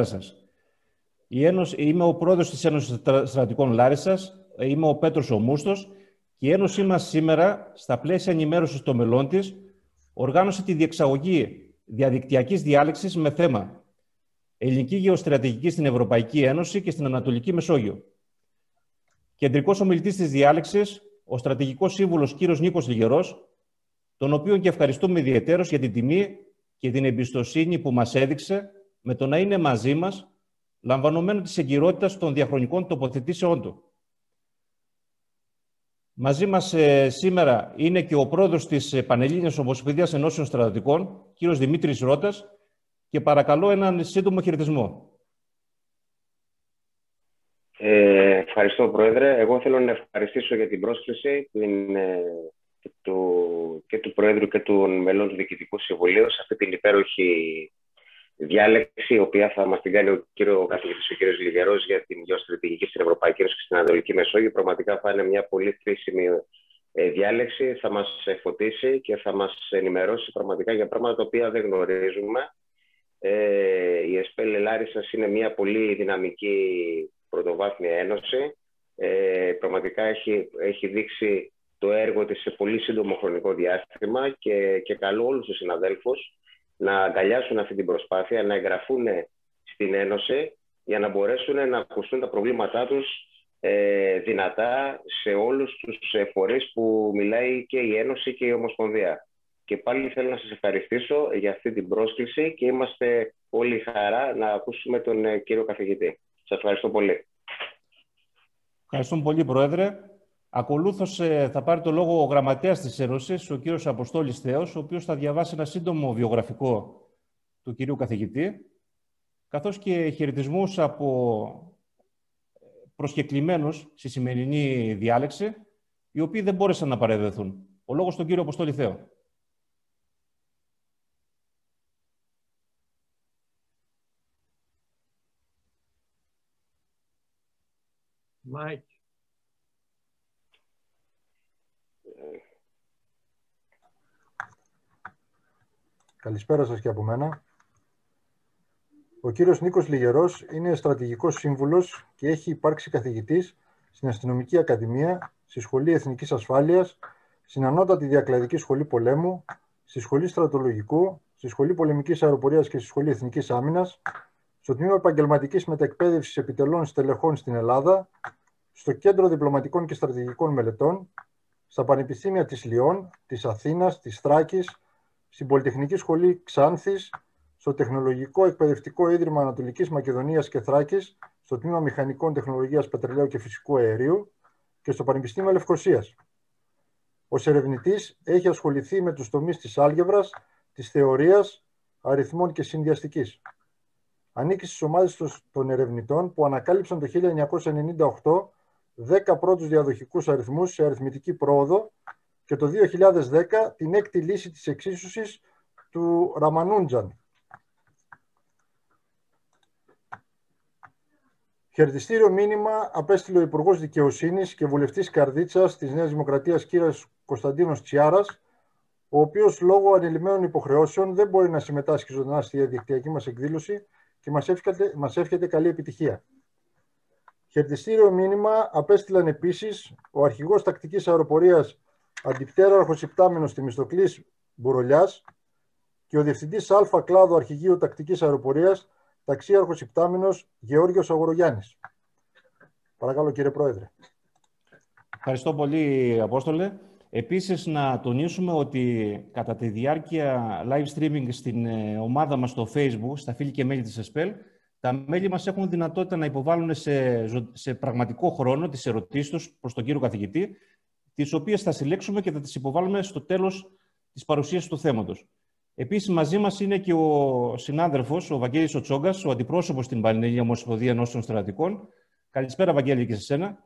Καλησπέρα σας. Είμαι ο πρόεδρος της Ένωσης Στρατικών Λάρισας, είμαι ο Πέτρος Ομούστος και η Ένωσή μας σήμερα, στα πλαίσια ενημέρωσης των μελών της, οργάνωσε τη διεξαγωγή διαδικτυακής διάλεξης με θέμα Ελληνική Γεωστρατηγική στην Ευρωπαϊκή Ένωση και στην Ανατολική Μεσόγειο. Κεντρικός ομιλητής της διάλεξης, ο στρατηγικός σύμβουλος κύριος Νίκος Λιγερός, τον οποίο και ευχαριστούμε ιδιαίτερως για την τιμή και την εμπιστοσύνη που μας έδειξε με το να είναι μαζί μας λαμβανομένου της εγκυρότητας των διαχρονικών τοποθετήσεών του. Μαζί μας ε, σήμερα είναι και ο πρόεδρος της ε, Πανελλήνιας Ομοσπονδίας Ενώσεων Στρατιωτικών, κύριος Δημήτρης Ρώτας, και παρακαλώ έναν σύντομο χαιρετισμό. Ε, ευχαριστώ, Πρόεδρε. Εγώ θέλω να ευχαριστήσω για την πρόσκληση την, ε, του, και του Πρόεδρου και των μελών του Διοικητικού Συμβουλίου σε αυτή την υπέροχη διάλεξη, η οποία θα μας την κάνει ο κύριο καθηγητής, ο κύριος Λιγερός, για την γεωστρατηγική στην Ευρωπαϊκή Ένωση και στην Ανατολική Μεσόγειο. Πραγματικά θα είναι μια πολύ χρήσιμη ε, διάλεξη. Θα μας φωτίσει και θα μας ενημερώσει πραγματικά για πράγματα τα οποία δεν γνωρίζουμε. Ε, η ΕΣΠΕΛ Ελλάρισα είναι μια πολύ δυναμική πρωτοβάθμια ένωση. Ε, πραγματικά έχει, έχει δείξει το έργο της σε πολύ σύντομο χρονικό διάστημα και, και καλώ όλους τους συναδέλφους να αγκαλιάσουν αυτή την προσπάθεια, να εγγραφούν στην Ένωση για να μπορέσουν να ακουστούν τα προβλήματά τους ε, δυνατά σε όλους τους ε, φορείς που μιλάει και η Ένωση και η Ομοσπονδία. Και πάλι θέλω να σας ευχαριστήσω για αυτή την πρόσκληση και είμαστε όλοι χαρά να ακούσουμε τον ε, κύριο καθηγητή. Σας ευχαριστώ πολύ. Ευχαριστούμε πολύ, Πρόεδρε. Ακολούθως ε, θα πάρει το λόγο ο γραμματέας της Ένωσης, ο κύριος Αποστόλης Θεός, ο οποίος θα διαβάσει ένα σύντομο βιογραφικό του κυρίου καθηγητή, καθώς και χαιρετισμούς από προσκεκλημένους στη σημερινή διάλεξη, οι οποίοι δεν μπόρεσαν να παρεδεθούν. Ο λόγος στον κύριο Αποστόλη Θεό. Mike. Καλησπέρα σας και από μένα. Ο κύριος Νίκος Λιγερός είναι στρατηγικός σύμβουλος και έχει υπάρξει καθηγητής στην Αστυνομική Ακαδημία, στη Σχολή Εθνικής Ασφάλειας, στην Ανώτατη Διακλαδική Σχολή Πολέμου, στη Σχολή Στρατολογικού, στη Σχολή Πολεμικής Αεροπορίας και στη Σχολή Εθνικής Άμυνας, στο Τμήμα Επαγγελματικής Μεταεκπαίδευση Επιτελών Στελεχών στην Ελλάδα, στο Κέντρο Διπλωματικών και Στρατηγικών Μελετών, στα Πανεπιστήμια της Λιών, της Αθήνας, της Θράκης, στην Πολυτεχνική Σχολή Ξάνθης, στο Τεχνολογικό Εκπαιδευτικό Ίδρυμα Ανατολικής Μακεδονίας και Θράκης, στο Τμήμα Μηχανικών Τεχνολογίας Πετρελαίου και Φυσικού Αερίου και στο Πανεπιστήμιο Λευκοσίας. Ω ερευνητής έχει ασχοληθεί με τους τομείς της άλγευρας, της θεωρίας, αριθμών και συνδυαστικής. Ανήκει στις ομάδες των ερευνητών που ανακάλυψαν το 1998 10 πρώτους διαδοχικούς αριθμούς σε αριθμητική πρόοδο και το 2010 την έκτη λύση της εξίσωσης του Ραμανούντζαν. Χαιρετιστήριο μήνυμα απέστειλε ο Υπουργός Δικαιοσύνης και βουλευτής Καρδίτσας της Νέας Δημοκρατίας κ. Κωνσταντίνος Τσιάρας, ο οποίος λόγω ανελημμένων υποχρεώσεων δεν μπορεί να συμμετάσχει ζωντανά στη διαδικτυακή μας εκδήλωση και μας εύχεται, μας εύχεται καλή επιτυχία. Χαιρετιστήριο μήνυμα απέστειλαν επίσης ο αρχηγός τακτικής αεροπορίας αντιπτέραρχος υπτάμενο Μιστοκλή Μπουρολιάς και ο διευθυντής Α κλάδου αρχηγείου τακτικής αεροπορίας ταξίαρχος υπτάμενο Γεώργιος Αγορογιάννης. Παρακαλώ, κύριε Πρόεδρε. Ευχαριστώ πολύ, Απόστολε. Επίσης, να τονίσουμε ότι κατά τη διάρκεια live streaming στην ε, ομάδα μας στο Facebook, στα φίλοι και μέλη της ΕΣΠΕΛ, τα μέλη μας έχουν δυνατότητα να υποβάλουν σε, σε πραγματικό χρόνο τις ερωτήσεις τους προς τον κύριο καθηγητή, τις οποίες θα συλλέξουμε και θα τις υποβάλουμε στο τέλος της παρουσίασης του θέματος. Επίσης, μαζί μας είναι και ο συνάδελφος, ο Βαγγέλης Οτσόγκας, ο αντιπρόσωπος στην Πανελλήνια Ομοσπονδία Ενώσεων Στρατικών. Καλησπέρα, Βαγγέλη, και σε σένα.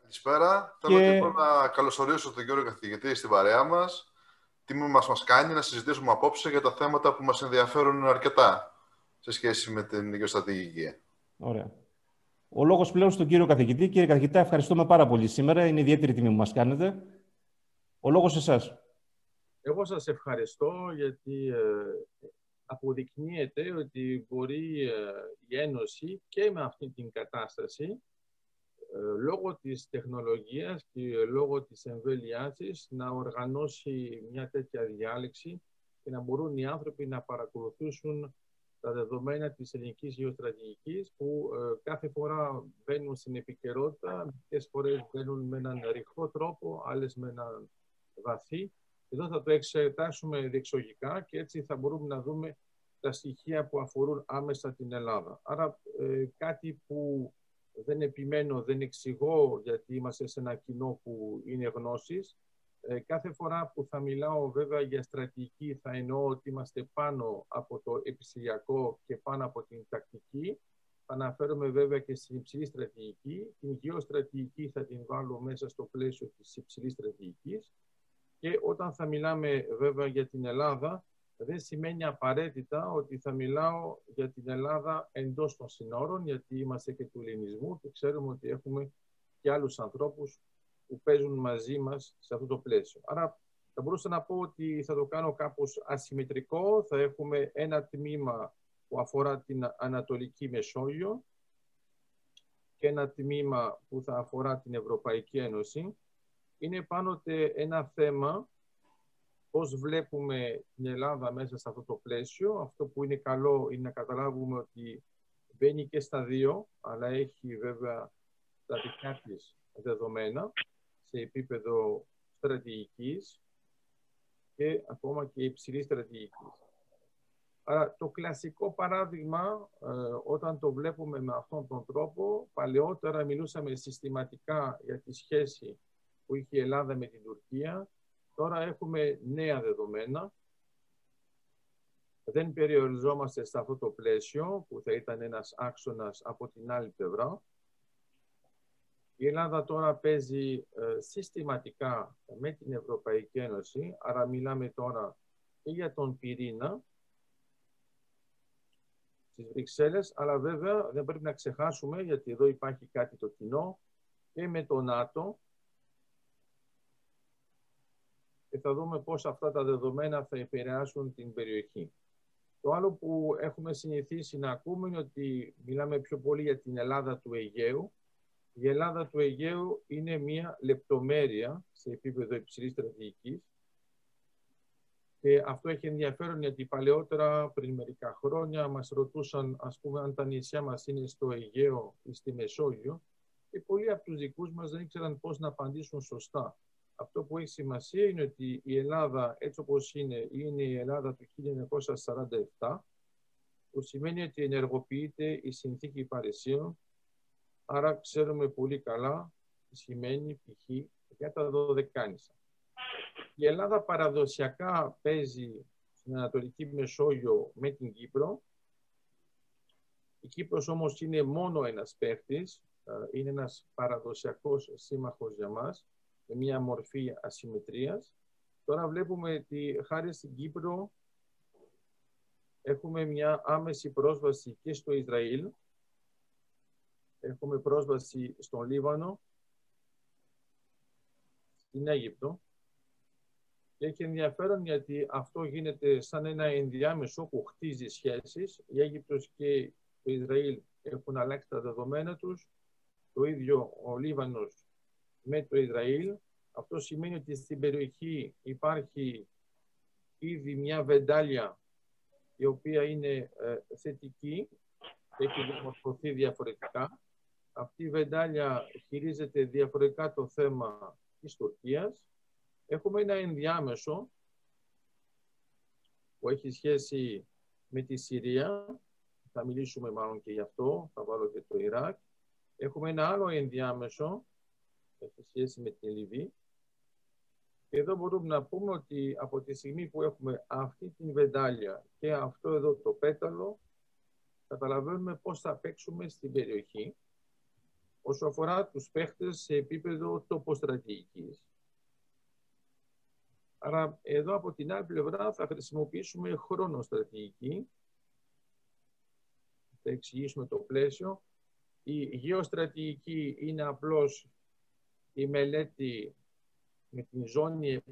Καλησπέρα. Και... Θέλω και να καλωσορίσω τον κύριο καθηγητή στην παρέα μας. Τι μας μας κάνει να συζητήσουμε απόψε για τα θέματα που μας ενδιαφέρουν αρκετά σε σχέση με την γεωστρατηγική. Ωραία. Ο λόγος πλέον στον κύριο καθηγητή. Κύριε καθηγητά, ευχαριστούμε πάρα πολύ σήμερα. Είναι ιδιαίτερη τιμή που μας κάνετε. Ο λόγος σε εσάς. Εγώ σας ευχαριστώ γιατί ε, αποδεικνύεται ότι μπορεί ε, η Ένωση και με αυτή την κατάσταση ε, λόγω της τεχνολογίας και λόγω της εμβέλειάς της να οργανώσει μια τέτοια διάλεξη και να μπορούν οι άνθρωποι να παρακολουθήσουν τα δεδομένα της ελληνικής γεωστρατηγικής που ε, κάθε φορά μπαίνουν στην επικαιρότητα, μερικές φορές μπαίνουν με έναν ρηχό τρόπο, άλλες με έναν βαθύ. Εδώ θα το εξετάσουμε διεξογικά και έτσι θα μπορούμε να δούμε τα στοιχεία που αφορούν άμεσα την Ελλάδα. Άρα ε, κάτι που δεν επιμένω, δεν εξηγώ γιατί είμαστε σε ένα κοινό που είναι γνώσης. Ε, κάθε φορά που θα μιλάω βέβαια για στρατηγική θα εννοώ ότι είμαστε πάνω από το επιστηλιακό και πάνω από την τακτική. Θα αναφέρομαι βέβαια και στην υψηλή στρατηγική. Την γεωστρατηγική θα την βάλω μέσα στο πλαίσιο της υψηλής στρατηγικής. Και όταν θα μιλάμε βέβαια για την Ελλάδα, δεν σημαίνει απαραίτητα ότι θα μιλάω για την Ελλάδα εντός των συνόρων, γιατί είμαστε και του ελληνισμού και ξέρουμε ότι έχουμε και άλλους ανθρώπους που παίζουν μαζί μας σε αυτό το πλαίσιο. Άρα θα μπορούσα να πω ότι θα το κάνω κάπως ασυμμετρικό. Θα έχουμε ένα τμήμα που αφορά την Ανατολική Μεσόγειο και ένα τμήμα που θα αφορά την Ευρωπαϊκή Ένωση. Είναι πάνω ένα θέμα πώς βλέπουμε την Ελλάδα μέσα σε αυτό το πλαίσιο. Αυτό που είναι καλό είναι να καταλάβουμε ότι μπαίνει και στα δύο, αλλά έχει βέβαια τα δικά της δεδομένα σε επίπεδο στρατηγικής και ακόμα και υψηλής στρατηγικής. Άρα το κλασικό παράδειγμα, ε, όταν το βλέπουμε με αυτόν τον τρόπο, παλαιότερα μιλούσαμε συστηματικά για τη σχέση που είχε η Ελλάδα με την Τουρκία Τώρα έχουμε νέα δεδομένα. Δεν περιοριζόμαστε σε αυτό το πλαίσιο που θα ήταν ένας άξονας από την άλλη πλευρά. Η Ελλάδα τώρα παίζει ε, συστηματικά με την Ευρωπαϊκή Ένωση, άρα μιλάμε τώρα και για τον πυρήνα στις Βρυξέλλες, αλλά βέβαια δεν πρέπει να ξεχάσουμε, γιατί εδώ υπάρχει κάτι το κοινό, και με το ΝΑΤΟ, και θα δούμε πώς αυτά τα δεδομένα θα επηρεάσουν την περιοχή. Το άλλο που έχουμε συνηθίσει να ακούμε είναι ότι μιλάμε πιο πολύ για την Ελλάδα του Αιγαίου. Η Ελλάδα του Αιγαίου είναι μια λεπτομέρεια σε επίπεδο υψηλής στρατηγικής και αυτό έχει ενδιαφέρον γιατί παλαιότερα, πριν μερικά χρόνια, μας ρωτούσαν ας πούμε, αν τα νησιά μας είναι στο Αιγαίο ή στη Μεσόγειο και πολλοί από τους δικούς μας δεν ήξεραν πώς να απαντήσουν σωστά. Αυτό που έχει σημασία είναι ότι η Ελλάδα έτσι όπως είναι, είναι η Ελλάδα του 1947, που σημαίνει ότι ενεργοποιείται η συνθήκη Παρισίων, άρα ξέρουμε πολύ καλά τι σημαίνει π.χ. για τα Δωδεκάνησα. Η Ελλάδα παραδοσιακά παίζει στην Ανατολική Μεσόγειο με την Κύπρο. Η Κύπρος όμως είναι μόνο ένας παίχτης, ε, είναι ένας παραδοσιακός σύμμαχος για μας με μια μορφή ασυμμετρίας. Τώρα βλέπουμε ότι χάρη στην Κύπρο έχουμε μια άμεση πρόσβαση και στο Ισραήλ, έχουμε πρόσβαση στον Λίβανο, στην Αίγυπτο και έχει ενδιαφέρον γιατί αυτό γίνεται σαν ένα ενδιάμεσο που χτίζει σχέσεις. Η Αίγυπτος και το Ισραήλ έχουν αλλάξει τα δεδομένα τους. Το ίδιο ο Λίβανος με το Ισραήλ. Αυτό σημαίνει ότι στην περιοχή υπάρχει ήδη μια βεντάλια η οποία είναι ε, θετική, έχει διαμορφωθεί διαφορετικά. Αυτή η βεντάλια χειρίζεται διαφορετικά το θέμα της Τουρκίας. Έχουμε ένα ενδιάμεσο που έχει σχέση με τη Συρία. Θα μιλήσουμε μάλλον και γι' αυτό, θα βάλω και το Ιράκ. Έχουμε ένα άλλο ενδιάμεσο έχει σχέση με τη Λιβύη. Και εδώ μπορούμε να πούμε ότι από τη στιγμή που έχουμε αυτή την βεντάλια και αυτό εδώ το πέταλο, καταλαβαίνουμε πώς θα παίξουμε στην περιοχή όσο αφορά τους παίχτες σε επίπεδο τοποστρατηγικής. Άρα εδώ από την άλλη πλευρά θα χρησιμοποιήσουμε χρόνο στρατηγική. Θα εξηγήσουμε το πλαίσιο. Η γεωστρατηγική είναι απλώς η μελέτη με την ζώνη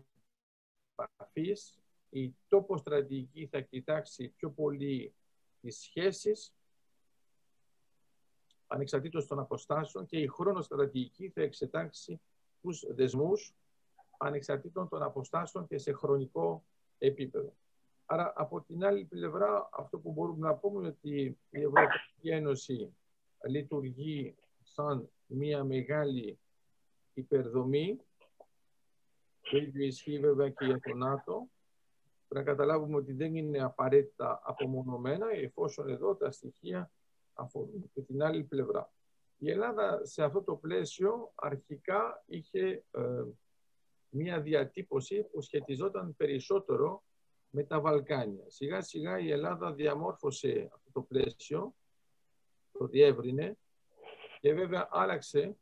επαφής η τοποστρατηγική θα κοιτάξει πιο πολύ τις σχέσεις ανεξαρτήτως των αποστάσεων και η χρονοστρατηγική θα εξετάξει τους δεσμούς ανεξαρτήτων των αποστάσεων και σε χρονικό επίπεδο. Άρα, από την άλλη πλευρά, αυτό που μπορούμε να πούμε είναι ότι η Ευρωπαϊκή Ένωση λειτουργεί σαν μια μεγάλη υπερδομή. Το ίδιο ισχύει βέβαια και για το ΝΑΤΟ. Πρέπει να καταλάβουμε ότι δεν είναι απαραίτητα απομονωμένα, εφόσον εδώ τα στοιχεία αφορούν και την άλλη πλευρά. Η Ελλάδα σε αυτό το πλαίσιο αρχικά είχε ε, μία διατύπωση που σχετιζόταν περισσότερο με τα Βαλκάνια. Σιγά σιγά η Ελλάδα διαμόρφωσε αυτό το πλαίσιο, το διεύρυνε και βέβαια άλλαξε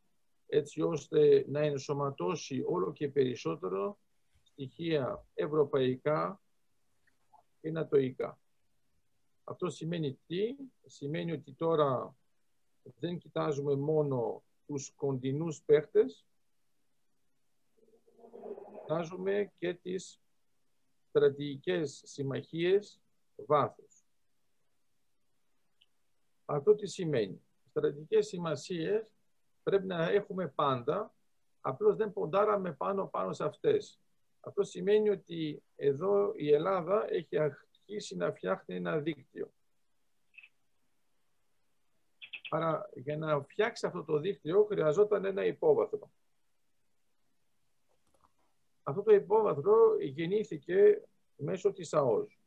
έτσι ώστε να ενσωματώσει όλο και περισσότερο στοιχεία ευρωπαϊκά και νατοϊκά. Αυτό σημαίνει τι; Σημαίνει ότι τώρα δεν κοιτάζουμε μόνο τους κοντινούς παίχτες, κοιτάζουμε και τις στρατηγικές συμμαχίες βάθους. Αυτό τι σημαίνει; Στρατηγικές συμμαχίες πρέπει να έχουμε πάντα, απλώς δεν ποντάραμε πάνω πάνω σε αυτές. Αυτό σημαίνει ότι εδώ η Ελλάδα έχει αρχίσει να φτιάχνει ένα δίκτυο. Άρα για να φτιάξει αυτό το δίκτυο χρειαζόταν ένα υπόβαθρο. Αυτό το υπόβαθρο γεννήθηκε μέσω της ΑΟΣ.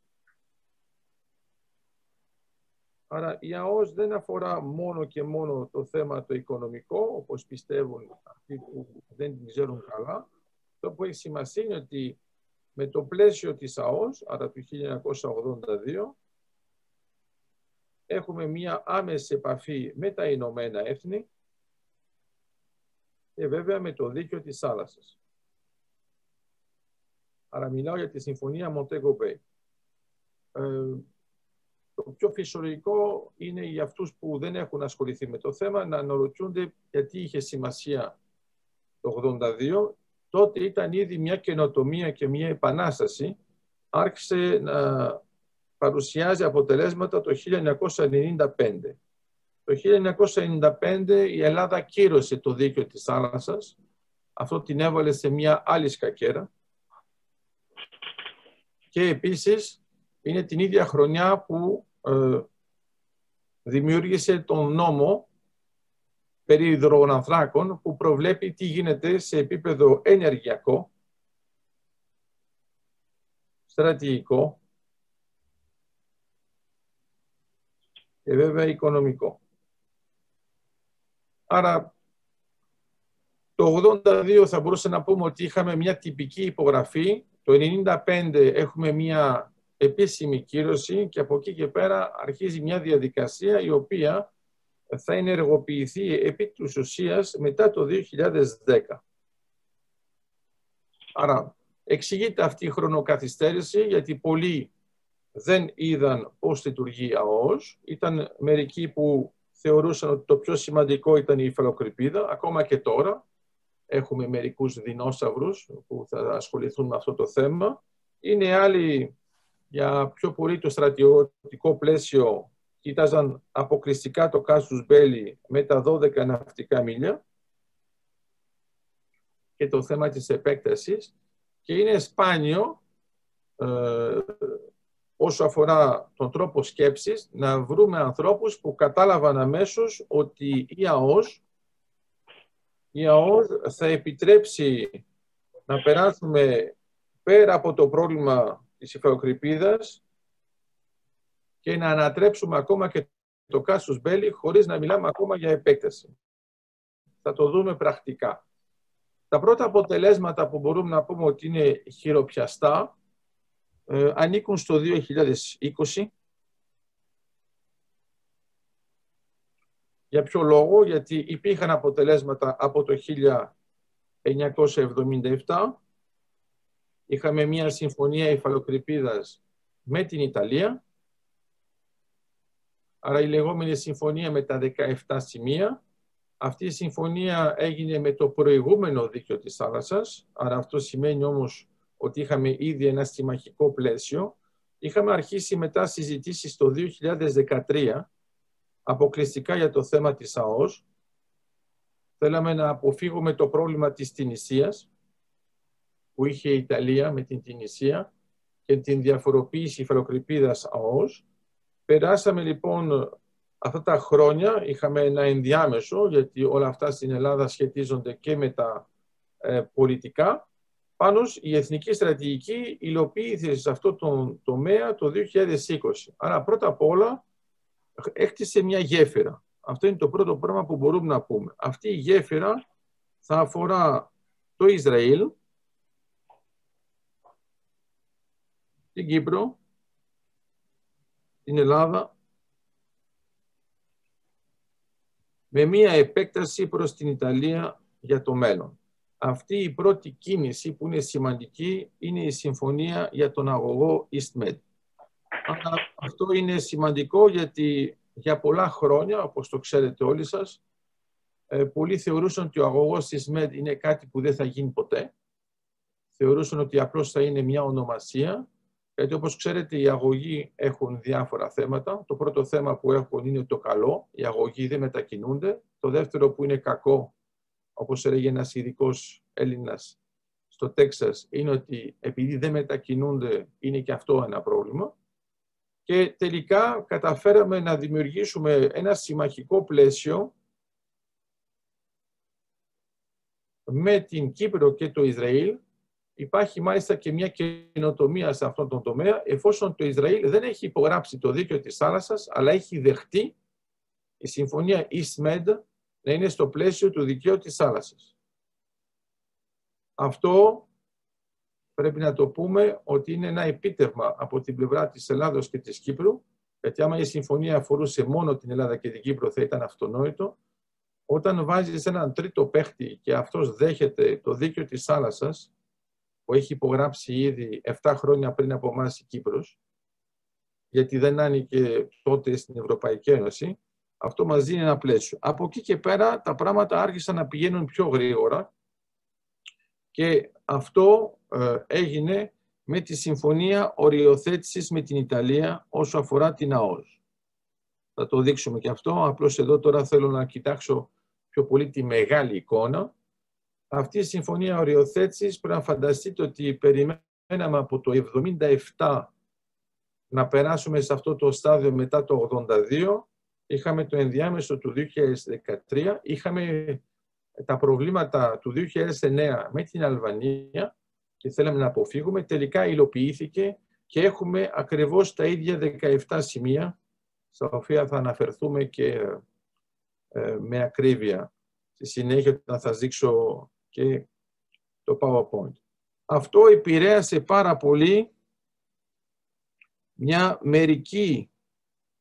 Άρα η ΑΟΣ δεν αφορά μόνο και μόνο το θέμα το οικονομικό, όπως πιστεύουν αυτοί που δεν την ξέρουν καλά. Το που έχει σημασία είναι ότι με το πλαίσιο της ΑΟΣ, άρα του 1982, έχουμε μία άμεση επαφή με τα Ηνωμένα Έθνη και βέβαια με το δίκαιο της θάλασσας. Άρα μιλάω για τη Συμφωνία Montego Bay. Ε, το πιο φυσιολογικό είναι για αυτούς που δεν έχουν ασχοληθεί με το θέμα να αναρωτιούνται γιατί είχε σημασία το 82. Τότε ήταν ήδη μια καινοτομία και μια επανάσταση. Άρχισε να παρουσιάζει αποτελέσματα το 1995. Το 1995 η Ελλάδα κύρωσε το δίκαιο της θάλασσας. Αυτό την έβαλε σε μια άλλη σκακέρα και επίσης είναι την ίδια χρονιά που ε, δημιούργησε τον νόμο περί υδρογονανθράκων που προβλέπει τι γίνεται σε επίπεδο ενεργειακό, στρατηγικό και βέβαια οικονομικό. Άρα το 82 θα μπορούσε να πούμε ότι είχαμε μια τυπική υπογραφή το 1995 έχουμε μια επίσημη κύρωση και από εκεί και πέρα αρχίζει μια διαδικασία η οποία θα ενεργοποιηθεί επί του ουσίας μετά το 2010. Άρα, εξηγείται αυτή η χρονοκαθυστέρηση γιατί πολλοί δεν είδαν πώς λειτουργεί η ΑΟΣ. Ήταν μερικοί που θεωρούσαν ότι το πιο σημαντικό ήταν η υφαλοκρηπίδα, ακόμα και τώρα έχουμε μερικούς δεινόσαυρους που θα ασχοληθούν με αυτό το θέμα. Είναι άλλοι για πιο πολύ το στρατιωτικό πλαίσιο κοίταζαν αποκλειστικά το κάστους Μπέλη με τα 12 ναυτικά μίλια και το θέμα της επέκτασης και είναι σπάνιο ε, όσο αφορά τον τρόπο σκέψης να βρούμε ανθρώπους που κατάλαβαν αμέσως ότι η ΑΟΣ η ΑΟΣ θα επιτρέψει να περάσουμε πέρα από το πρόβλημα της υφαοκρηπίδας και να ανατρέψουμε ακόμα και το κάσους μπέλι χωρίς να μιλάμε ακόμα για επέκταση. Θα το δούμε πρακτικά. Τα πρώτα αποτελέσματα που μπορούμε να πούμε ότι είναι χειροπιαστά ε, ανήκουν στο 2020 Για ποιο λόγο, γιατί υπήρχαν αποτελέσματα από το 1977. Είχαμε μια συμφωνία υφαλοκρηπίδας με την Ιταλία. Άρα η λεγόμενη συμφωνία με τα 17 σημεία. Αυτή η συμφωνία έγινε με το προηγούμενο δίκαιο της θάλασσας. Άρα αυτό σημαίνει όμως ότι είχαμε ήδη ένα συμμαχικό πλαίσιο. Είχαμε αρχίσει μετά συζητήσεις το 2013 αποκλειστικά για το θέμα της ΑΟΣ. Θέλαμε να αποφύγουμε το πρόβλημα της Τινησίας που είχε η Ιταλία με την Τινησία και την διαφοροποίηση υφαλοκρηπίδας ΑΟΣ. Περάσαμε λοιπόν αυτά τα χρόνια, είχαμε ένα ενδιάμεσο, γιατί όλα αυτά στην Ελλάδα σχετίζονται και με τα ε, πολιτικά. Πάνω η εθνική στρατηγική υλοποίησε σε αυτό το τομέα το 2020. Άρα πρώτα απ' όλα έκτισε μια γέφυρα. Αυτό είναι το πρώτο πράγμα που μπορούμε να πούμε. Αυτή η γέφυρα θα αφορά το Ισραήλ, την Κύπρο, την Ελλάδα, με μία επέκταση προς την Ιταλία για το μέλλον. Αυτή η πρώτη κίνηση που είναι σημαντική είναι η συμφωνία για τον αγωγό EastMed. Αυτό είναι σημαντικό γιατί για πολλά χρόνια, όπως το ξέρετε όλοι σας, ε, πολλοί θεωρούσαν ότι ο αγωγός EastMed είναι κάτι που δεν θα γίνει ποτέ. Θεωρούσαν ότι απλώς θα είναι μια ονομασία γιατί όπως ξέρετε οι αγωγοί έχουν διάφορα θέματα. Το πρώτο θέμα που έχουν είναι το καλό. Οι αγωγοί δεν μετακινούνται. Το δεύτερο που είναι κακό, όπως έλεγε ένας ειδικός Έλληνας στο Τέξας, είναι ότι επειδή δεν μετακινούνται είναι και αυτό ένα πρόβλημα. Και τελικά καταφέραμε να δημιουργήσουμε ένα συμμαχικό πλαίσιο με την Κύπρο και το Ισραήλ Υπάρχει μάλιστα και μια καινοτομία σε αυτόν τον τομέα, εφόσον το Ισραήλ δεν έχει υπογράψει το δίκαιο της θάλασσας, αλλά έχει δεχτεί η συμφωνία EastMed να είναι στο πλαίσιο του δικαίου της θάλασσας. Αυτό πρέπει να το πούμε ότι είναι ένα επίτευγμα από την πλευρά της Ελλάδος και της Κύπρου, γιατί άμα η συμφωνία αφορούσε μόνο την Ελλάδα και την Κύπρο θα ήταν αυτονόητο. Όταν βάζεις έναν τρίτο παίχτη και αυτός δέχεται το δίκαιο της θάλασσας, που έχει υπογράψει ήδη 7 χρόνια πριν από εμάς η Κύπρος, γιατί δεν άνοιγε τότε στην Ευρωπαϊκή Ένωση, αυτό μας δίνει ένα πλαίσιο. Από εκεί και πέρα τα πράγματα άρχισαν να πηγαίνουν πιο γρήγορα και αυτό ε, έγινε με τη συμφωνία οριοθέτησης με την Ιταλία όσο αφορά την ΑΟΣ. Θα το δείξουμε και αυτό, απλώς εδώ τώρα θέλω να κοιτάξω πιο πολύ τη μεγάλη εικόνα αυτή η συμφωνία οριοθέτησης πρέπει να φανταστείτε ότι περιμέναμε από το 1977 να περάσουμε σε αυτό το στάδιο μετά το 82. Είχαμε το ενδιάμεσο του 2013. Είχαμε τα προβλήματα του 2009 με την Αλβανία και θέλαμε να αποφύγουμε. Τελικά υλοποιήθηκε και έχουμε ακριβώς τα ίδια 17 σημεία στα οποία θα αναφερθούμε και ε, με ακρίβεια. Στη συνέχεια θα σας δείξω και το PowerPoint. Αυτό επηρέασε πάρα πολύ μια μερική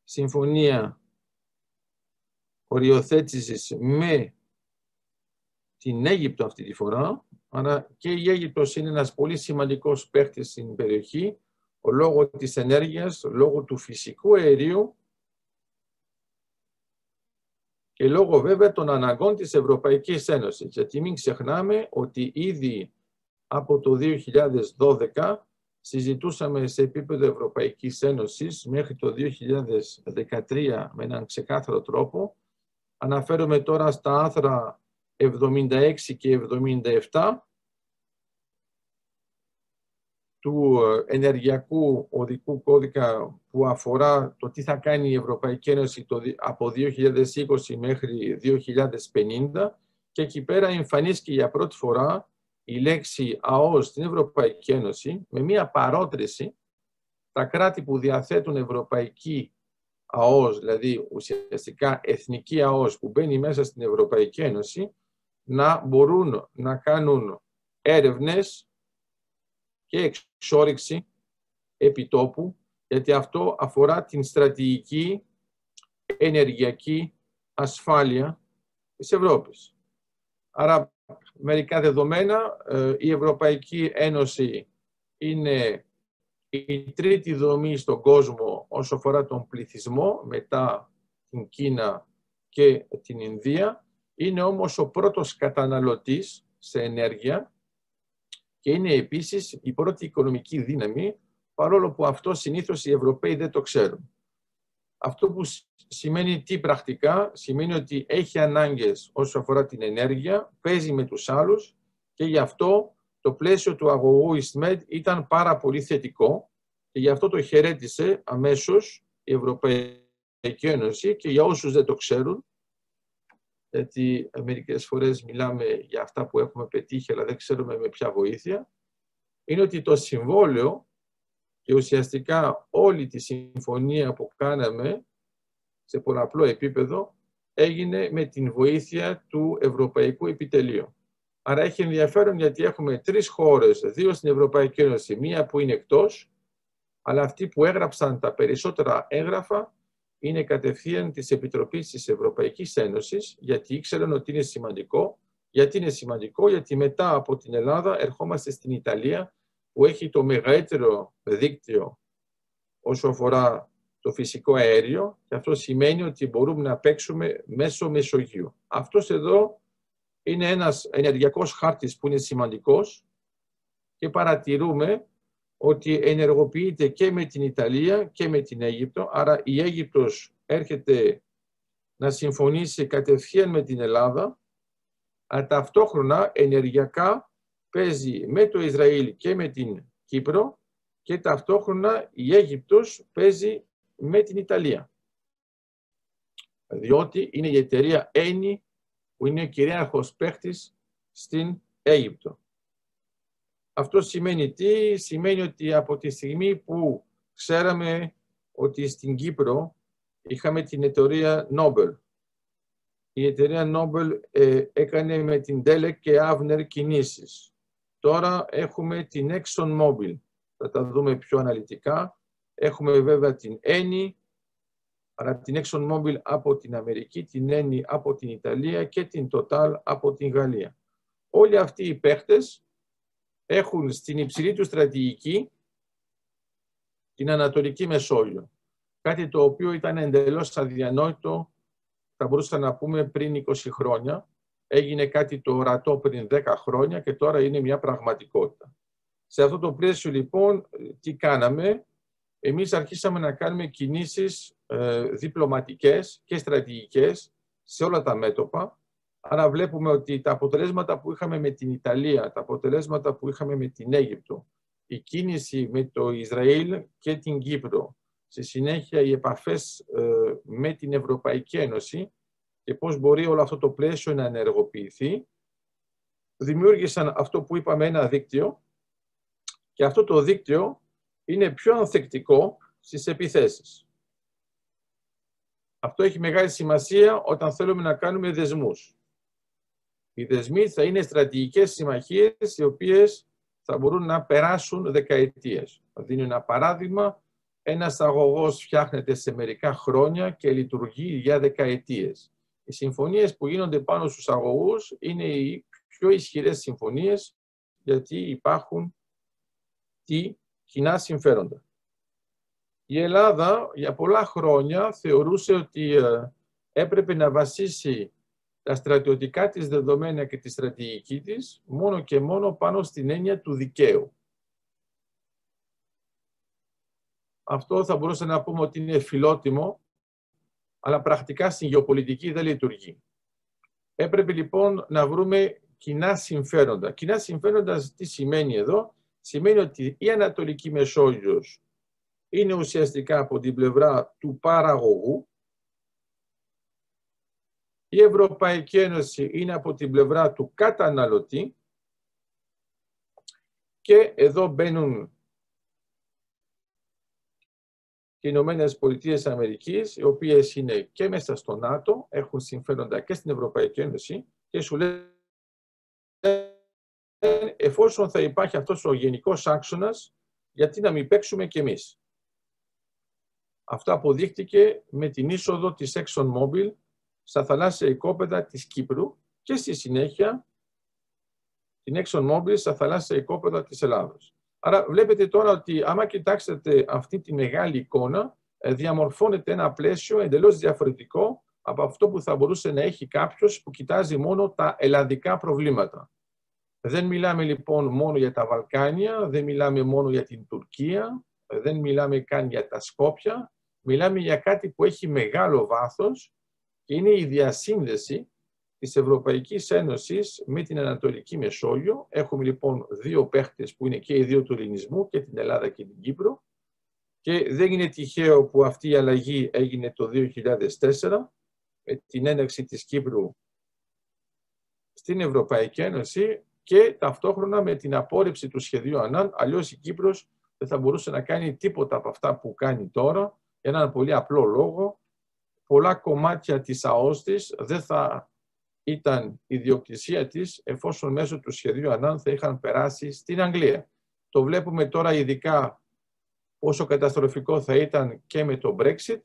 συμφωνία οριοθέτησης με την Αίγυπτο αυτή τη φορά, αλλά και η Αίγυπτος είναι ένας πολύ σημαντικός παίχτης στην περιοχή, ο λόγω της ενέργειας, λόγω του φυσικού αερίου και λόγω βέβαια των αναγκών της Ευρωπαϊκής Ένωσης. Γιατί μην ξεχνάμε ότι ήδη από το 2012 συζητούσαμε σε επίπεδο Ευρωπαϊκής Ένωσης μέχρι το 2013 με έναν ξεκάθαρο τρόπο. Αναφέρομαι τώρα στα άθρα 76 και 77 του ε, ενεργειακού οδικού κώδικα που αφορά το τι θα κάνει η Ευρωπαϊκή Ένωση από 2020 μέχρι 2050 και εκεί πέρα εμφανίστηκε για πρώτη φορά η λέξη ΑΟΣ στην Ευρωπαϊκή Ένωση με μία παρότριση. Τα κράτη που διαθέτουν Ευρωπαϊκή ΑΟΣ, δηλαδή ουσιαστικά εθνική ΑΟΣ που μπαίνει μέσα στην Ευρωπαϊκή Ένωση, να μπορούν να κάνουν έρευνες και εξόριξη επιτόπου, γιατί αυτό αφορά την στρατηγική ενεργειακή ασφάλεια της Ευρώπης. Άρα, μερικά δεδομένα, ε, η Ευρωπαϊκή Ένωση είναι η τρίτη δομή στον κόσμο όσο αφορά τον πληθυσμό, μετά την Κίνα και την Ινδία. Είναι όμως ο πρώτος καταναλωτής σε ενέργεια και είναι επίσης η πρώτη οικονομική δύναμη, παρόλο που αυτό συνήθως οι Ευρωπαίοι δεν το ξέρουν. Αυτό που σημαίνει τι πρακτικά, σημαίνει ότι έχει ανάγκες όσο αφορά την ενέργεια, παίζει με τους άλλους και γι' αυτό το πλαίσιο του αγωγού Ιστμέντ ήταν πάρα πολύ θετικό και γι' αυτό το χαιρέτησε αμέσως η Ευρωπαϊκή Ένωση και για όσους δεν το ξέρουν, γιατί μερικές φορές μιλάμε για αυτά που έχουμε πετύχει αλλά δεν ξέρουμε με ποια βοήθεια, είναι ότι το συμβόλαιο και ουσιαστικά όλη τη συμφωνία που κάναμε σε πολλαπλό επίπεδο έγινε με την βοήθεια του Ευρωπαϊκού Επιτελείου. Άρα έχει ενδιαφέρον γιατί έχουμε τρεις χώρες, δύο στην Ευρωπαϊκή Ένωση, μία που είναι εκτός, αλλά αυτοί που έγραψαν τα περισσότερα έγγραφα είναι κατευθείαν της Επιτροπής της Ευρωπαϊκής Ένωσης, γιατί ήξεραν ότι είναι σημαντικό. Γιατί είναι σημαντικό, γιατί μετά από την Ελλάδα ερχόμαστε στην Ιταλία, που έχει το μεγαλύτερο δίκτυο όσο αφορά το φυσικό αέριο και αυτό σημαίνει ότι μπορούμε να παίξουμε μέσω Μεσογείου. Αυτός εδώ είναι ένας ενεργειακός χάρτης που είναι σημαντικός και παρατηρούμε ότι ενεργοποιείται και με την Ιταλία και με την Αίγυπτο. Άρα η Αίγυπτος έρχεται να συμφωνήσει κατευθείαν με την Ελλάδα, αλλά ταυτόχρονα ενεργειακά παίζει με το Ισραήλ και με την Κύπρο και ταυτόχρονα η Αίγυπτος παίζει με την Ιταλία. Διότι είναι η εταιρεία Eni που είναι κυρίαρχος παίχτης στην Αίγυπτο. Αυτό σημαίνει τι, σημαίνει ότι από τη στιγμή που ξέραμε ότι στην Κύπρο είχαμε την εταιρεία Nobel. Η εταιρεία Nobel ε, έκανε με την Delec και Avner κινήσεις. Τώρα έχουμε την Exxon Mobil. Θα τα δούμε πιο αναλυτικά. Έχουμε βέβαια την Eni, αλλά την Exxon Mobil από την Αμερική, την Eni από την Ιταλία και την Total από την Γαλλία. Όλοι αυτοί οι παίχτες έχουν στην υψηλή του στρατηγική την Ανατολική Μεσόγειο. Κάτι το οποίο ήταν εντελώς αδιανόητο, θα μπορούσαμε να πούμε πριν 20 χρόνια. Έγινε κάτι το ορατό πριν 10 χρόνια και τώρα είναι μια πραγματικότητα. Σε αυτό το πλαίσιο λοιπόν τι κάναμε; Εμείς αρχίσαμε να κάνουμε κινήσεις ε, διπλωματικές και στρατηγικές σε όλα τα μέτωπα Άρα βλέπουμε ότι τα αποτελέσματα που είχαμε με την Ιταλία, τα αποτελέσματα που είχαμε με την Αίγυπτο, η κίνηση με το Ισραήλ και την Κύπρο, στη συνέχεια οι επαφές ε, με την Ευρωπαϊκή Ένωση και πώς μπορεί όλο αυτό το πλαίσιο να ενεργοποιηθεί, δημιούργησαν αυτό που είπαμε ένα δίκτυο και αυτό το δίκτυο είναι πιο ανθεκτικό στις επιθέσεις. Αυτό έχει μεγάλη σημασία όταν θέλουμε να κάνουμε δεσμούς. Οι δεσμοί θα είναι στρατηγικές συμμαχίες οι οποίες θα μπορούν να περάσουν δεκαετίες. Θα δίνω ένα παράδειγμα. Ένας αγωγός φτιάχνεται σε μερικά χρόνια και λειτουργεί για δεκαετίες. Οι συμφωνίες που γίνονται πάνω στους αγωγούς είναι οι πιο ισχυρές συμφωνίες γιατί υπάρχουν τι κοινά συμφέροντα. Η Ελλάδα για πολλά χρόνια θεωρούσε ότι ε, έπρεπε να βασίσει τα στρατιωτικά της δεδομένα και τη στρατηγική της μόνο και μόνο πάνω στην έννοια του δικαίου. Αυτό θα μπορούσαμε να πούμε ότι είναι φιλότιμο, αλλά πρακτικά στην γεωπολιτική δεν λειτουργεί. Έπρεπε λοιπόν να βρούμε κοινά συμφέροντα. Κοινά συμφέροντα τι σημαίνει εδώ; Σημαίνει ότι η Ανατολική Μεσόγειος είναι ουσιαστικά από την πλευρά του παραγωγού, η Ευρωπαϊκή Ένωση είναι από την πλευρά του καταναλωτή και εδώ μπαίνουν οι Ηνωμένες Πολιτείες Αμερικής, οι οποίες είναι και μέσα στο ΝΑΤΟ, έχουν συμφέροντα και στην Ευρωπαϊκή Ένωση και σου λέει εφόσον θα υπάρχει αυτός ο γενικός άξονας, γιατί να μην παίξουμε κι εμείς. Αυτό αποδείχτηκε με την είσοδο της ExxonMobil στα θαλάσσια οικόπεδα της Κύπρου και στη συνέχεια την ExxonMobil στα θαλάσσια οικόπεδα της Ελλάδος. Άρα βλέπετε τώρα ότι άμα κοιτάξετε αυτή τη μεγάλη εικόνα, ε, διαμορφώνεται ένα πλαίσιο εντελώς διαφορετικό από αυτό που θα μπορούσε να έχει κάποιος που κοιτάζει μόνο τα ελλαδικά προβλήματα. Δεν μιλάμε λοιπόν μόνο για τα Βαλκάνια, δεν μιλάμε μόνο για την Τουρκία, δεν μιλάμε καν για τα Σκόπια, μιλάμε για κάτι που έχει μεγάλο βάθος και είναι η διασύνδεση της Ευρωπαϊκής Ένωσης με την Ανατολική Μεσόγειο. Έχουμε λοιπόν δύο παίχτες που είναι και οι δύο του ελληνισμού και την Ελλάδα και την Κύπρο και δεν είναι τυχαίο που αυτή η αλλαγή έγινε το 2004 με την ένταξη της Κύπρου στην Ευρωπαϊκή Ένωση και ταυτόχρονα με την απόρριψη του σχεδίου ΑΝΑΝ, αλλιώς η Κύπρος δεν θα μπορούσε να κάνει τίποτα από αυτά που κάνει τώρα, για έναν πολύ απλό λόγο. Πολλά κομμάτια της ΑΟΣ της δεν θα ήταν η διοκτησία της εφόσον μέσω του σχεδίου ΑΝΑΝ θα είχαν περάσει στην Αγγλία. Το βλέπουμε τώρα ειδικά πόσο καταστροφικό θα ήταν και με το Brexit,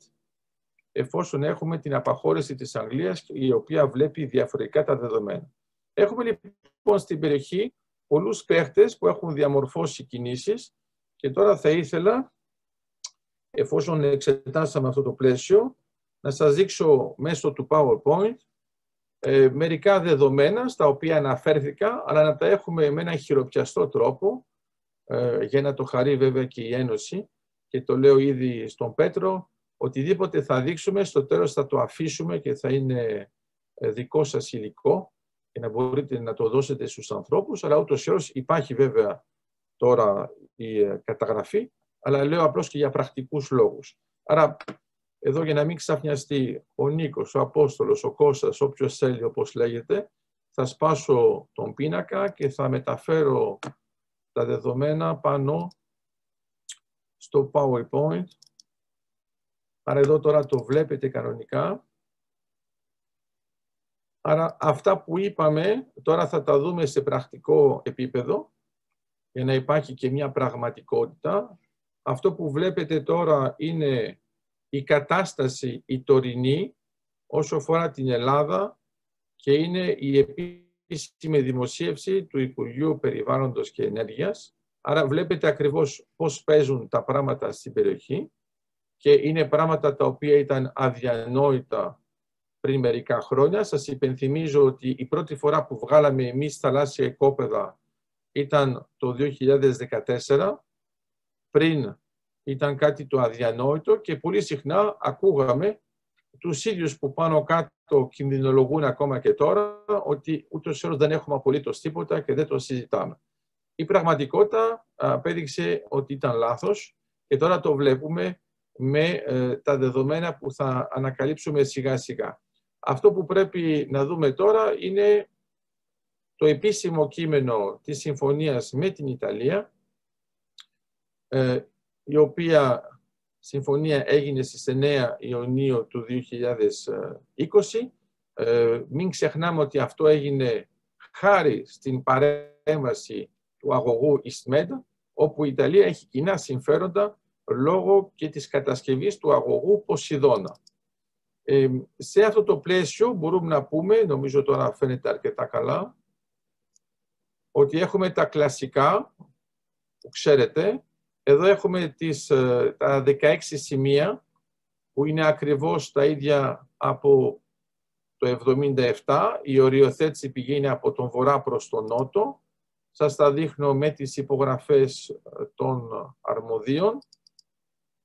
εφόσον έχουμε την απαχώρηση της Αγγλίας, η οποία βλέπει διαφορετικά τα δεδομένα. Έχουμε λοιπόν στην περιοχή πολλούς παίχτες που έχουν διαμορφώσει κινήσεις και τώρα θα ήθελα, εφόσον εξετάσαμε αυτό το πλαίσιο, να σας δείξω μέσω του PowerPoint ε, μερικά δεδομένα στα οποία αναφέρθηκα, αλλά να τα έχουμε με ένα χειροπιαστό τρόπο, ε, για να το χαρεί βέβαια και η Ένωση, και το λέω ήδη στον Πέτρο, οτιδήποτε θα δείξουμε, στο τέλος θα το αφήσουμε και θα είναι ε, δικό σας υλικό και να μπορείτε να το δώσετε στους ανθρώπους, αλλά ούτως ή υπάρχει βέβαια τώρα η ε, καταγραφή, αλλά λέω απλώς και για πρακτικούς λόγους. Άρα, εδώ για να μην ξαφνιαστεί ο Νίκος, ο Απόστολος, ο Κώστας, όποιος θέλει όπως λέγεται, θα σπάσω τον πίνακα και θα μεταφέρω τα δεδομένα πάνω στο PowerPoint. Άρα εδώ τώρα το βλέπετε κανονικά. Άρα αυτά που είπαμε τώρα θα τα δούμε σε πρακτικό επίπεδο για να υπάρχει και μια πραγματικότητα. Αυτό που βλέπετε τώρα είναι η κατάσταση η τωρινή όσο αφορά την Ελλάδα και είναι η επίσημη δημοσίευση του Υπουργείου Περιβάλλοντος και Ενέργειας. Άρα βλέπετε ακριβώς πώς παίζουν τα πράγματα στην περιοχή και είναι πράγματα τα οποία ήταν αδιανόητα πριν μερικά χρόνια. Σας υπενθυμίζω ότι η πρώτη φορά που βγάλαμε εμείς θαλάσσια οικόπεδα ήταν το 2014. Πριν ήταν κάτι το αδιανόητο και πολύ συχνά ακούγαμε τους ίδιους που πάνω κάτω κινδυνολογούν ακόμα και τώρα ότι ούτως ή δεν έχουμε απολύτως τίποτα και δεν το συζητάμε. Η πραγματικότητα απέδειξε ότι ήταν λάθος και τώρα το βλέπουμε με ε, τα δεδομένα που θα ανακαλύψουμε σιγά σιγά. Αυτό που πρέπει να δούμε τώρα είναι το επίσημο κείμενο της συμφωνίας με την Ιταλία, ε, η οποία συμφωνία έγινε στις 9 Ιουνίου του 2020. Ε, μην ξεχνάμε ότι αυτό έγινε χάρη στην παρέμβαση του αγωγού Istmed, όπου η Ιταλία έχει κοινά συμφέροντα λόγω και της κατασκευής του αγωγού Ποσειδώνα. Ε, σε αυτό το πλαίσιο μπορούμε να πούμε, νομίζω τώρα φαίνεται αρκετά καλά, ότι έχουμε τα κλασικά που ξέρετε. Εδώ έχουμε τις, ε, τα 16 σημεία που είναι ακριβώς τα ίδια από το 77. Η οριοθέτηση πηγαίνει από τον βορρά προς τον νότο. Σας τα δείχνω με τις υπογραφές ε, των αρμοδίων.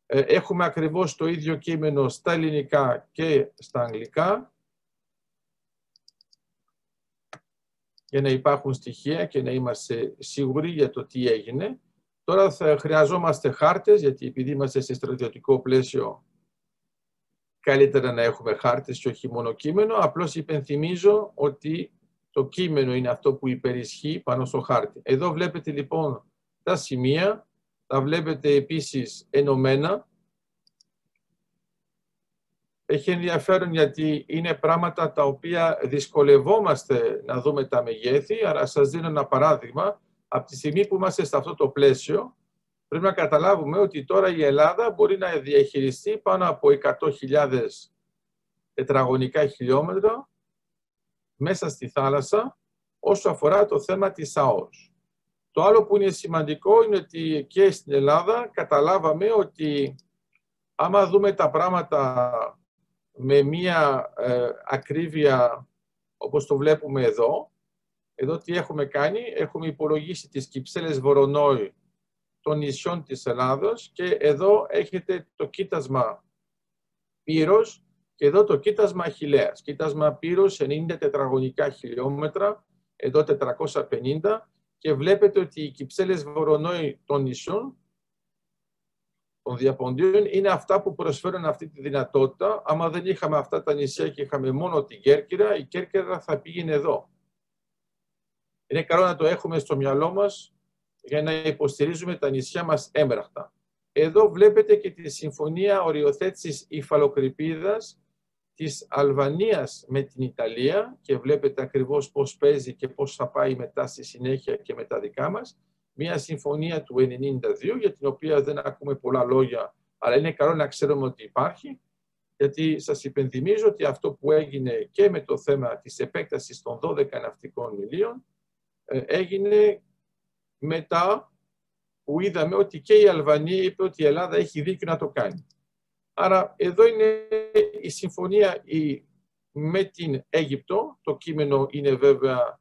Ε, έχουμε ακριβώς το ίδιο κείμενο στα ελληνικά και στα αγγλικά για να υπάρχουν στοιχεία και να είμαστε σίγουροι για το τι έγινε. Τώρα θα χρειαζόμαστε χάρτες, γιατί επειδή είμαστε σε στρατιωτικό πλαίσιο, καλύτερα να έχουμε χάρτες και όχι μόνο κείμενο. Απλώς υπενθυμίζω ότι το κείμενο είναι αυτό που υπερισχύει πάνω στο χάρτη. Εδώ βλέπετε λοιπόν τα σημεία, τα βλέπετε επίσης ενωμένα. Έχει ενδιαφέρον γιατί είναι πράγματα τα οποία δυσκολευόμαστε να δούμε τα μεγέθη, αλλά σας δίνω ένα παράδειγμα. Από τη στιγμή που είμαστε σε αυτό το πλαίσιο, πρέπει να καταλάβουμε ότι τώρα η Ελλάδα μπορεί να διαχειριστεί πάνω από 100.000 τετραγωνικά χιλιόμετρα μέσα στη θάλασσα όσο αφορά το θέμα της ΑΟΣ. Το άλλο που είναι σημαντικό είναι ότι και στην Ελλάδα καταλάβαμε ότι άμα δούμε τα πράγματα με μία ε, ακρίβεια όπως το βλέπουμε εδώ, Εδώ τι έχουμε κάνει, έχουμε υπολογίσει τις Κυψέλες Βορονόη των νησιών της Ελλάδος και εδώ έχετε το κοίτασμα Πύρος και εδώ το κοίτασμα Αχιλέας. Κοίτασμα Πύρος 90 τετραγωνικά χιλιόμετρα, εδώ 450 και βλέπετε ότι οι Κυψέλες Βορονόη των νησιών των διαποντίων είναι αυτά που προσφέρουν αυτή τη δυνατότητα. Άμα δεν είχαμε αυτά τα νησιά και είχαμε μόνο την Κέρκυρα, η Κέρκυρα θα πήγαινε εδώ. Είναι καλό να το έχουμε στο μυαλό μας για να υποστηρίζουμε τα νησιά μας έμπραχτα. Εδώ βλέπετε και τη συμφωνία οριοθέτησης υφαλοκρηπίδας της Αλβανίας με την Ιταλία και βλέπετε ακριβώς πώς παίζει και πώς θα πάει μετά στη συνέχεια και με τα δικά μας. Μια συμφωνία του 1992 για την οποία δεν ακούμε πολλά λόγια αλλά είναι καλό να ξέρουμε ότι υπάρχει γιατί σας υπενθυμίζω ότι αυτό που έγινε και με το θέμα της επέκτασης των 12 ναυτικών μιλίων ε, έγινε μετά που είδαμε ότι και η Αλβανία είπε ότι η Ελλάδα έχει δίκιο να το κάνει. Άρα εδώ είναι η συμφωνία με την Αίγυπτο. Το κείμενο είναι βέβαια,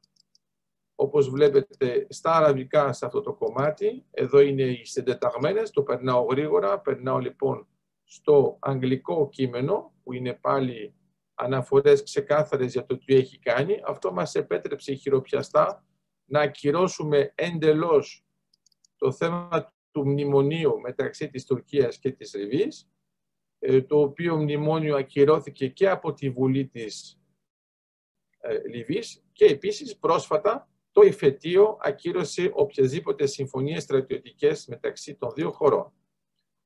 όπως βλέπετε, στα αραβικά σε αυτό το κομμάτι. Εδώ είναι οι συντεταγμένες, το περνάω γρήγορα. Περνάω λοιπόν στο αγγλικό κείμενο, που είναι πάλι αναφορές ξεκάθαρες για το τι έχει κάνει. Αυτό μας επέτρεψε χειροπιαστά να ακυρώσουμε εντελώς το θέμα του μνημονίου μεταξύ της Τουρκίας και της Λιβύης, ε, το οποίο μνημόνιο ακυρώθηκε και από τη Βουλή της ε, Λιβύης και επίσης πρόσφατα το Ιφετίο ακύρωσε οποιασδήποτε συμφωνίες στρατιωτικές μεταξύ των δύο χωρών.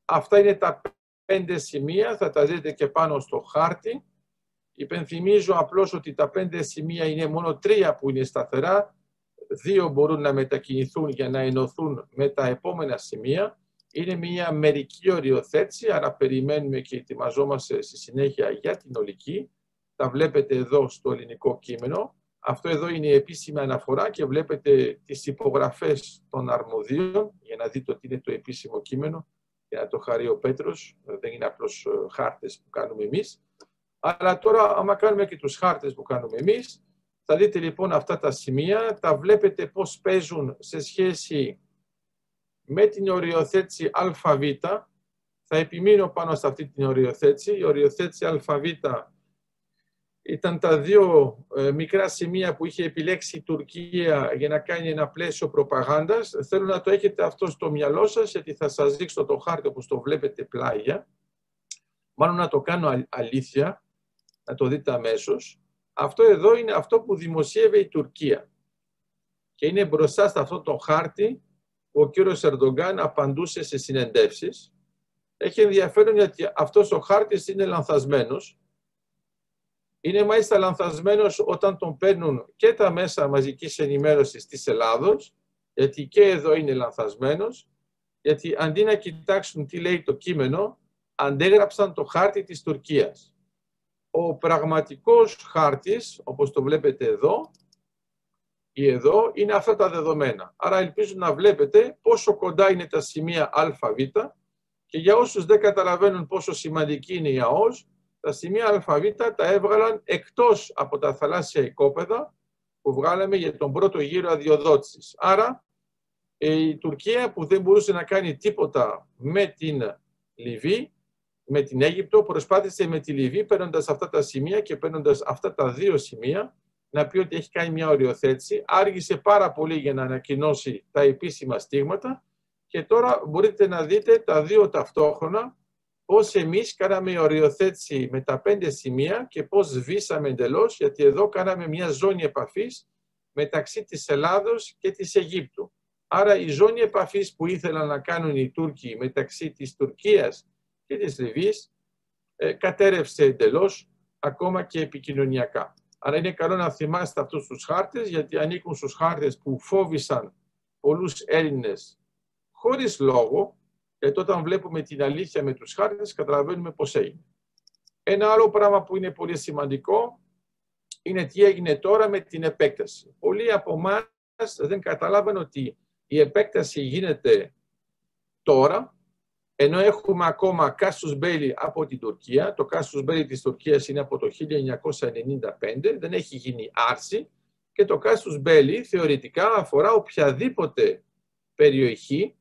Αυτά είναι τα πέντε σημεία, θα τα δείτε και πάνω στο χάρτη. Υπενθυμίζω απλώς ότι τα πέντε σημεία είναι μόνο τρία που είναι σταθερά, δύο μπορούν να μετακινηθούν για να ενωθούν με τα επόμενα σημεία. Είναι μια μερική οριοθέτηση, άρα περιμένουμε και ετοιμαζόμαστε στη συνέχεια για την ολική. Τα βλέπετε εδώ στο ελληνικό κείμενο. Αυτό εδώ είναι η επίσημη αναφορά και βλέπετε τις υπογραφές των αρμοδίων για να δείτε ότι είναι το επίσημο κείμενο για να το χαρεί ο Πέτρος. Δεν είναι απλώς ε, χάρτες που κάνουμε εμείς. Αλλά τώρα, άμα κάνουμε και τους χάρτες που κάνουμε εμείς, θα δείτε λοιπόν αυτά τα σημεία, τα βλέπετε πώς παίζουν σε σχέση με την οριοθέτηση ΑΒ. Θα επιμείνω πάνω σε αυτή την οριοθέτηση. Η οριοθέτηση ΑΒ ήταν τα δύο ε, μικρά σημεία που είχε επιλέξει η Τουρκία για να κάνει ένα πλαίσιο προπαγάνδας. Θέλω να το έχετε αυτό στο μυαλό σας, γιατί θα σας δείξω το χάρτη όπως το βλέπετε πλάγια. Μάλλον να το κάνω αλήθεια, να το δείτε αμέσως. Αυτό εδώ είναι αυτό που δημοσίευε η Τουρκία. Και είναι μπροστά σε αυτό το χάρτη που ο κύριος Ερντογκάν απαντούσε σε συνεντεύσεις. Έχει ενδιαφέρον γιατί αυτός ο χάρτης είναι λανθασμένος. Είναι μάλιστα λανθασμένος όταν τον παίρνουν και τα μέσα μαζικής ενημέρωσης της Ελλάδος, γιατί και εδώ είναι λανθασμένος, γιατί αντί να κοιτάξουν τι λέει το κείμενο, αντέγραψαν το χάρτη της Τουρκίας ο πραγματικός χάρτης, όπως το βλέπετε εδώ ή εδώ, είναι αυτά τα δεδομένα. Άρα ελπίζω να βλέπετε πόσο κοντά είναι τα σημεία ΑΒ και για όσους δεν καταλαβαίνουν πόσο σημαντική είναι η ΑΟΣ, τα σημεία ΑΒ τα έβγαλαν εκτός από τα θαλάσσια οικόπεδα που βγάλαμε για τον πρώτο γύρο αδειοδότησης. Άρα η Τουρκία που δεν μπορούσε να κάνει τίποτα με την Λιβύη με την Αίγυπτο, προσπάθησε με τη Λιβύη παίρνοντας αυτά τα σημεία και παίρνοντας αυτά τα δύο σημεία να πει ότι έχει κάνει μια οριοθέτηση. Άργησε πάρα πολύ για να ανακοινώσει τα επίσημα στίγματα και τώρα μπορείτε να δείτε τα δύο ταυτόχρονα πώς εμείς κάναμε οριοθέτηση με τα πέντε σημεία και πώς σβήσαμε εντελώς, γιατί εδώ κάναμε μια ζώνη επαφής μεταξύ της Ελλάδος και της Αιγύπτου. Άρα η ζώνη επαφής που ήθελαν να κάνουν οι Τούρκοι μεταξύ της Τουρκίας και της Λιβύης ε, κατέρευσε εντελώς ακόμα και επικοινωνιακά. Αλλά είναι καλό να θυμάστε αυτούς τους χάρτες γιατί ανήκουν στους χάρτες που φόβησαν πολλούς Έλληνες χωρίς λόγο γιατί όταν βλέπουμε την αλήθεια με τους χάρτες καταλαβαίνουμε πώς έγινε. Ένα άλλο πράγμα που είναι πολύ σημαντικό είναι τι έγινε τώρα με την επέκταση. Πολλοί από εμάς δεν καταλάβαν ότι η επέκταση γίνεται τώρα ενώ έχουμε ακόμα κάστους μπέλη από την Τουρκία. Το κάστους μπέλη της Τουρκίας είναι από το 1995, δεν έχει γίνει άρση και το κάστους μπέλι θεωρητικά αφορά οποιαδήποτε περιοχή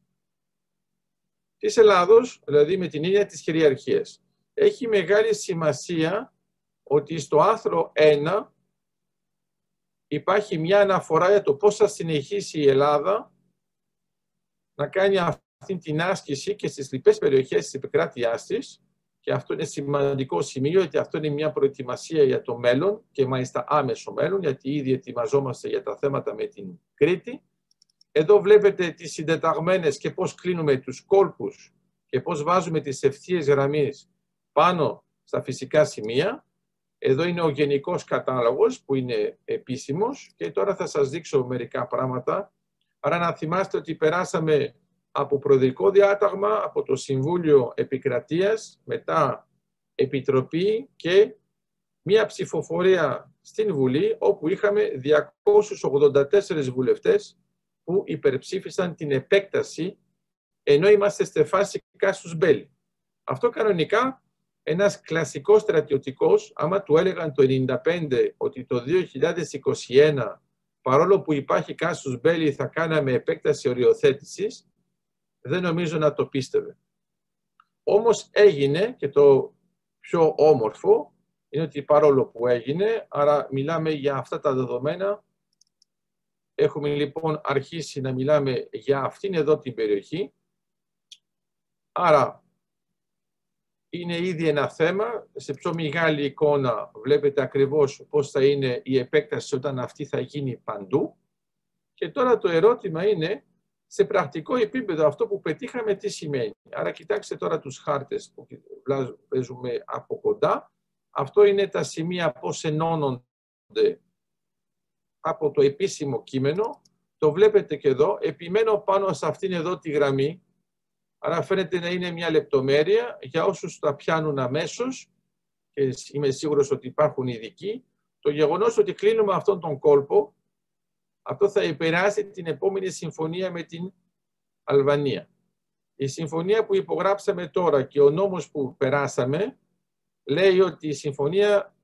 της Ελλάδος, δηλαδή με την έννοια της κυριαρχίας. Έχει μεγάλη σημασία ότι στο άρθρο 1 υπάρχει μια αναφορά για το πώς θα συνεχίσει η Ελλάδα να κάνει αυτή την άσκηση και στις λοιπές περιοχές της επικράτειάς της και αυτό είναι σημαντικό σημείο γιατί αυτό είναι μια προετοιμασία για το μέλλον και μάλιστα άμεσο μέλλον γιατί ήδη ετοιμαζόμαστε για τα θέματα με την Κρήτη. Εδώ βλέπετε τις συντεταγμένες και πώς κλείνουμε τους κόλπους και πώς βάζουμε τις ευθείες γραμμές πάνω στα φυσικά σημεία. Εδώ είναι ο γενικός κατάλογος που είναι επίσημος και τώρα θα σας δείξω μερικά πράγματα. Άρα να θυμάστε ότι περάσαμε από προεδρικό διάταγμα, από το Συμβούλιο Επικρατείας, μετά Επιτροπή και μία ψηφοφορία στην Βουλή, όπου είχαμε 284 βουλευτές που υπερψήφισαν την επέκταση, ενώ είμαστε στη φάση κάσους μπέλη. Αυτό κανονικά ένας κλασικός στρατιωτικός, άμα του έλεγαν το 1995 ότι το 2021, παρόλο που υπάρχει κάσους μπέλη, θα κάναμε επέκταση οριοθέτησης, δεν νομίζω να το πίστευε. Όμως έγινε και το πιο όμορφο είναι ότι παρόλο που έγινε, άρα μιλάμε για αυτά τα δεδομένα, έχουμε λοιπόν αρχίσει να μιλάμε για αυτήν εδώ την περιοχή, άρα είναι ήδη ένα θέμα. Σε πιο μεγάλη εικόνα βλέπετε ακριβώς πώς θα είναι η επέκταση όταν αυτή θα γίνει παντού. Και τώρα το ερώτημα είναι σε πρακτικό επίπεδο αυτό που πετύχαμε τι σημαίνει. Άρα κοιτάξτε τώρα τους χάρτες που παίζουμε από κοντά. Αυτό είναι τα σημεία πώς ενώνονται από το επίσημο κείμενο. Το βλέπετε και εδώ. Επιμένω πάνω σε αυτήν εδώ τη γραμμή. Άρα φαίνεται να είναι μια λεπτομέρεια για όσους τα πιάνουν αμέσως και είμαι σίγουρος ότι υπάρχουν ειδικοί. Το γεγονός ότι κλείνουμε αυτόν τον κόλπο αυτό θα επηρεάσει την επόμενη συμφωνία με την Αλβανία. Η συμφωνία που υπογράψαμε τώρα και ο νόμος που περάσαμε λέει ότι η συμφωνία,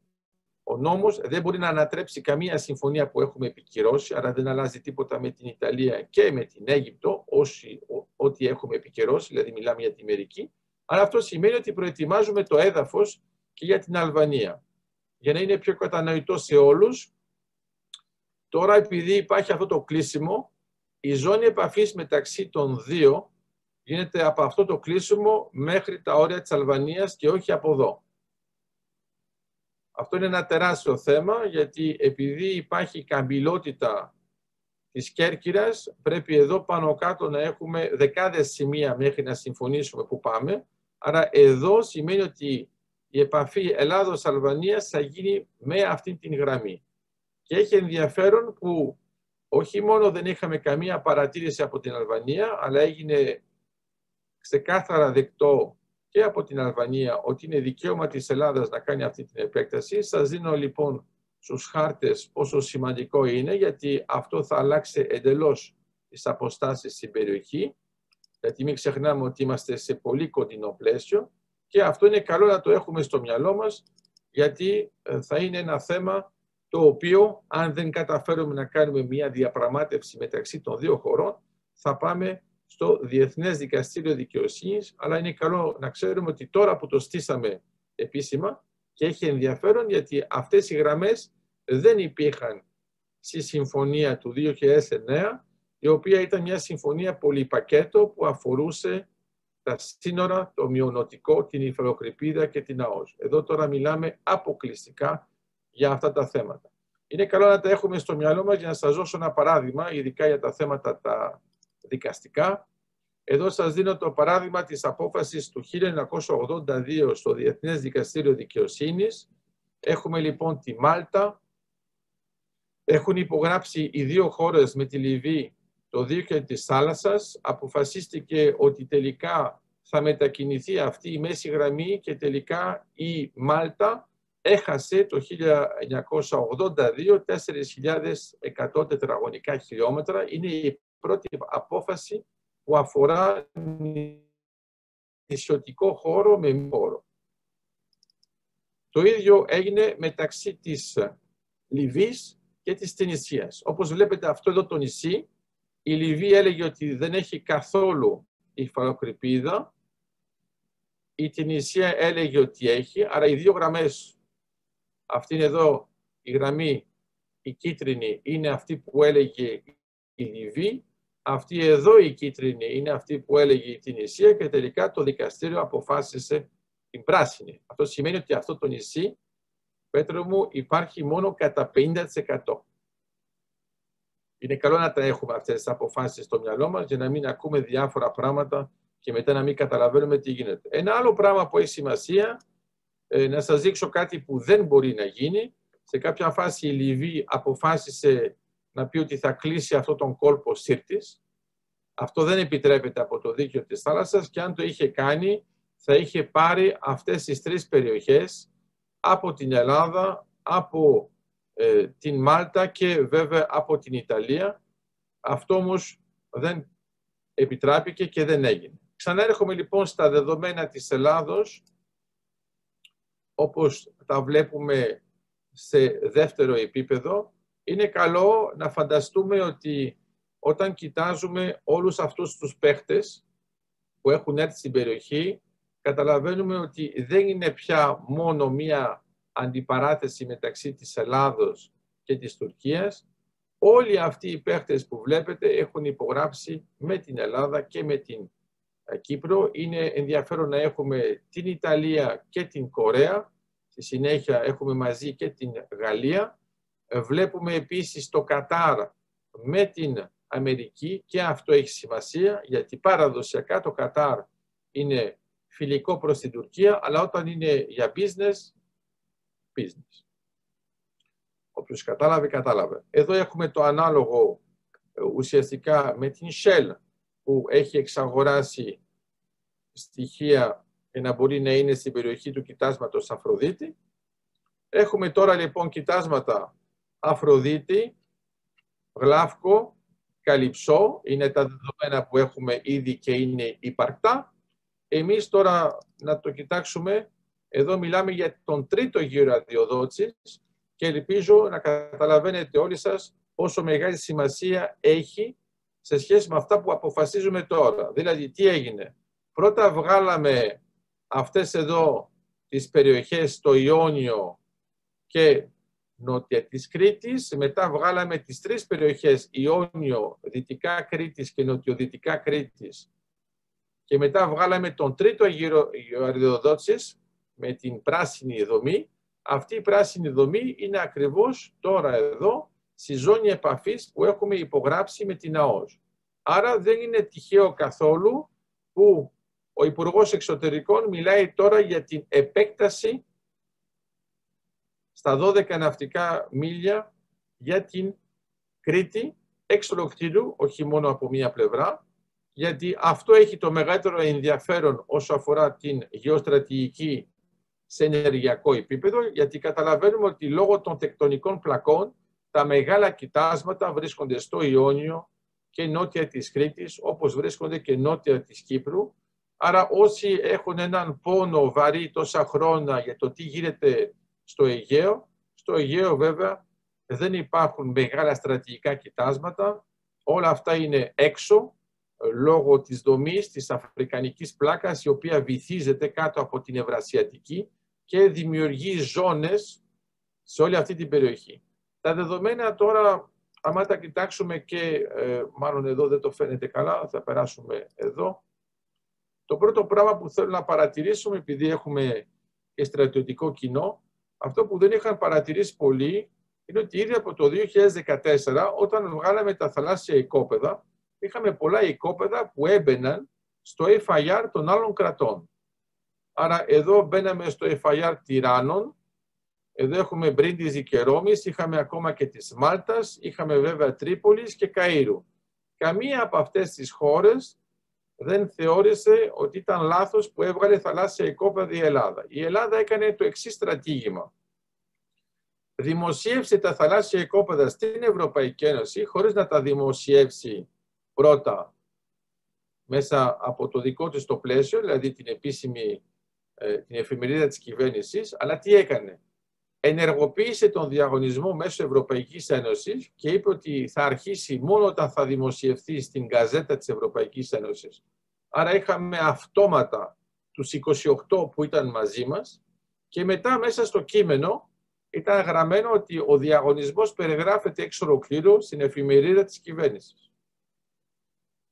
ο νόμος δεν μπορεί να ανατρέψει καμία συμφωνία που έχουμε επικυρώσει, άρα δεν αλλάζει τίποτα με την Ιταλία και με την Αίγυπτο, όσοι, ό,τι έχουμε επικυρώσει, δηλαδή μιλάμε για τη μερική. Άρα αυτό σημαίνει ότι προετοιμάζουμε το έδαφος και για την Αλβανία. Για να είναι πιο κατανοητό σε όλους, Τώρα επειδή υπάρχει αυτό το κλείσιμο, η ζώνη επαφής μεταξύ των δύο γίνεται από αυτό το κλείσιμο μέχρι τα όρια της Αλβανίας και όχι από εδώ. Αυτό είναι ένα τεράστιο θέμα γιατί επειδή υπάρχει καμπυλότητα της Κέρκυρας πρέπει εδώ πάνω κάτω να έχουμε δεκάδες σημεία μέχρι να συμφωνήσουμε που πάμε. Άρα εδώ σημαίνει ότι η επαφή Ελλάδος-Αλβανίας θα γίνει με αυτή την γραμμή. Και έχει ενδιαφέρον που όχι μόνο δεν είχαμε καμία παρατήρηση από την Αλβανία, αλλά έγινε ξεκάθαρα δεκτό και από την Αλβανία ότι είναι δικαίωμα της Ελλάδας να κάνει αυτή την επέκταση. Σας δίνω λοιπόν στους χάρτες πόσο σημαντικό είναι, γιατί αυτό θα αλλάξει εντελώς τις αποστάσεις στην περιοχή, γιατί μην ξεχνάμε ότι είμαστε σε πολύ κοντινό πλαίσιο και αυτό είναι καλό να το έχουμε στο μυαλό μας, γιατί ε, θα είναι ένα θέμα το οποίο αν δεν καταφέρουμε να κάνουμε μια διαπραγμάτευση μεταξύ των δύο χωρών, θα πάμε στο Διεθνές Δικαστήριο Δικαιοσύνης, αλλά είναι καλό να ξέρουμε ότι τώρα που το στήσαμε επίσημα και έχει ενδιαφέρον γιατί αυτές οι γραμμές δεν υπήρχαν στη συμφωνία του 2009, η οποία ήταν μια συμφωνία πολυπακέτο που αφορούσε τα σύνορα, το μειονοτικό, την υφαλοκρηπίδα και την ΑΟΣ. Εδώ τώρα μιλάμε αποκλειστικά για αυτά τα θέματα. Είναι καλό να τα έχουμε στο μυαλό μας για να σας δώσω ένα παράδειγμα, ειδικά για τα θέματα τα δικαστικά. Εδώ σας δίνω το παράδειγμα της απόφασης του 1982 στο Διεθνές Δικαστήριο Δικαιοσύνης. Έχουμε λοιπόν τη Μάλτα. Έχουν υπογράψει οι δύο χώρες με τη Λιβύη το δίκαιο της θάλασσας. Αποφασίστηκε ότι τελικά θα μετακινηθεί αυτή η μέση γραμμή και τελικά η Μάλτα έχασε το 1982 4.100 τετραγωνικά χιλιόμετρα. Είναι η πρώτη απόφαση που αφορά νησιωτικό χώρο με χώρο. Το ίδιο έγινε μεταξύ της Λιβύης και της Τινησίας. Όπως βλέπετε αυτό εδώ το νησί, η Λιβύη έλεγε ότι δεν έχει καθόλου υφαλοκρηπίδα, η Τινησία έλεγε ότι έχει, άρα οι δύο γραμμές, αυτή είναι εδώ η γραμμή, η κίτρινη, είναι αυτή που έλεγε η Λιβύη, αυτή εδώ η κίτρινη είναι αυτή που έλεγε η Τινησία και τελικά το δικαστήριο αποφάσισε την πράσινη. Αυτό σημαίνει ότι αυτό το νησί, Πέτρο μου, υπάρχει μόνο κατά 50%. Είναι καλό να τα έχουμε αυτές τις αποφάσεις στο μυαλό μας για να μην ακούμε διάφορα πράγματα και μετά να μην καταλαβαίνουμε τι γίνεται. Ένα άλλο πράγμα που έχει σημασία, ε, να σας δείξω κάτι που δεν μπορεί να γίνει. Σε κάποια φάση η Λιβύη αποφάσισε να πει ότι θα κλείσει αυτό τον κόλπο Σύρτης. Αυτό δεν επιτρέπεται από το δίκαιο της θάλασσας και αν το είχε κάνει θα είχε πάρει αυτές τις τρεις περιοχές από την Ελλάδα, από ε, την Μάλτα και βέβαια από την Ιταλία. Αυτό όμως δεν επιτράπηκε και δεν έγινε. Ξανάρχομαι λοιπόν στα δεδομένα της Ελλάδος, όπως τα βλέπουμε σε δεύτερο επίπεδο. Είναι καλό να φανταστούμε ότι όταν κοιτάζουμε όλους αυτούς τους παίχτες που έχουν έρθει στην περιοχή, καταλαβαίνουμε ότι δεν είναι πια μόνο μία αντιπαράθεση μεταξύ της Ελλάδος και της Τουρκίας. Όλοι αυτοί οι παίχτες που βλέπετε έχουν υπογράψει με την Ελλάδα και με την ε, Κύπρο. Είναι ενδιαφέρον να έχουμε την Ιταλία και την Κορέα. Στη συνέχεια έχουμε μαζί και την Γαλλία. Ε, βλέπουμε επίσης το Κατάρ με την Αμερική και αυτό έχει σημασία γιατί παραδοσιακά το Κατάρ είναι φιλικό προς την Τουρκία αλλά όταν είναι για business, business. Όποιος κατάλαβε, κατάλαβε. Εδώ έχουμε το ανάλογο ε, ουσιαστικά με την Shell που έχει εξαγοράσει στοιχεία για να μπορεί να είναι στην περιοχή του κοιτάσματος Αφροδίτη. Έχουμε τώρα λοιπόν κοιτάσματα Αφροδίτη, Γλάφκο, Καλυψό, είναι τα δεδομένα που έχουμε ήδη και είναι υπαρκτά. Εμείς τώρα να το κοιτάξουμε, εδώ μιλάμε για τον τρίτο γύρο αδειοδότησης και ελπίζω να καταλαβαίνετε όλοι σας πόσο μεγάλη σημασία έχει σε σχέση με αυτά που αποφασίζουμε τώρα. Δηλαδή, τι έγινε; Πρώτα βγάλαμε αυτές εδώ τις περιοχές στο Ιόνιο και νότια της Κρήτης. Μετά βγάλαμε τις τρεις περιοχές Ιόνιο, Δυτικά Κρήτης και Νοτιοδυτικά Κρήτης. Και μετά βγάλαμε τον τρίτο γύρο αδειοδότησης με την πράσινη δομή. Αυτή η πράσινη δομή είναι ακριβώς τώρα εδώ στη ζώνη επαφής που έχουμε υπογράψει με την ΑΟΣ. Άρα δεν είναι τυχαίο καθόλου που ο Υπουργός Εξωτερικών μιλάει τώρα για την επέκταση στα 12 ναυτικά μίλια για την Κρήτη, έξω όχι μόνο από μία πλευρά, γιατί αυτό έχει το μεγαλύτερο ενδιαφέρον όσο αφορά την γεωστρατηγική σε ενεργειακό επίπεδο, γιατί καταλαβαίνουμε ότι λόγω των τεκτονικών πλακών τα μεγάλα κοιτάσματα βρίσκονται στο Ιόνιο και νότια της Κρήτης, όπως βρίσκονται και νότια της Κύπρου. Άρα όσοι έχουν έναν πόνο βαρύ τόσα χρόνια για το τι γίνεται στο Αιγαίο, στο Αιγαίο βέβαια δεν υπάρχουν μεγάλα στρατηγικά κοιτάσματα, όλα αυτά είναι έξω, λόγω της δομής της αφρικανικής πλάκας, η οποία βυθίζεται κάτω από την Ευρασιατική και δημιουργεί ζώνες σε όλη αυτή την περιοχή. Τα δεδομένα τώρα, άμα τα κοιτάξουμε και ε, μάλλον εδώ δεν το φαίνεται καλά, θα περάσουμε εδώ. Το πρώτο πράγμα που θέλω να παρατηρήσουμε, επειδή έχουμε και στρατιωτικό κοινό, αυτό που δεν είχαν παρατηρήσει πολλοί, είναι ότι ήδη από το 2014, όταν βγάλαμε τα θαλάσσια οικόπεδα, είχαμε πολλά οικόπεδα που έμπαιναν στο FIR των άλλων κρατών. Άρα εδώ μπαίναμε στο FIR Τυράννων, εδώ έχουμε Μπρίντιζη και Ρώμης, είχαμε ακόμα και της Μάλτας, είχαμε βέβαια Τρίπολης και Καΐρου. Καμία από αυτές τις χώρες δεν θεώρησε ότι ήταν λάθος που έβγαλε θαλάσσια οικόπεδα η Ελλάδα. Η Ελλάδα έκανε το εξής στρατήγημα. Δημοσίευσε τα θαλάσσια οικόπεδα στην Ευρωπαϊκή Ένωση χωρίς να τα δημοσιεύσει πρώτα μέσα από το δικό της το πλαίσιο, δηλαδή την επίσημη ε, την εφημερίδα της κυβέρνησης, αλλά τι έκανε; Ενεργοποίησε τον διαγωνισμό μέσω Ευρωπαϊκής Ένωσης και είπε ότι θα αρχίσει μόνο όταν θα δημοσιευθεί στην γαζέτα της Ευρωπαϊκής Ένωσης. Άρα είχαμε αυτόματα τους 28 που ήταν μαζί μας και μετά μέσα στο κείμενο ήταν γραμμένο ότι ο διαγωνισμός περιγράφεται εξ ολοκλήρου στην εφημερίδα της κυβέρνησης.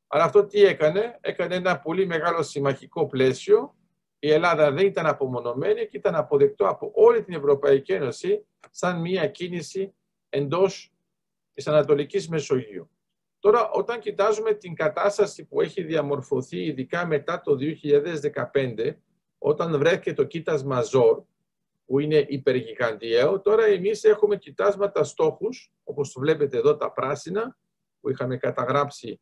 Αλλά αυτό τι έκανε, έκανε ένα πολύ μεγάλο συμμαχικό πλαίσιο. Η Ελλάδα δεν ήταν απομονωμένη και ήταν αποδεκτό από όλη την Ευρωπαϊκή Ένωση σαν μια κίνηση εντός της Ανατολικής Μεσογείου. Τώρα, όταν κοιτάζουμε την κατάσταση που έχει διαμορφωθεί, ειδικά μετά το 2015, όταν βρέθηκε το κοίτασμα ΖΟΡ, που είναι υπεργιγαντιαίο, τώρα εμείς έχουμε κοιτάσματα στόχους, όπως το βλέπετε εδώ τα πράσινα, που είχαμε καταγράψει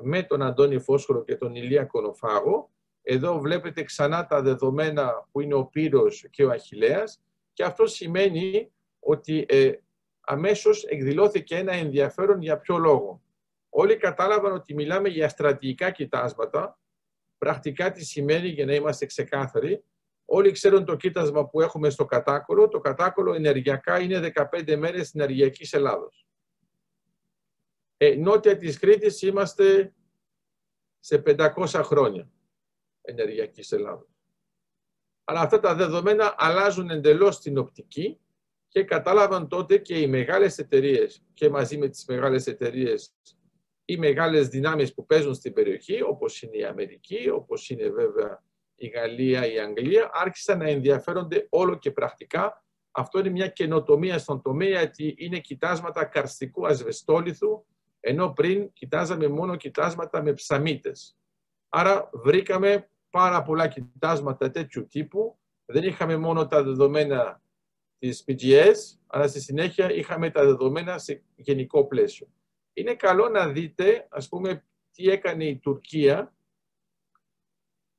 με τον Αντώνη Φόσχορο και τον Ηλία Κονοφάγο. Εδώ βλέπετε ξανά τα δεδομένα που είναι ο Πύρος και ο Αχιλέας και αυτό σημαίνει ότι ε, αμέσως εκδηλώθηκε ένα ενδιαφέρον για ποιο λόγο. Όλοι κατάλαβαν ότι μιλάμε για στρατηγικά κοιτάσματα. Πρακτικά τι σημαίνει, για να είμαστε ξεκάθαροι, όλοι ξέρουν το κοίτασμα που έχουμε στο κατάκολο. Το κατάκολο ενεργειακά είναι 15 μέρες ενεργειακής Ελλάδος. Ε, νότια της Κρήτης είμαστε σε 500 χρόνια ενεργειακής Ελλάδος. Αλλά αυτά τα δεδομένα αλλάζουν εντελώς την οπτική και κατάλαβαν τότε και οι μεγάλες εταιρείες και μαζί με τις μεγάλες εταιρείες οι μεγάλες δυνάμεις που παίζουν στην περιοχή, όπως είναι η Αμερική, όπως είναι βέβαια η Γαλλία, η Αγγλία, άρχισαν να ενδιαφέρονται όλο και πρακτικά. Αυτό είναι μια καινοτομία στον τομέα, γιατί είναι κοιτάσματα καρστικού ασβεστόλιθου, ενώ πριν κοιτάζαμε μόνο κοιτάσματα με ψαμίτες. Άρα βρήκαμε πάρα πολλά κοιτάσματα τέτοιου τύπου. Δεν είχαμε μόνο τα δεδομένα της PGS, αλλά στη συνέχεια είχαμε τα δεδομένα σε γενικό πλαίσιο είναι καλό να δείτε, ας πούμε, τι έκανε η Τουρκία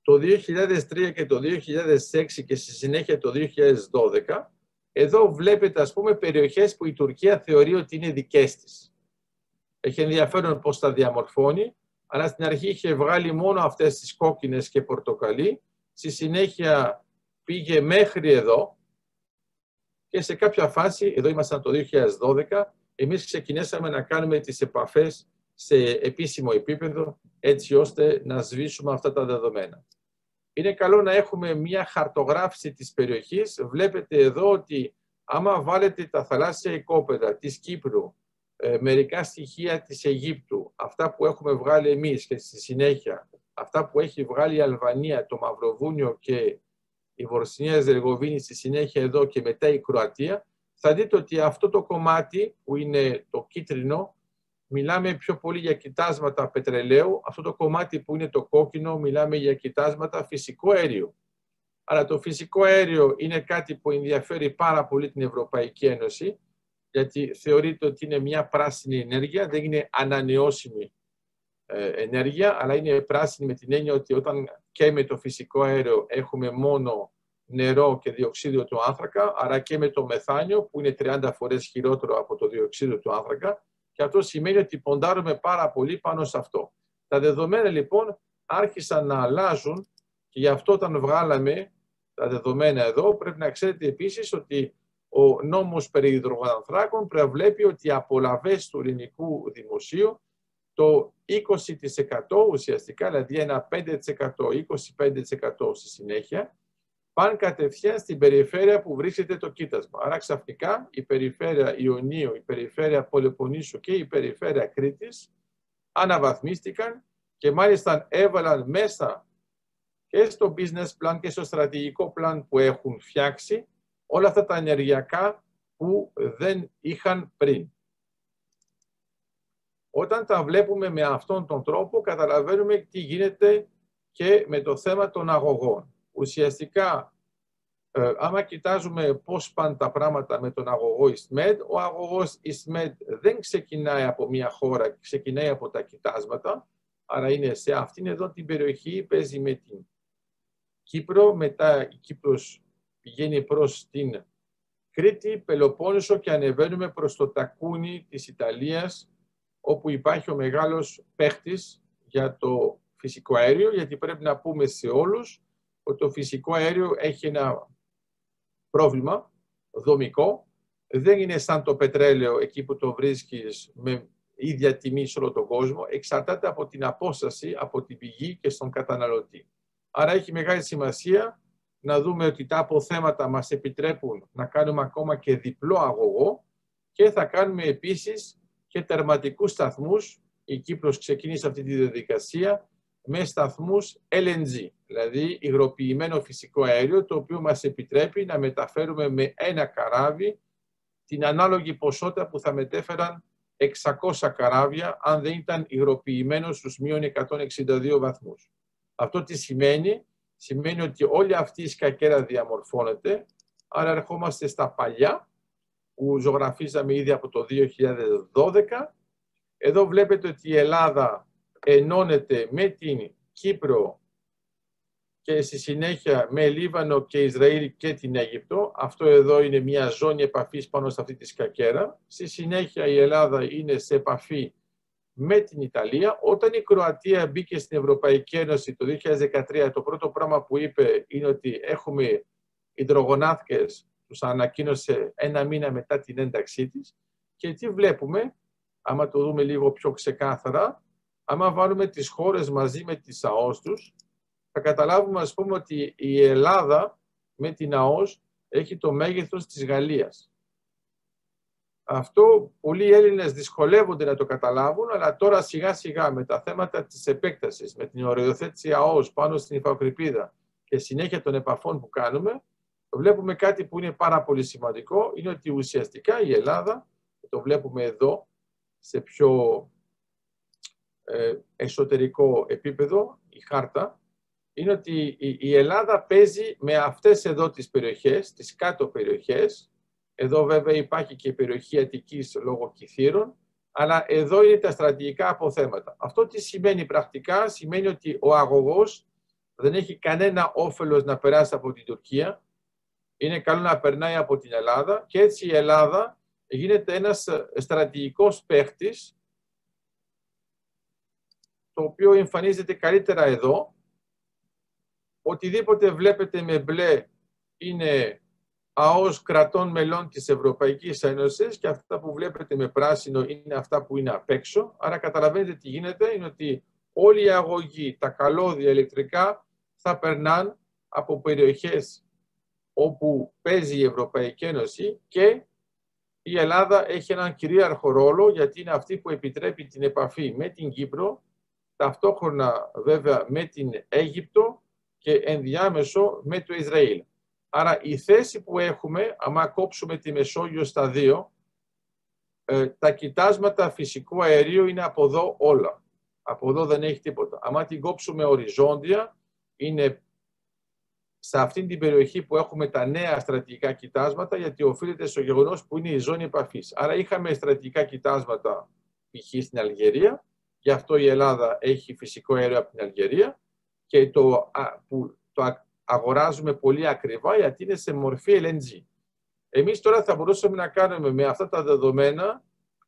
το 2003 και το 2006 και στη συνέχεια το 2012. Εδώ βλέπετε, ας πούμε, περιοχές που η Τουρκία θεωρεί ότι είναι δικές της. Έχει ενδιαφέρον πώς τα διαμορφώνει, αλλά στην αρχή είχε βγάλει μόνο αυτές τις κόκκινες και πορτοκαλί. Στη συνέχεια πήγε μέχρι εδώ και σε κάποια φάση, εδώ ήμασταν το 2012, εμείς ξεκινήσαμε να κάνουμε τις επαφές σε επίσημο επίπεδο έτσι ώστε να σβήσουμε αυτά τα δεδομένα. Είναι καλό να έχουμε μια χαρτογράφηση της περιοχής. Βλέπετε εδώ ότι άμα βάλετε τα θαλάσσια οικόπεδα της Κύπρου, ε, μερικά στοιχεία της Αιγύπτου, αυτά που έχουμε βγάλει εμείς και στη συνέχεια, αυτά που έχει βγάλει η Αλβανία, το Μαυροβούνιο και η Βορσινία Ζεργοβίνη στη συνέχεια εδώ και μετά η Κροατία, θα δείτε ότι αυτό το κομμάτι που είναι το κίτρινο, μιλάμε πιο πολύ για κοιτάσματα πετρελαίου. Αυτό το κομμάτι που είναι το κόκκινο, μιλάμε για κοιτάσματα φυσικό αέριο. Αλλά το φυσικό αέριο είναι κάτι που ενδιαφέρει πάρα πολύ την Ευρωπαϊκή Ένωση, γιατί θεωρείται ότι είναι μια πράσινη ενέργεια, δεν είναι ανανεώσιμη ε, ενέργεια, αλλά είναι πράσινη με την έννοια ότι όταν και με το φυσικό αέριο έχουμε μόνο νερό και διοξίδιο του άνθρακα, άρα και με το μεθάνιο που είναι 30 φορές χειρότερο από το διοξίδιο του άνθρακα και αυτό σημαίνει ότι ποντάρουμε πάρα πολύ πάνω σε αυτό. Τα δεδομένα λοιπόν άρχισαν να αλλάζουν και γι' αυτό όταν βγάλαμε τα δεδομένα εδώ πρέπει να ξέρετε επίσης ότι ο νόμος περί υδρογονανθράκων προβλέπει ότι οι απολαβές του ελληνικού δημοσίου το 20% ουσιαστικά, δηλαδή ένα 5%, 25% στη συνέχεια, πάνε κατευθείαν στην περιφέρεια που βρίσκεται το κοίτασμα. Άρα ξαφνικά η περιφέρεια Ιωνίου, η περιφέρεια Πολεποννήσου και η περιφέρεια Κρήτης αναβαθμίστηκαν και μάλιστα έβαλαν μέσα και στο business plan και στο στρατηγικό plan που έχουν φτιάξει όλα αυτά τα ενεργειακά που δεν είχαν πριν. Όταν τα βλέπουμε με αυτόν τον τρόπο, καταλαβαίνουμε τι γίνεται και με το θέμα των αγωγών ουσιαστικά, ε, άμα κοιτάζουμε πώς πάνε τα πράγματα με τον αγωγό Ισμέντ, ο αγωγός Ισμέντ δεν ξεκινάει από μια χώρα, ξεκινάει από τα κοιτάσματα, άρα είναι σε αυτήν εδώ την περιοχή, παίζει με την Κύπρο, μετά η Κύπρος πηγαίνει προς την Κρήτη, Πελοπόννησο και ανεβαίνουμε προς το τακούνι της Ιταλίας, όπου υπάρχει ο μεγάλος παίχτης για το φυσικό αέριο, γιατί πρέπει να πούμε σε όλους ότι το φυσικό αέριο έχει ένα πρόβλημα, δομικό. Δεν είναι σαν το πετρέλαιο εκεί που το βρίσκεις με ίδια τιμή σε όλο τον κόσμο. Εξαρτάται από την απόσταση, από την πηγή και στον καταναλωτή. Άρα έχει μεγάλη σημασία να δούμε ότι τα αποθέματα μας επιτρέπουν να κάνουμε ακόμα και διπλό αγωγό και θα κάνουμε επίσης και τερματικούς σταθμούς. Η Κύπρος ξεκίνησε αυτή τη διαδικασία με σταθμούς LNG, δηλαδή υγροποιημένο φυσικό αέριο, το οποίο μας επιτρέπει να μεταφέρουμε με ένα καράβι την ανάλογη ποσότητα που θα μετέφεραν 600 καράβια αν δεν ήταν υγροποιημένος στους μείον 162 βαθμούς. Αυτό τι σημαίνει, σημαίνει ότι όλη αυτή η σκακέρα διαμορφώνεται, άρα ερχόμαστε στα παλιά, που ζωγραφίζαμε ήδη από το 2012. Εδώ βλέπετε ότι η Ελλάδα ενώνεται με την Κύπρο και στη συνέχεια με Λίβανο και Ισραήλ και την Αίγυπτο. Αυτό εδώ είναι μια ζώνη επαφής πάνω σε αυτή τη σκακέρα. Στη συνέχεια η Ελλάδα είναι σε επαφή με την Ιταλία. Όταν η Κροατία μπήκε στην Ευρωπαϊκή Ένωση το 2013, το πρώτο πράγμα που είπε είναι ότι έχουμε υδρογονάθηκες, τους ανακοίνωσε ένα μήνα μετά την ένταξή της. Και τι βλέπουμε, άμα το δούμε λίγο πιο ξεκάθαρα, άμα βάλουμε τις χώρες μαζί με τις ΑΟΣ τους, θα καταλάβουμε ας πούμε ότι η Ελλάδα με την ΑΟΣ έχει το μέγεθος της Γαλλίας. Αυτό πολλοί Έλληνες δυσκολεύονται να το καταλάβουν, αλλά τώρα σιγά σιγά με τα θέματα της επέκτασης, με την οριοθέτηση ΑΟΣ πάνω στην υφακρηπίδα και συνέχεια των επαφών που κάνουμε, βλέπουμε κάτι που είναι πάρα πολύ σημαντικό, είναι ότι ουσιαστικά η Ελλάδα, το βλέπουμε εδώ, σε πιο ε, εσωτερικό επίπεδο, η χάρτα, είναι ότι η Ελλάδα παίζει με αυτές εδώ τις περιοχές, τις κάτω περιοχές. Εδώ βέβαια υπάρχει και η περιοχή Αττικής λόγω κυθύρων, αλλά εδώ είναι τα στρατηγικά αποθέματα. Αυτό τι σημαίνει πρακτικά, σημαίνει ότι ο αγωγός δεν έχει κανένα όφελος να περάσει από την Τουρκία. Είναι καλό να περνάει από την Ελλάδα και έτσι η Ελλάδα γίνεται ένας στρατηγικός παίχτης το οποίο εμφανίζεται καλύτερα εδώ. Οτιδήποτε βλέπετε με μπλε είναι ΑΟΣ κρατών μελών της Ευρωπαϊκής Ένωσης και αυτά που βλέπετε με πράσινο είναι αυτά που είναι απ' έξω. Άρα καταλαβαίνετε τι γίνεται, είναι ότι όλοι οι αγωγοί, τα καλώδια ηλεκτρικά θα περνάνε από περιοχές όπου παίζει η Ευρωπαϊκή Ένωση και η Ελλάδα έχει έναν κυρίαρχο ρόλο γιατί είναι αυτή που επιτρέπει την επαφή με την Κύπρο ταυτόχρονα βέβαια με την Αίγυπτο και ενδιάμεσο με το Ισραήλ. Άρα η θέση που έχουμε, άμα κόψουμε τη Μεσόγειο στα δύο, ε, τα κοιτάσματα φυσικού αερίου είναι από εδώ όλα. Από εδώ δεν έχει τίποτα. Άμα την κόψουμε οριζόντια, είναι σε αυτή την περιοχή που έχουμε τα νέα στρατηγικά κοιτάσματα, γιατί οφείλεται στο γεγονός που είναι η ζώνη επαφής. Άρα είχαμε στρατηγικά κοιτάσματα π.χ. στην Αλγερία, Γι' αυτό η Ελλάδα έχει φυσικό αέριο από την Αλγερία και το, που το αγοράζουμε πολύ ακριβά γιατί είναι σε μορφή LNG. Εμείς τώρα θα μπορούσαμε να κάνουμε με αυτά τα δεδομένα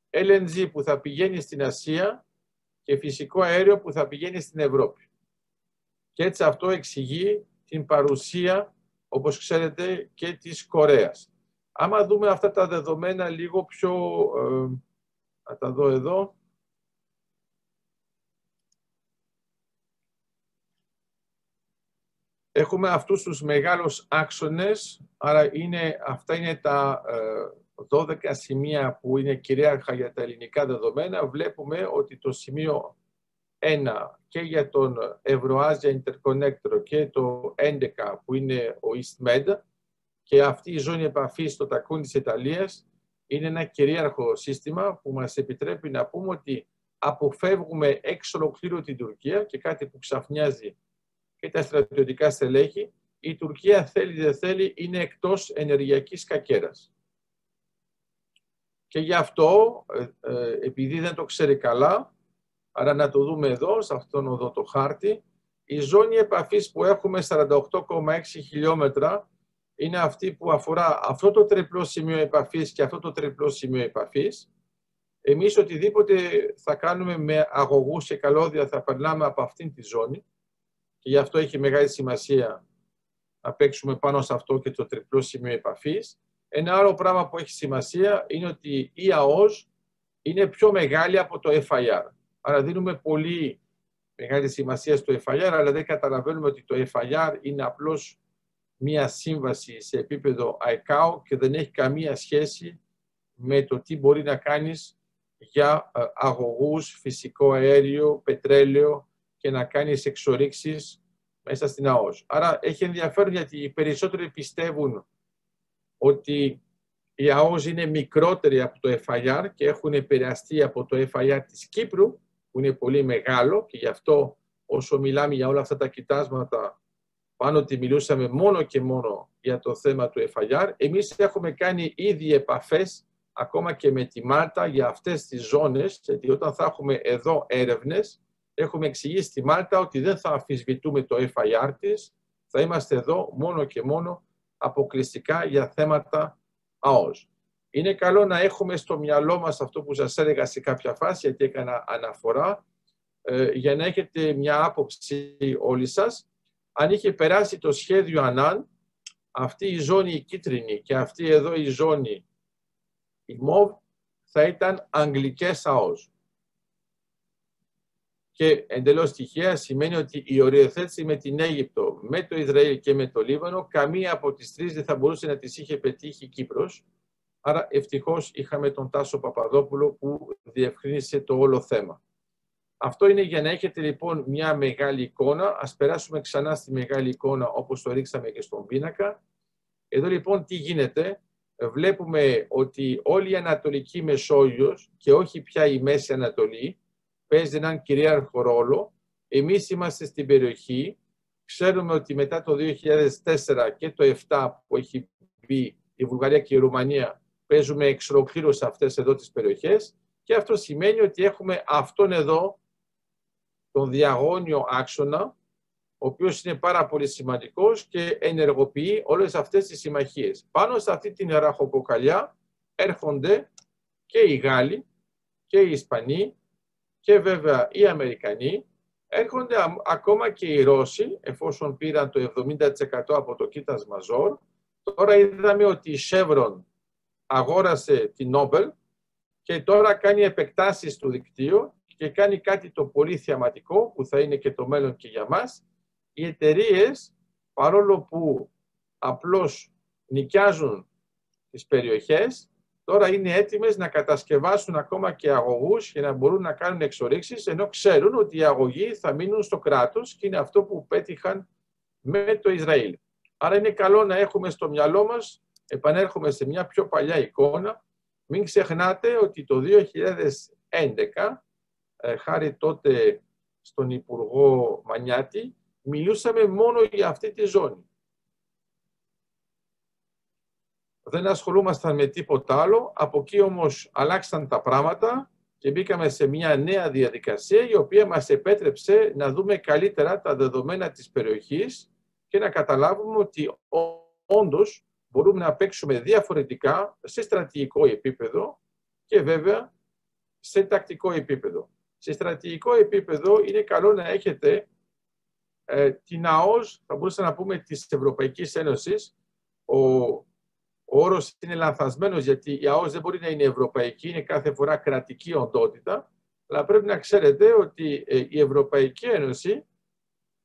LNG που θα πηγαίνει στην Ασία και φυσικό αέριο που θα πηγαίνει στην Ευρώπη. Και έτσι αυτό εξηγεί την παρουσία, όπως ξέρετε, και της Κορέας. Άμα δούμε αυτά τα δεδομένα λίγο πιο... Ε, θα τα δω εδώ. Έχουμε αυτούς τους μεγάλους άξονες, άρα είναι, αυτά είναι τα 12 ε, σημεία που είναι κυρίαρχα για τα ελληνικά δεδομένα. Βλέπουμε ότι το σημείο 1 και για τον Ευρωάζια Interconnector και το 11 που είναι ο EastMed και αυτή η ζώνη επαφής στο τακούν της Ιταλίας είναι ένα κυρίαρχο σύστημα που μας επιτρέπει να πούμε ότι αποφεύγουμε εξ ολοκλήρου την Τουρκία και κάτι που ξαφνιάζει και τα στρατιωτικά στελέχη, η Τουρκία θέλει δεν θέλει είναι εκτός ενεργειακής κακέρας. Και γι' αυτό, ε, ε, επειδή δεν το ξέρει καλά, άρα να το δούμε εδώ, σε αυτόν εδώ το χάρτη, η ζώνη επαφής που έχουμε 48,6 χιλιόμετρα είναι αυτή που αφορά αυτό το τριπλό σημείο επαφής και αυτό το τριπλό σημείο επαφής. Εμείς οτιδήποτε θα κάνουμε με αγωγούς και καλώδια θα περνάμε από αυτήν τη ζώνη και γι' αυτό έχει μεγάλη σημασία να παίξουμε πάνω σε αυτό και το τριπλό σημείο επαφής. Ένα άλλο πράγμα που έχει σημασία είναι ότι η ΑΟΣ είναι πιο μεγάλη από το FIR. Άρα δίνουμε πολύ μεγάλη σημασία στο FIR, αλλά δεν καταλαβαίνουμε ότι το FIR είναι απλώς μία σύμβαση σε επίπεδο ICAO και δεν έχει καμία σχέση με το τι μπορεί να κάνεις για ε, αγωγούς, φυσικό αέριο, πετρέλαιο και να κάνεις εξορίξεις μέσα στην ΑΟΣ. Άρα έχει ενδιαφέρον γιατί οι περισσότεροι πιστεύουν ότι η ΑΟΣ είναι μικρότερη από το FIR και έχουν επηρεαστεί από το FIR της Κύπρου, που είναι πολύ μεγάλο και γι' αυτό όσο μιλάμε για όλα αυτά τα κοιτάσματα, πάνω ότι μιλούσαμε μόνο και μόνο για το θέμα του FIR, εμείς έχουμε κάνει ήδη επαφές ακόμα και με τη Μάλτα για αυτές τις ζώνες, γιατί όταν θα έχουμε εδώ έρευνες, έχουμε εξηγήσει στη Μάλτα ότι δεν θα αμφισβητούμε το FIR της, θα είμαστε εδώ μόνο και μόνο αποκλειστικά για θέματα ΑΟΣ. Είναι καλό να έχουμε στο μυαλό μας αυτό που σας έλεγα σε κάποια φάση, γιατί έκανα αναφορά, ε, για να έχετε μια άποψη όλοι σας. Αν είχε περάσει το σχέδιο ΑΝΑΝ, αυτή η ζώνη η κίτρινη και αυτή εδώ η ζώνη η ΜΟΒ θα ήταν αγγλικές ΑΟΣ. Και εντελώς τυχαία σημαίνει ότι η οριοθέτηση με την Αίγυπτο, με το Ισραήλ και με το Λίβανο, καμία από τις τρεις δεν θα μπορούσε να τις είχε πετύχει η Κύπρος. Άρα ευτυχώς είχαμε τον Τάσο Παπαδόπουλο που διευκρίνησε το όλο θέμα. Αυτό είναι για να έχετε λοιπόν μια μεγάλη εικόνα. Ας περάσουμε ξανά στη μεγάλη εικόνα όπως το ρίξαμε και στον πίνακα. Εδώ λοιπόν τι γίνεται. Βλέπουμε ότι όλη η Ανατολική Μεσόγειος και όχι πια η Μέση Ανατολή παίζει έναν κυρίαρχο ρόλο. Εμείς είμαστε στην περιοχή. Ξέρουμε ότι μετά το 2004 και το 2007 που έχει μπει η Βουλγαρία και η Ρουμανία παίζουμε εξ σε αυτές εδώ τις περιοχές και αυτό σημαίνει ότι έχουμε αυτόν εδώ τον διαγώνιο άξονα ο οποίος είναι πάρα πολύ σημαντικός και ενεργοποιεί όλες αυτές τις συμμαχίες. Πάνω σε αυτή την ραχοκοκαλιά έρχονται και οι Γάλλοι και οι Ισπανοί και βέβαια οι Αμερικανοί, έρχονται ακόμα και οι Ρώσοι, εφόσον πήραν το 70% από το κοίτας Μαζόρ. Τώρα είδαμε ότι η Chevron αγόρασε την Nobel και τώρα κάνει επεκτάσεις του δικτύου και κάνει κάτι το πολύ θεαματικό που θα είναι και το μέλλον και για μας. Οι εταιρείες, παρόλο που απλώς νοικιάζουν τις περιοχές, τώρα είναι έτοιμες να κατασκευάσουν ακόμα και αγωγούς για να μπορούν να κάνουν εξορίξεις, ενώ ξέρουν ότι οι αγωγοί θα μείνουν στο κράτος και είναι αυτό που πέτυχαν με το Ισραήλ. Άρα είναι καλό να έχουμε στο μυαλό μας, επανέρχομαι σε μια πιο παλιά εικόνα, μην ξεχνάτε ότι το 2011, ε, χάρη τότε στον Υπουργό Μανιάτη, μιλούσαμε μόνο για αυτή τη ζώνη. Δεν ασχολούμασταν με τίποτα άλλο. Από εκεί όμως αλλάξαν τα πράγματα και μπήκαμε σε μια νέα διαδικασία η οποία μας επέτρεψε να δούμε καλύτερα τα δεδομένα της περιοχής και να καταλάβουμε ότι όντως μπορούμε να παίξουμε διαφορετικά σε στρατηγικό επίπεδο και βέβαια σε τακτικό επίπεδο. Σε στρατηγικό επίπεδο είναι καλό να έχετε ε, την ΑΟΣ, θα μπορούσαμε να πούμε, της Ευρωπαϊκής Ένωσης. Ο ο όρος είναι λανθασμένος γιατί η ΑΟΣ δεν μπορεί να είναι ευρωπαϊκή, είναι κάθε φορά κρατική οντότητα, αλλά πρέπει να ξέρετε ότι ε, η Ευρωπαϊκή Ένωση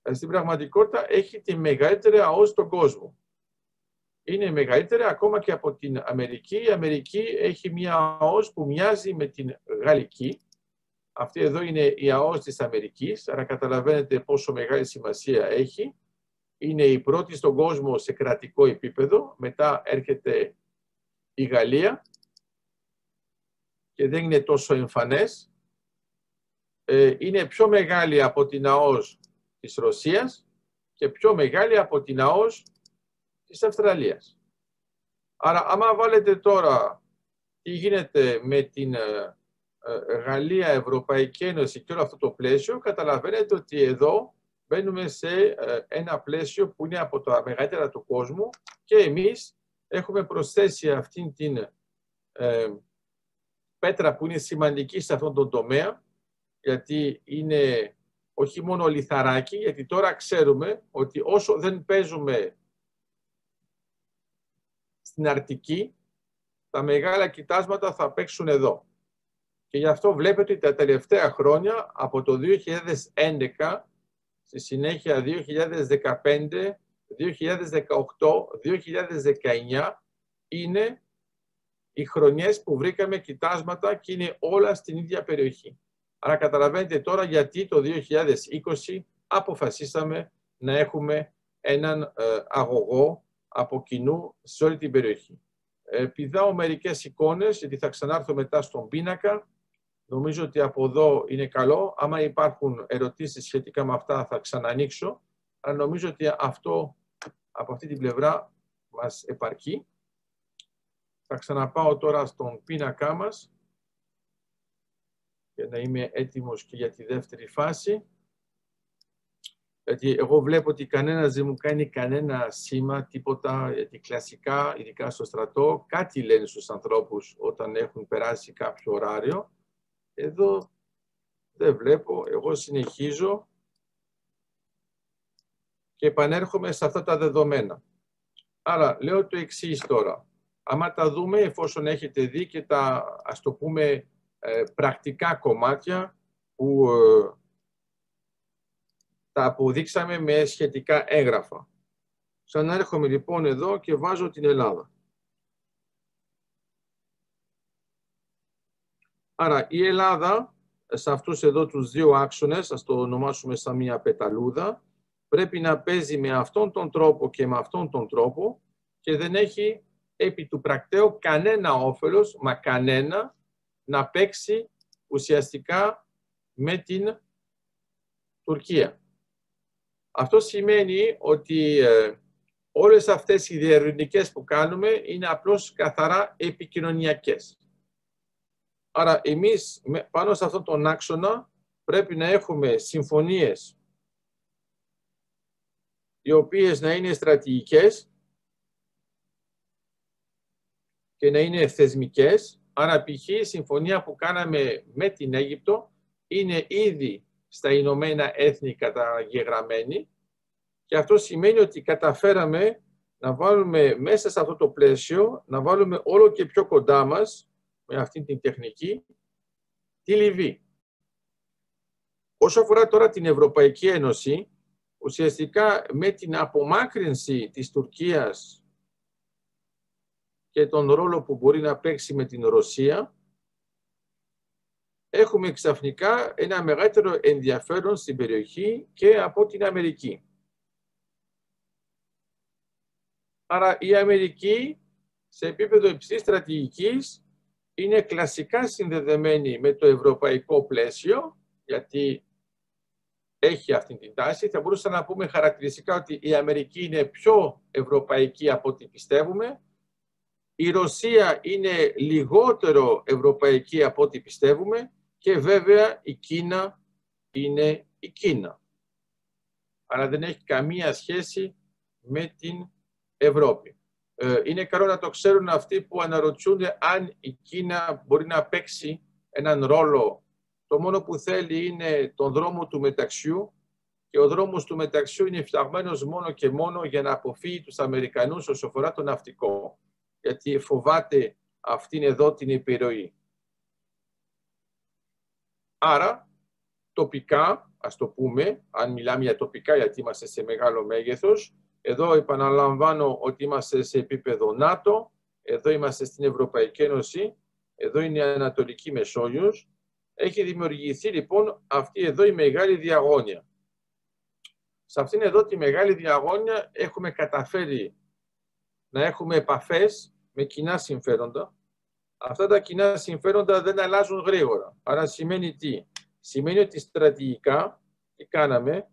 ε, στην πραγματικότητα έχει τη μεγαλύτερη ΑΟΣ στον κόσμο. Είναι μεγαλύτερη ακόμα και από την Αμερική. Η Αμερική έχει μια ΑΟΣ που μοιάζει με την Γαλλική. Αυτή εδώ είναι η ΑΟΣ της Αμερικής, άρα καταλαβαίνετε πόσο μεγάλη σημασία έχει είναι η πρώτη στον κόσμο σε κρατικό επίπεδο. Μετά έρχεται η Γαλλία και δεν είναι τόσο εμφανές. Ε, είναι πιο μεγάλη από την ΑΟΣ της Ρωσίας και πιο μεγάλη από την ΑΟΣ της Αυστραλίας. Άρα, άμα βάλετε τώρα τι γίνεται με την ε, ε, Γαλλία, Ευρωπαϊκή Ένωση και όλο αυτό το πλαίσιο, καταλαβαίνετε ότι εδώ μπαίνουμε σε ε, ένα πλαίσιο που είναι από τα μεγαλύτερα του κόσμου και εμείς έχουμε προσθέσει αυτήν την ε, πέτρα που είναι σημαντική σε αυτόν τον τομέα γιατί είναι όχι μόνο λιθαράκι, γιατί τώρα ξέρουμε ότι όσο δεν παίζουμε στην Αρτική, τα μεγάλα κοιτάσματα θα παίξουν εδώ. Και γι' αυτό βλέπετε ότι τα τελευταία χρόνια, από το 2011, στη συνέχεια 2015, 2018, 2019, είναι οι χρονιές που βρήκαμε κοιτάσματα και είναι όλα στην ίδια περιοχή. Άρα καταλαβαίνετε τώρα γιατί το 2020 αποφασίσαμε να έχουμε έναν ε, αγωγό από κοινού σε όλη την περιοχή. Ε, πηδάω μερικές εικόνες, γιατί θα ξανάρθω μετά στον πίνακα. Νομίζω ότι από εδώ είναι καλό. Άμα υπάρχουν ερωτήσεις σχετικά με αυτά θα ξανανοίξω. Αλλά νομίζω ότι αυτό από αυτή την πλευρά μας επαρκεί. Θα ξαναπάω τώρα στον πίνακά μας για να είμαι έτοιμος και για τη δεύτερη φάση. Γιατί εγώ βλέπω ότι κανένας δεν μου κάνει κανένα σήμα, τίποτα, γιατί κλασικά, ειδικά στο στρατό, κάτι λένε στους ανθρώπους όταν έχουν περάσει κάποιο ωράριο. Εδώ δεν βλέπω, εγώ συνεχίζω και επανέρχομαι σε αυτά τα δεδομένα. Άρα, λέω το εξής τώρα. Άμα τα δούμε, εφόσον έχετε δει και τα, ας το πούμε, ε, πρακτικά κομμάτια που ε, τα αποδείξαμε με σχετικά έγγραφα. έρχομαι λοιπόν εδώ και βάζω την Ελλάδα. Άρα η Ελλάδα, σε αυτούς εδώ τους δύο άξονες, ας το ονομάσουμε σαν μία πεταλούδα, πρέπει να παίζει με αυτόν τον τρόπο και με αυτόν τον τρόπο και δεν έχει επί του πρακτέου κανένα όφελος, μα κανένα, να παίξει ουσιαστικά με την Τουρκία. Αυτό σημαίνει ότι ε, όλες αυτές οι διερευνικές που κάνουμε είναι απλώς καθαρά επικοινωνιακές. Άρα εμείς πάνω σε αυτόν τον άξονα πρέπει να έχουμε συμφωνίες οι οποίες να είναι στρατηγικές και να είναι θεσμικές. Άρα π.χ. η συμφωνία που κάναμε με την Αίγυπτο είναι ήδη στα Ηνωμένα Έθνη καταγεγραμμένη και αυτό σημαίνει ότι καταφέραμε να βάλουμε μέσα σε αυτό το πλαίσιο, να βάλουμε όλο και πιο κοντά μας με αυτή την τεχνική τη Λιβύη. Όσο αφορά τώρα την Ευρωπαϊκή Ένωση, ουσιαστικά με την απομάκρυνση της Τουρκίας και τον ρόλο που μπορεί να παίξει με την Ρωσία, έχουμε ξαφνικά ένα μεγαλύτερο ενδιαφέρον στην περιοχή και από την Αμερική. Άρα η Αμερική σε επίπεδο υψής στρατηγικής είναι κλασικά συνδεδεμένη με το ευρωπαϊκό πλαίσιο, γιατί έχει αυτή την τάση. Θα μπορούσαμε να πούμε χαρακτηριστικά ότι η Αμερική είναι πιο ευρωπαϊκή από ό,τι πιστεύουμε. Η Ρωσία είναι λιγότερο ευρωπαϊκή από ό,τι πιστεύουμε και βέβαια η Κίνα είναι η Κίνα. Αλλά δεν έχει καμία σχέση με την Ευρώπη. Ε, είναι καλό να το ξέρουν αυτοί που αναρωτιούνται αν η Κίνα μπορεί να παίξει έναν ρόλο. Το μόνο που θέλει είναι τον δρόμο του μεταξιού και ο δρόμος του μεταξιού είναι φτιαγμένος μόνο και μόνο για να αποφύγει τους Αμερικανούς όσο αφορά το ναυτικό. Γιατί φοβάται αυτήν εδώ την επιρροή. Άρα, τοπικά, ας το πούμε, αν μιλάμε για τοπικά γιατί είμαστε σε μεγάλο μέγεθος, εδώ επαναλαμβάνω ότι είμαστε σε επίπεδο ΝΑΤΟ, εδώ είμαστε στην Ευρωπαϊκή Ένωση, εδώ είναι η Ανατολική Μεσόγειος. Έχει δημιουργηθεί λοιπόν αυτή εδώ η μεγάλη διαγώνια. Σε αυτήν εδώ τη μεγάλη διαγώνια έχουμε καταφέρει να έχουμε επαφές με κοινά συμφέροντα. Αυτά τα κοινά συμφέροντα δεν αλλάζουν γρήγορα. Άρα σημαίνει τι; Σημαίνει ότι στρατηγικά τι κάναμε,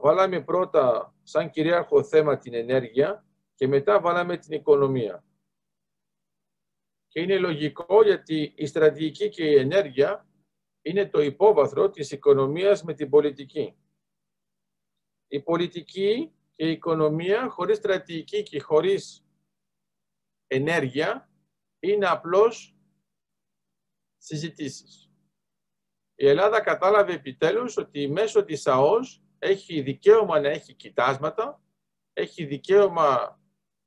βάλαμε πρώτα σαν κυρίαρχο θέμα την ενέργεια και μετά βάλαμε την οικονομία. Και είναι λογικό γιατί η στρατηγική και η ενέργεια είναι το υπόβαθρο της οικονομίας με την πολιτική. Η πολιτική και η οικονομία χωρίς στρατηγική και χωρίς ενέργεια είναι απλώς συζητήσεις. Η Ελλάδα κατάλαβε επιτέλους ότι μέσω της ΑΟΣ έχει δικαίωμα να έχει κοιτάσματα, έχει δικαίωμα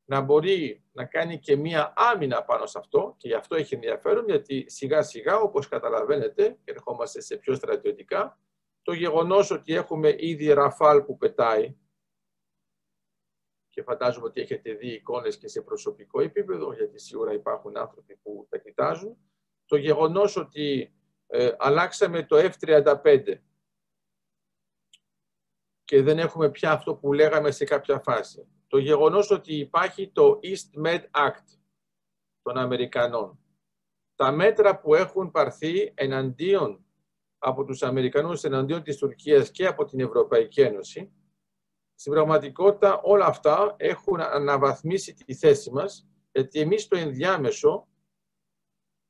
να μπορεί να κάνει και μία άμυνα πάνω σε αυτό και γι' αυτό έχει ενδιαφέρον γιατί σιγά σιγά όπως καταλαβαίνετε και ερχόμαστε σε πιο στρατιωτικά το γεγονός ότι έχουμε ήδη ραφάλ που πετάει και φαντάζομαι ότι έχετε δει εικόνες και σε προσωπικό επίπεδο γιατί σίγουρα υπάρχουν άνθρωποι που τα κοιτάζουν το γεγονός ότι ε, αλλάξαμε το F-35 και δεν έχουμε πια αυτό που λέγαμε σε κάποια φάση το γεγονός ότι υπάρχει το East Med Act των Αμερικανών. Τα μέτρα που έχουν πάρθει εναντίον από τους Αμερικανούς, εναντίον της Τουρκίας και από την Ευρωπαϊκή Ένωση, στην πραγματικότητα όλα αυτά έχουν αναβαθμίσει τη θέση μας, γιατί εμείς στο ενδιάμεσο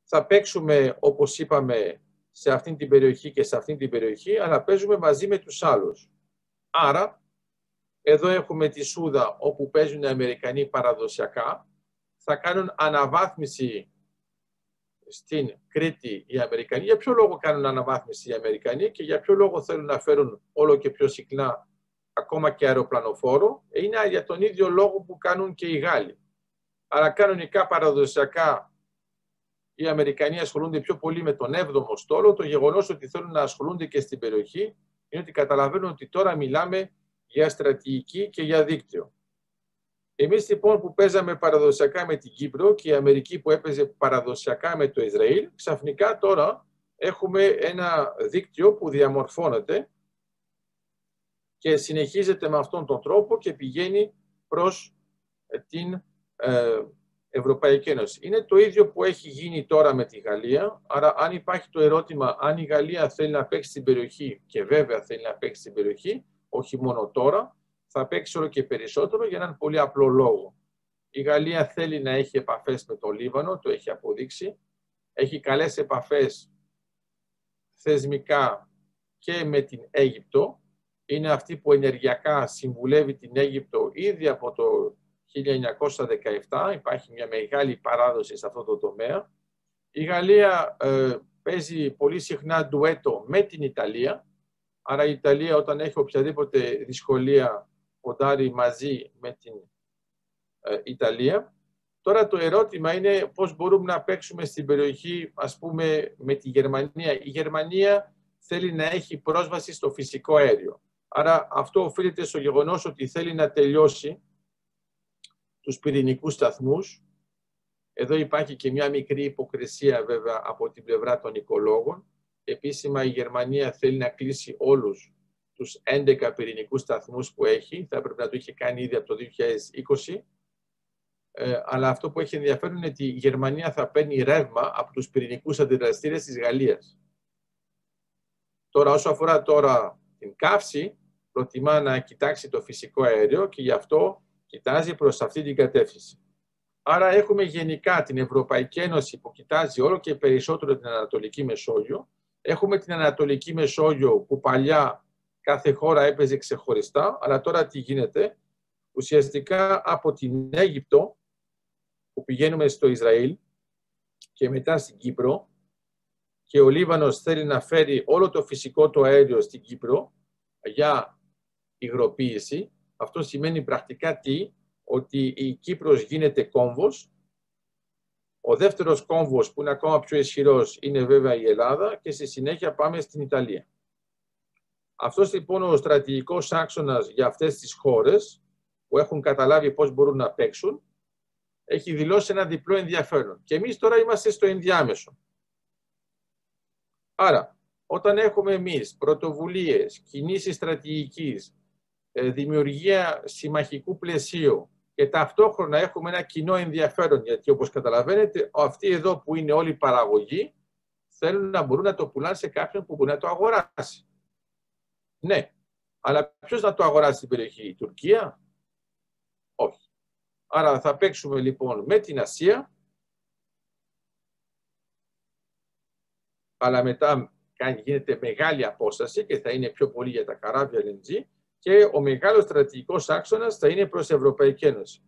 θα παίξουμε, όπως είπαμε, σε αυτήν την περιοχή και σε αυτήν την περιοχή, αλλά παίζουμε μαζί με τους άλλους. Άρα, εδώ έχουμε τη Σούδα όπου παίζουν οι Αμερικανοί παραδοσιακά. Θα κάνουν αναβάθμιση στην Κρήτη οι Αμερικανοί. Για ποιο λόγο κάνουν αναβάθμιση οι Αμερικανοί και για ποιο λόγο θέλουν να φέρουν όλο και πιο συχνά ακόμα και αεροπλανοφόρο. Είναι για τον ίδιο λόγο που κάνουν και οι Γάλλοι. Αλλά κανονικά παραδοσιακά οι Αμερικανοί ασχολούνται πιο πολύ με τον 7ο στόλο. Το γεγονός ότι θέλουν να ασχολούνται και στην περιοχή είναι ότι καταλαβαίνουν ότι τώρα μιλάμε για στρατηγική και για δίκτυο. Εμείς λοιπόν που παίζαμε παραδοσιακά με την Κύπρο και η Αμερική που έπαιζε παραδοσιακά με το Ισραήλ, ξαφνικά τώρα έχουμε ένα δίκτυο που διαμορφώνεται και συνεχίζεται με αυτόν τον τρόπο και πηγαίνει προς την ε, Ευρωπαϊκή Ένωση. Είναι το ίδιο που έχει γίνει τώρα με τη Γαλλία, άρα αν υπάρχει το ερώτημα αν η Γαλλία θέλει να παίξει στην περιοχή και βέβαια θέλει να παίξει στην περιοχή, όχι μόνο τώρα, θα παίξει όλο και περισσότερο για έναν πολύ απλό λόγο. Η Γαλλία θέλει να έχει επαφές με το Λίβανο, το έχει αποδείξει. Έχει καλές επαφές θεσμικά και με την Αίγυπτο. Είναι αυτή που ενεργειακά συμβουλεύει την Αίγυπτο ήδη από το 1917. Υπάρχει μια μεγάλη παράδοση σε αυτό το τομέα. Η Γαλλία ε, παίζει πολύ συχνά ντουέτο με την Ιταλία Άρα η Ιταλία όταν έχει οποιαδήποτε δυσκολία ποντάρει μαζί με την ε, Ιταλία. Τώρα το ερώτημα είναι πώς μπορούμε να παίξουμε στην περιοχή, ας πούμε, με τη Γερμανία. Η Γερμανία θέλει να έχει πρόσβαση στο φυσικό αέριο. Άρα αυτό οφείλεται στο γεγονός ότι θέλει να τελειώσει τους πυρηνικούς σταθμούς. Εδώ υπάρχει και μια μικρή υποκρισία βέβαια από την πλευρά των οικολόγων επίσημα η Γερμανία θέλει να κλείσει όλους τους 11 πυρηνικούς σταθμούς που έχει. Θα έπρεπε να το είχε κάνει ήδη από το 2020. Ε, αλλά αυτό που έχει ενδιαφέρον είναι ότι η Γερμανία θα παίρνει ρεύμα από τους πυρηνικούς αντιδραστήρες της Γαλλίας. Τώρα, όσο αφορά τώρα την καύση, προτιμά να κοιτάξει το φυσικό αέριο και γι' αυτό κοιτάζει προς αυτή την κατεύθυνση. Άρα έχουμε γενικά την Ευρωπαϊκή Ένωση που κοιτάζει όλο και περισσότερο την Ανατολική Μεσόγειο Έχουμε την Ανατολική Μεσόγειο που παλιά κάθε χώρα έπαιζε ξεχωριστά, αλλά τώρα τι γίνεται; Ουσιαστικά από την Αίγυπτο που πηγαίνουμε στο Ισραήλ και μετά στην Κύπρο και ο Λίβανος θέλει να φέρει όλο το φυσικό το αέριο στην Κύπρο για υγροποίηση. Αυτό σημαίνει πρακτικά τι, ότι η Κύπρος γίνεται κόμβος ο δεύτερος κόμβος που είναι ακόμα πιο ισχυρός είναι βέβαια η Ελλάδα και στη συνέχεια πάμε στην Ιταλία. Αυτός λοιπόν ο στρατηγικός άξονας για αυτές τις χώρες που έχουν καταλάβει πώς μπορούν να παίξουν έχει δηλώσει ένα διπλό ενδιαφέρον. Και εμείς τώρα είμαστε στο ενδιάμεσο. Άρα, όταν έχουμε εμείς πρωτοβουλίες, κινήσεις στρατηγικής, ε, δημιουργία συμμαχικού πλαισίου, και ταυτόχρονα έχουμε ένα κοινό ενδιαφέρον, γιατί όπως καταλαβαίνετε, αυτοί εδώ που είναι όλοι παραγωγοί θέλουν να μπορούν να το πουλάνε σε κάποιον που μπορεί να το αγοράσει. Ναι, αλλά ποιος να το αγοράσει στην περιοχή, η Τουρκία; Όχι. Άρα θα παίξουμε λοιπόν με την Ασία, αλλά μετά γίνεται μεγάλη απόσταση και θα είναι πιο πολύ για τα καράβια LNG και ο μεγάλος στρατηγικός άξονας θα είναι προς Ευρωπαϊκή Ένωση.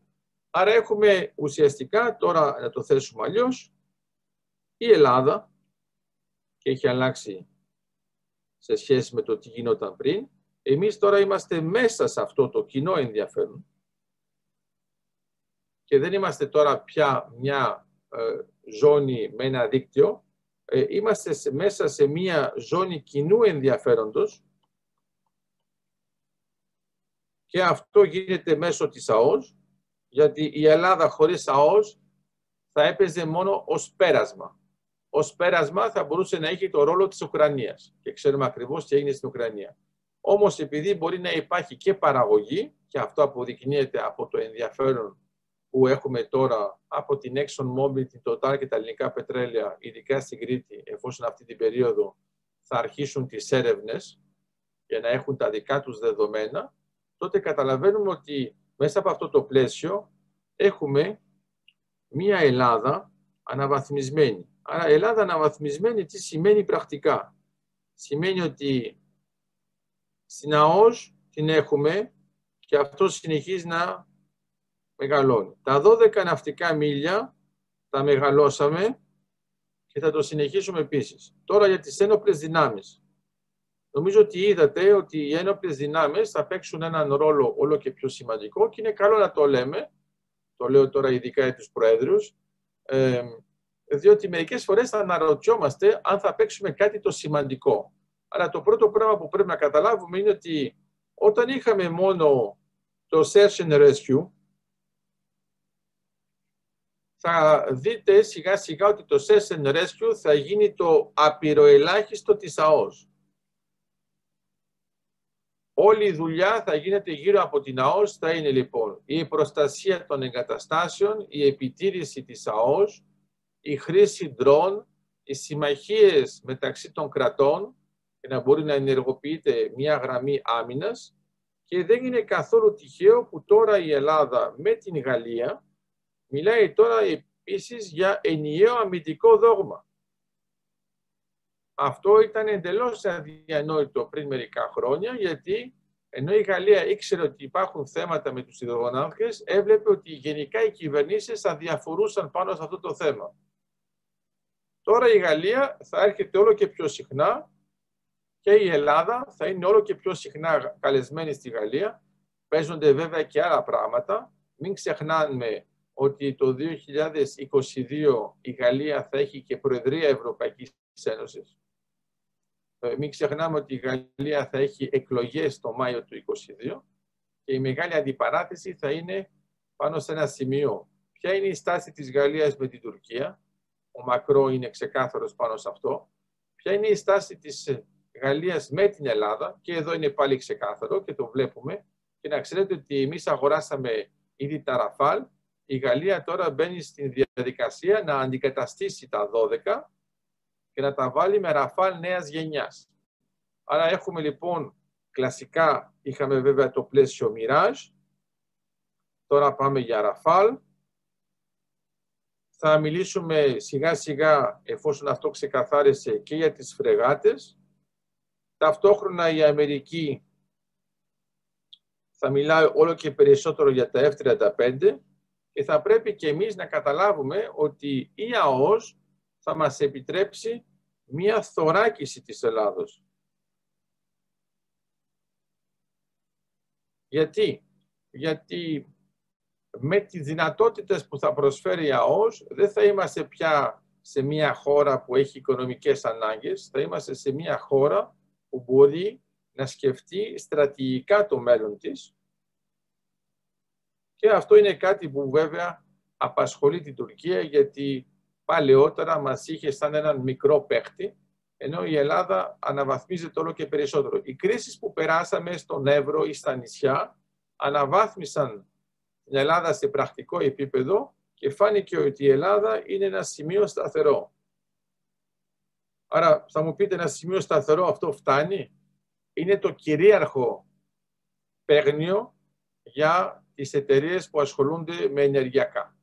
Άρα έχουμε ουσιαστικά, τώρα να το θέσουμε αλλιώς, η Ελλάδα, και έχει αλλάξει σε σχέση με το τι γινόταν πριν, εμείς τώρα είμαστε μέσα σε αυτό το κοινό ενδιαφέρον. και δεν είμαστε τώρα πια μια ε, ζώνη με ένα δίκτυο, ε, είμαστε μέσα σε μια ζώνη κοινού ενδιαφέροντος και αυτό γίνεται μέσω της ΑΟΣ, γιατί η Ελλάδα χωρίς ΑΟΣ θα έπαιζε μόνο ως πέρασμα. Ως πέρασμα θα μπορούσε να έχει το ρόλο της Ουκρανίας και ξέρουμε ακριβώς τι έγινε στην Ουκρανία. Όμως επειδή μπορεί να υπάρχει και παραγωγή και αυτό αποδεικνύεται από το ενδιαφέρον που έχουμε τώρα από την Exxon Mobil, την Total και τα ελληνικά πετρέλαια, ειδικά στην Κρήτη, εφόσον αυτή την περίοδο θα αρχίσουν τις έρευνες για να έχουν τα δικά τους δεδομένα, τότε καταλαβαίνουμε ότι μέσα από αυτό το πλαίσιο έχουμε μία Ελλάδα αναβαθμισμένη. Άρα Ελλάδα αναβαθμισμένη τι σημαίνει πρακτικά; Σημαίνει ότι στην ΑΟΣ την έχουμε και αυτό συνεχίζει να μεγαλώνει. Τα 12 ναυτικά μίλια τα μεγαλώσαμε και θα το συνεχίσουμε επίσης. Τώρα για τις ένοπλες δυνάμεις. Νομίζω ότι είδατε ότι οι ένοπλες δυνάμεις θα παίξουν έναν ρόλο όλο και πιο σημαντικό και είναι καλό να το λέμε, το λέω τώρα ειδικά για τους Προέδρους, ε, διότι μερικές φορές θα αναρωτιόμαστε αν θα παίξουμε κάτι το σημαντικό. Αλλά το πρώτο πράγμα που πρέπει να καταλάβουμε είναι ότι όταν είχαμε μόνο το Search and Rescue, θα δείτε σιγά σιγά ότι το Search and Rescue θα γίνει το απειροελάχιστο της ΑΟΣ. Όλη η δουλειά θα γίνεται γύρω από την ΑΟΣ, θα είναι λοιπόν η προστασία των εγκαταστάσεων, η επιτήρηση της ΑΟΣ, η χρήση ντρόν, οι συμμαχίες μεταξύ των κρατών και να μπορεί να ενεργοποιείται μια γραμμή άμυνας και δεν είναι καθόλου τυχαίο που τώρα η Ελλάδα με την Γαλλία μιλάει τώρα επίσης για ενιαίο αμυντικό δόγμα. Αυτό ήταν εντελώς αδιανόητο πριν μερικά χρόνια, γιατί ενώ η Γαλλία ήξερε ότι υπάρχουν θέματα με τους υδρογονάνθρες, έβλεπε ότι γενικά οι κυβερνήσεις αδιαφορούσαν πάνω σε αυτό το θέμα. Τώρα η Γαλλία θα έρχεται όλο και πιο συχνά και η Ελλάδα θα είναι όλο και πιο συχνά καλεσμένη στη Γαλλία. Παίζονται βέβαια και άλλα πράγματα. Μην ξεχνάμε ότι το 2022 η Γαλλία θα έχει και Προεδρία Ευρωπαϊκής Ένωσης. Ε, μην ξεχνάμε ότι η Γαλλία θα έχει εκλογές το Μάιο του 2022 και η μεγάλη αντιπαράθεση θα είναι πάνω σε ένα σημείο. Ποια είναι η στάση της Γαλλίας με την Τουρκία; Ο Μακρό είναι ξεκάθαρος πάνω σε αυτό. Ποια είναι η στάση της Γαλλίας με την Ελλάδα; Και εδώ είναι πάλι ξεκάθαρο και το βλέπουμε. Και να ξέρετε ότι εμείς αγοράσαμε ήδη τα Ραφάλ. Η Γαλλία τώρα μπαίνει στην διαδικασία να αντικαταστήσει τα 12 και να τα βάλει με ραφάλ νέας γενιάς. Άρα έχουμε λοιπόν κλασικά, είχαμε βέβαια το πλαίσιο Mirage, τώρα πάμε για ραφάλ. Θα μιλήσουμε σιγά σιγά, εφόσον αυτό ξεκαθάρισε, και για τις φρεγάτες. Ταυτόχρονα η Αμερική θα μιλάει όλο και περισσότερο για τα F-35 και θα πρέπει και εμείς να καταλάβουμε ότι η ΑΟΣ θα μας επιτρέψει μία θωράκιση της Ελλάδος. Γιατί; Γιατί με τις δυνατότητες που θα προσφέρει η ΑΟΣ δεν θα είμαστε πια σε μια χώρα που έχει οικονομικές ανάγκες, θα είμαστε σε μια χώρα που μπορεί να σκεφτεί στρατηγικά το μέλλον της και αυτό είναι κάτι που βέβαια απασχολεί την Τουρκία γιατί παλαιότερα μας είχε σαν έναν μικρό παίχτη, ενώ η Ελλάδα αναβαθμίζεται όλο και περισσότερο. Οι κρίσεις που περάσαμε στον Εύρο ή στα νησιά αναβάθμισαν την Ελλάδα σε πρακτικό επίπεδο και φάνηκε ότι η Ελλάδα είναι ένα σημείο σταθερό. Άρα θα μου πείτε ένα σημείο σταθερό αυτό φτάνει; Είναι το κυρίαρχο παίγνιο για τις εταιρείες που ασχολούνται με ενεργειακά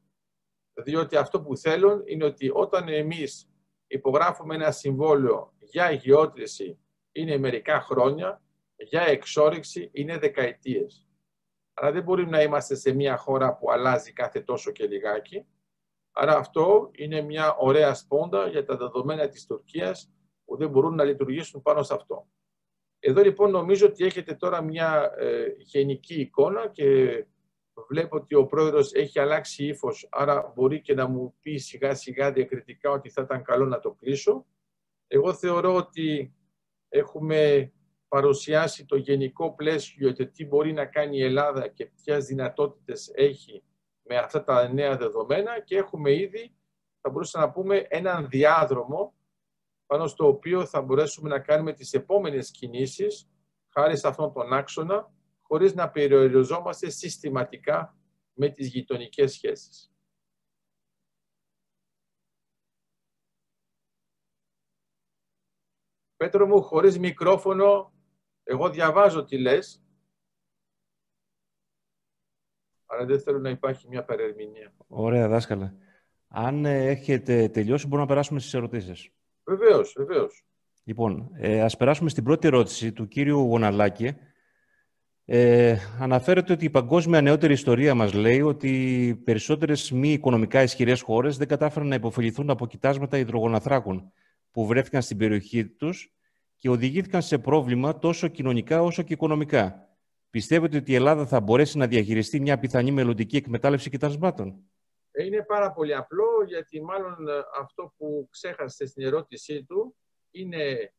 διότι αυτό που θέλουν είναι ότι όταν εμείς υπογράφουμε ένα συμβόλαιο για γεώτρηση είναι μερικά χρόνια, για εξόριξη είναι δεκαετίες. Άρα δεν μπορούμε να είμαστε σε μια χώρα που αλλάζει κάθε τόσο και λιγάκι. Άρα αυτό είναι μια ωραία σπόντα για τα δεδομένα της Τουρκίας που δεν μπορούν να λειτουργήσουν πάνω σε αυτό. Εδώ λοιπόν νομίζω ότι έχετε τώρα μια ε, γενική εικόνα και Βλέπω ότι ο πρόεδρος έχει αλλάξει ύφος, άρα μπορεί και να μου πει σιγά σιγά διακριτικά ότι θα ήταν καλό να το κλείσω. Εγώ θεωρώ ότι έχουμε παρουσιάσει το γενικό πλαίσιο για τι μπορεί να κάνει η Ελλάδα και ποιες δυνατότητες έχει με αυτά τα νέα δεδομένα και έχουμε ήδη, θα μπορούσαμε να πούμε, έναν διάδρομο πάνω στο οποίο θα μπορέσουμε να κάνουμε τις επόμενες κινήσεις χάρη σε αυτόν τον άξονα, χωρίς να περιοριζόμαστε συστηματικά με τις γειτονικές σχέσεις. Πέτρο μου, χωρίς μικρόφωνο, εγώ διαβάζω τι λες, αλλά δεν θέλω να υπάρχει μια παρερμηνία. Ωραία, δάσκαλα. Αν ε, έχετε τελειώσει, μπορούμε να περάσουμε στις ερωτήσεις. Βεβαίως, βεβαίως. Λοιπόν, ε, ας περάσουμε στην πρώτη ερώτηση του κύριου Γοναλάκη. Ε, αναφέρεται ότι η παγκόσμια νεότερη ιστορία μας λέει ότι οι περισσότερες μη οικονομικά ισχυρές χώρες δεν κατάφεραν να υποφεληθούν από κοιτάσματα υδρογοναθράκων που βρέθηκαν στην περιοχή τους και οδηγήθηκαν σε πρόβλημα τόσο κοινωνικά όσο και οικονομικά. Πιστεύετε ότι η Ελλάδα θα μπορέσει να διαχειριστεί μια πιθανή μελλοντική εκμετάλλευση κοιτασμάτων; Είναι πάρα πολύ απλό, γιατί μάλλον ε, αυτό που ξέχασε στην ερώτησή του είναι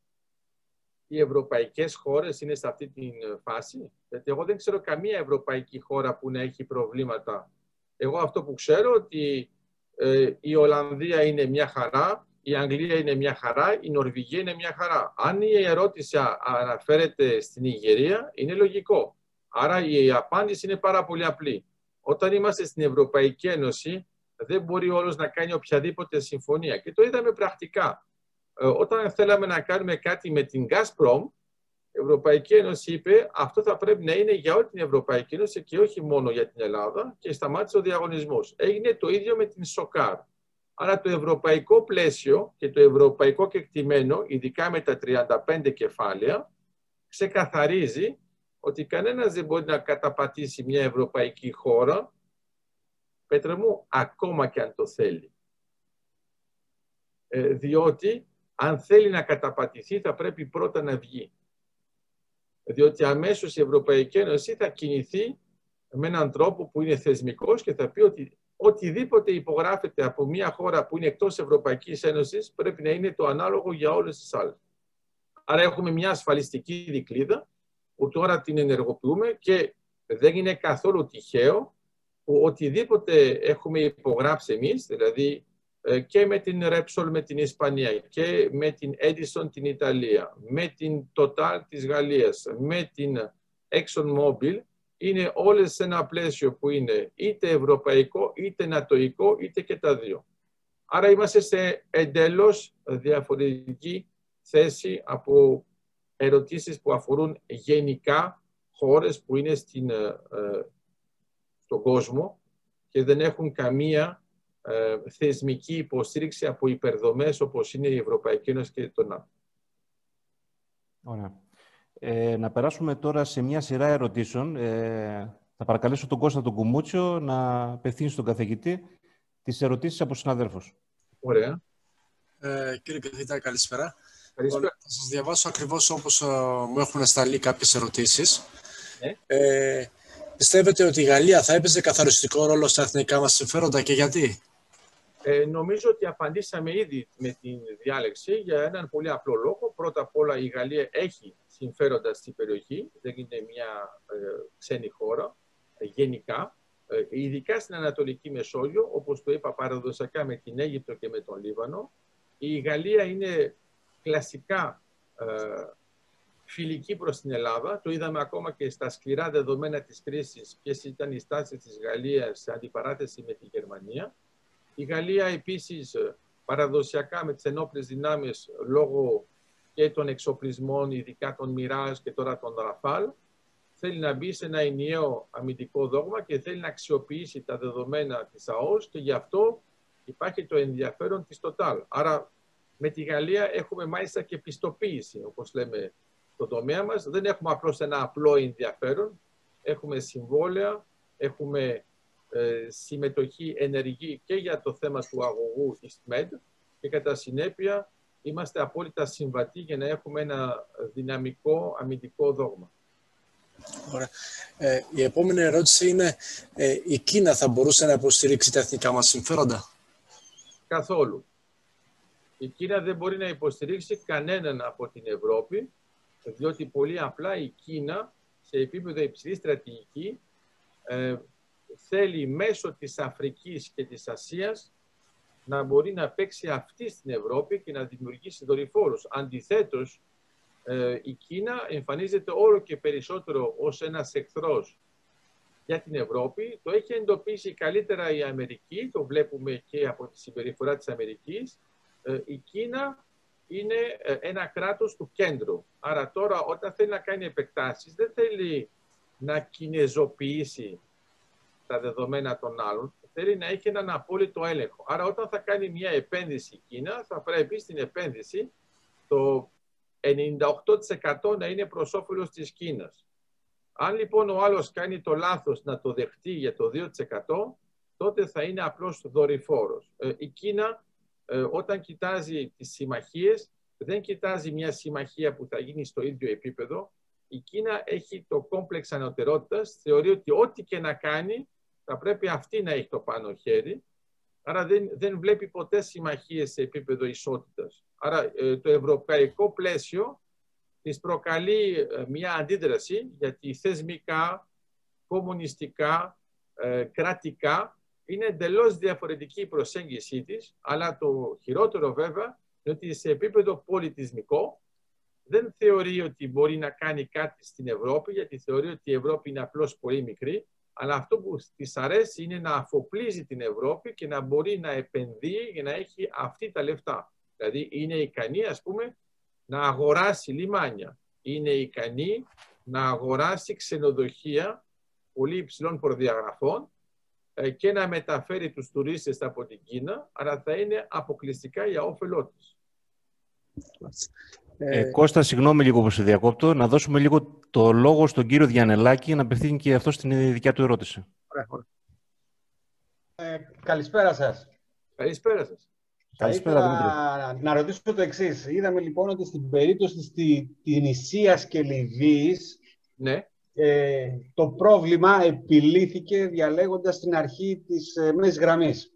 οι ευρωπαϊκές χώρες είναι σε αυτή τη φάση; Γιατί εγώ δεν ξέρω καμία ευρωπαϊκή χώρα που να έχει προβλήματα. Εγώ αυτό που ξέρω ότι ε, η Ολλανδία είναι μια χαρά, η Αγγλία είναι μια χαρά, η Νορβηγία είναι μια χαρά. Αν η ερώτηση αναφέρεται στην Ιγερία, είναι λογικό. Άρα η απάντηση είναι πάρα πολύ απλή. Όταν είμαστε στην Ευρωπαϊκή Ένωση, δεν μπορεί όλος να κάνει οποιαδήποτε συμφωνία. Και το είδαμε πρακτικά. Ε, όταν θέλαμε να κάνουμε κάτι με την Gazprom, η Ευρωπαϊκή Ένωση είπε αυτό θα πρέπει να είναι για όλη την Ευρωπαϊκή Ένωση και όχι μόνο για την Ελλάδα και σταμάτησε ο διαγωνισμός. Έγινε το ίδιο με την ΣΟΚΑΡ. Άρα το ευρωπαϊκό πλαίσιο και το ευρωπαϊκό κεκτημένο, ειδικά με τα 35 κεφάλαια, ξεκαθαρίζει ότι κανένας δεν μπορεί να καταπατήσει μια ευρωπαϊκή χώρα, Πέτρα μου, ακόμα και αν το θέλει. Ε, διότι αν θέλει να καταπατηθεί θα πρέπει πρώτα να βγει. Διότι αμέσως η Ευρωπαϊκή Ένωση θα κινηθεί με έναν τρόπο που είναι θεσμικός και θα πει ότι οτιδήποτε υπογράφεται από μια χώρα που είναι εκτός Ευρωπαϊκής Ένωσης πρέπει να είναι το ανάλογο για όλες τις άλλες. Άρα έχουμε μια ασφαλιστική δικλίδα που τώρα την ενεργοποιούμε και δεν είναι καθόλου τυχαίο που οτιδήποτε έχουμε υπογράψει εμείς, δηλαδή ε, και με την Repsol με την Ισπανία και με την Edison την Ιταλία, με την Total της Γαλλίας, με την ExxonMobil, είναι όλες σε ένα πλαίσιο που είναι είτε ευρωπαϊκό, είτε νατοϊκό, είτε και τα δύο. Άρα είμαστε σε εντελώς διαφορετική θέση από ερωτήσεις που αφορούν γενικά χώρες που είναι στην, ε, ε, στον κόσμο και δεν έχουν καμία ε, θεσμική υποστήριξη από υπερδομές όπως είναι η Ευρωπαϊκή Ένωση και το ΝΑΤΟ. Ωραία. Ε, να περάσουμε τώρα σε μια σειρά ερωτήσεων. Ε, θα παρακαλέσω τον Κώστα τον Κουμούτσιο να απευθύνει στον καθηγητή τις ερωτήσεις από συναδέλφους. Ωραία. Ε, κύριε καθηγητά, καλησπέρα. Καλησπέρα. Θα σας διαβάσω ακριβώς όπως ε, μου έχουν σταλεί κάποιες ερωτήσεις. Ναι. Ε, πιστεύετε ότι η Γαλλία θα έπαιζε καθαριστικό ρόλο στα εθνικά μας συμφέροντα και γιατί; Ε, νομίζω ότι απαντήσαμε ήδη με την διάλεξη για έναν πολύ απλό λόγο. Πρώτα απ' όλα η Γαλλία έχει συμφέροντα στην περιοχή, δεν είναι μια ε, ξένη χώρα ε, γενικά, ε, ειδικά στην Ανατολική Μεσόγειο, όπως το είπα παραδοσιακά με την Αίγυπτο και με τον Λίβανο. Η Γαλλία είναι κλασικά ε, φιλική προς την Ελλάδα. Το είδαμε ακόμα και στα σκληρά δεδομένα της κρίσης, ποιες ήταν οι στάσεις της Γαλλίας σε αντιπαράθεση με τη Γερμανία. Η Γαλλία επίσης ε, παραδοσιακά με τις ενόπλες δυνάμεις λόγω και των εξοπλισμών, ειδικά των Μοιράζ και τώρα των Ραφάλ, θέλει να μπει σε ένα ενιαίο αμυντικό δόγμα και θέλει να αξιοποιήσει τα δεδομένα της ΑΟΣ και γι' αυτό υπάρχει το ενδιαφέρον της Total. Άρα με τη Γαλλία έχουμε μάλιστα και πιστοποίηση, όπως λέμε, στον τομέα μας. Δεν έχουμε απλώς ένα απλό ενδιαφέρον, έχουμε συμβόλαια, έχουμε ε, συμμετοχή ενεργή και για το θέμα του αγωγού EastMed και κατά συνέπεια είμαστε απόλυτα συμβατοί για να έχουμε ένα δυναμικό αμυντικό δόγμα. Ωραία. Ε, η επόμενη ερώτηση είναι, ε, η Κίνα θα μπορούσε να υποστηρίξει τα εθνικά μας συμφέροντα; Καθόλου. Η Κίνα δεν μπορεί να υποστηρίξει κανέναν από την Ευρώπη, διότι πολύ απλά η Κίνα σε επίπεδο υψηλής στρατηγική ε, θέλει μέσω της Αφρικής και της Ασίας να μπορεί να παίξει αυτή στην Ευρώπη και να δημιουργήσει δορυφόρους. Αντιθέτως, ε, η Κίνα εμφανίζεται όλο και περισσότερο ως ένας εχθρός για την Ευρώπη. Το έχει εντοπίσει καλύτερα η Αμερική, το βλέπουμε και από τη συμπεριφορά της Αμερικής. Ε, η Κίνα είναι ε, ένα κράτος του κέντρου. Άρα τώρα όταν θέλει να κάνει επεκτάσεις δεν θέλει να κινεζοποιήσει τα δεδομένα των άλλων, θέλει να έχει έναν απόλυτο έλεγχο. Άρα όταν θα κάνει μια επένδυση η Κίνα θα πρέπει στην επένδυση το 98% να είναι προς όφελος της Κίνας. Αν λοιπόν ο άλλος κάνει το λάθος να το δεχτεί για το 2%, τότε θα είναι απλώς δορυφόρος. Ε, η Κίνα ε, όταν κοιτάζει τις συμμαχίες, δεν κοιτάζει μια συμμαχία που θα γίνει στο ίδιο επίπεδο. Η Κίνα έχει το κόμπλεξ ανωτερότητας, θεωρεί ότι ό,τι και να κάνει θα πρέπει αυτή να έχει το πάνω χέρι, άρα δεν, δεν βλέπει ποτέ συμμαχίες σε επίπεδο ισότητας. Άρα ε, το ευρωπαϊκό πλαίσιο της προκαλεί ε, μια αντίδραση γιατί θεσμικά, κομμουνιστικά, ε, κρατικά είναι εντελώς διαφορετική η προσέγγιση της, αλλά το χειρότερο βέβαια είναι ότι σε επίπεδο πολιτισμικό δεν θεωρεί ότι μπορεί να κάνει κάτι στην Ευρώπη, γιατί θεωρεί ότι η Ευρώπη είναι απλώς πολύ μικρή, αλλά αυτό που της αρέσει είναι να αφοπλίζει την Ευρώπη και να μπορεί να επενδύει για να έχει αυτή τα λεφτά. Δηλαδή είναι ικανή, ας πούμε, να αγοράσει λιμάνια. Είναι ικανή να αγοράσει ξενοδοχεία πολύ υψηλών προδιαγραφών ε, και να μεταφέρει τους τουρίστες από την Κίνα, αλλά θα είναι αποκλειστικά για όφελό της. Ε, ε, Κώστα, συγγνώμη λίγο που σε διακόπτω, να δώσουμε λίγο το λόγο στον κύριο Διανελάκη να απευθύνει και αυτό στην δικιά του ερώτηση. Ε, καλησπέρα σας. Καλησπέρα σας. Καλησπέρα, Δημήτρη. Να ρωτήσω το εξής. Είδαμε λοιπόν ότι στην περίπτωση της Νησίας και Λιβύης ναι. ε, το πρόβλημα επιλύθηκε διαλέγοντας την αρχή της ε, μέσης γραμμής.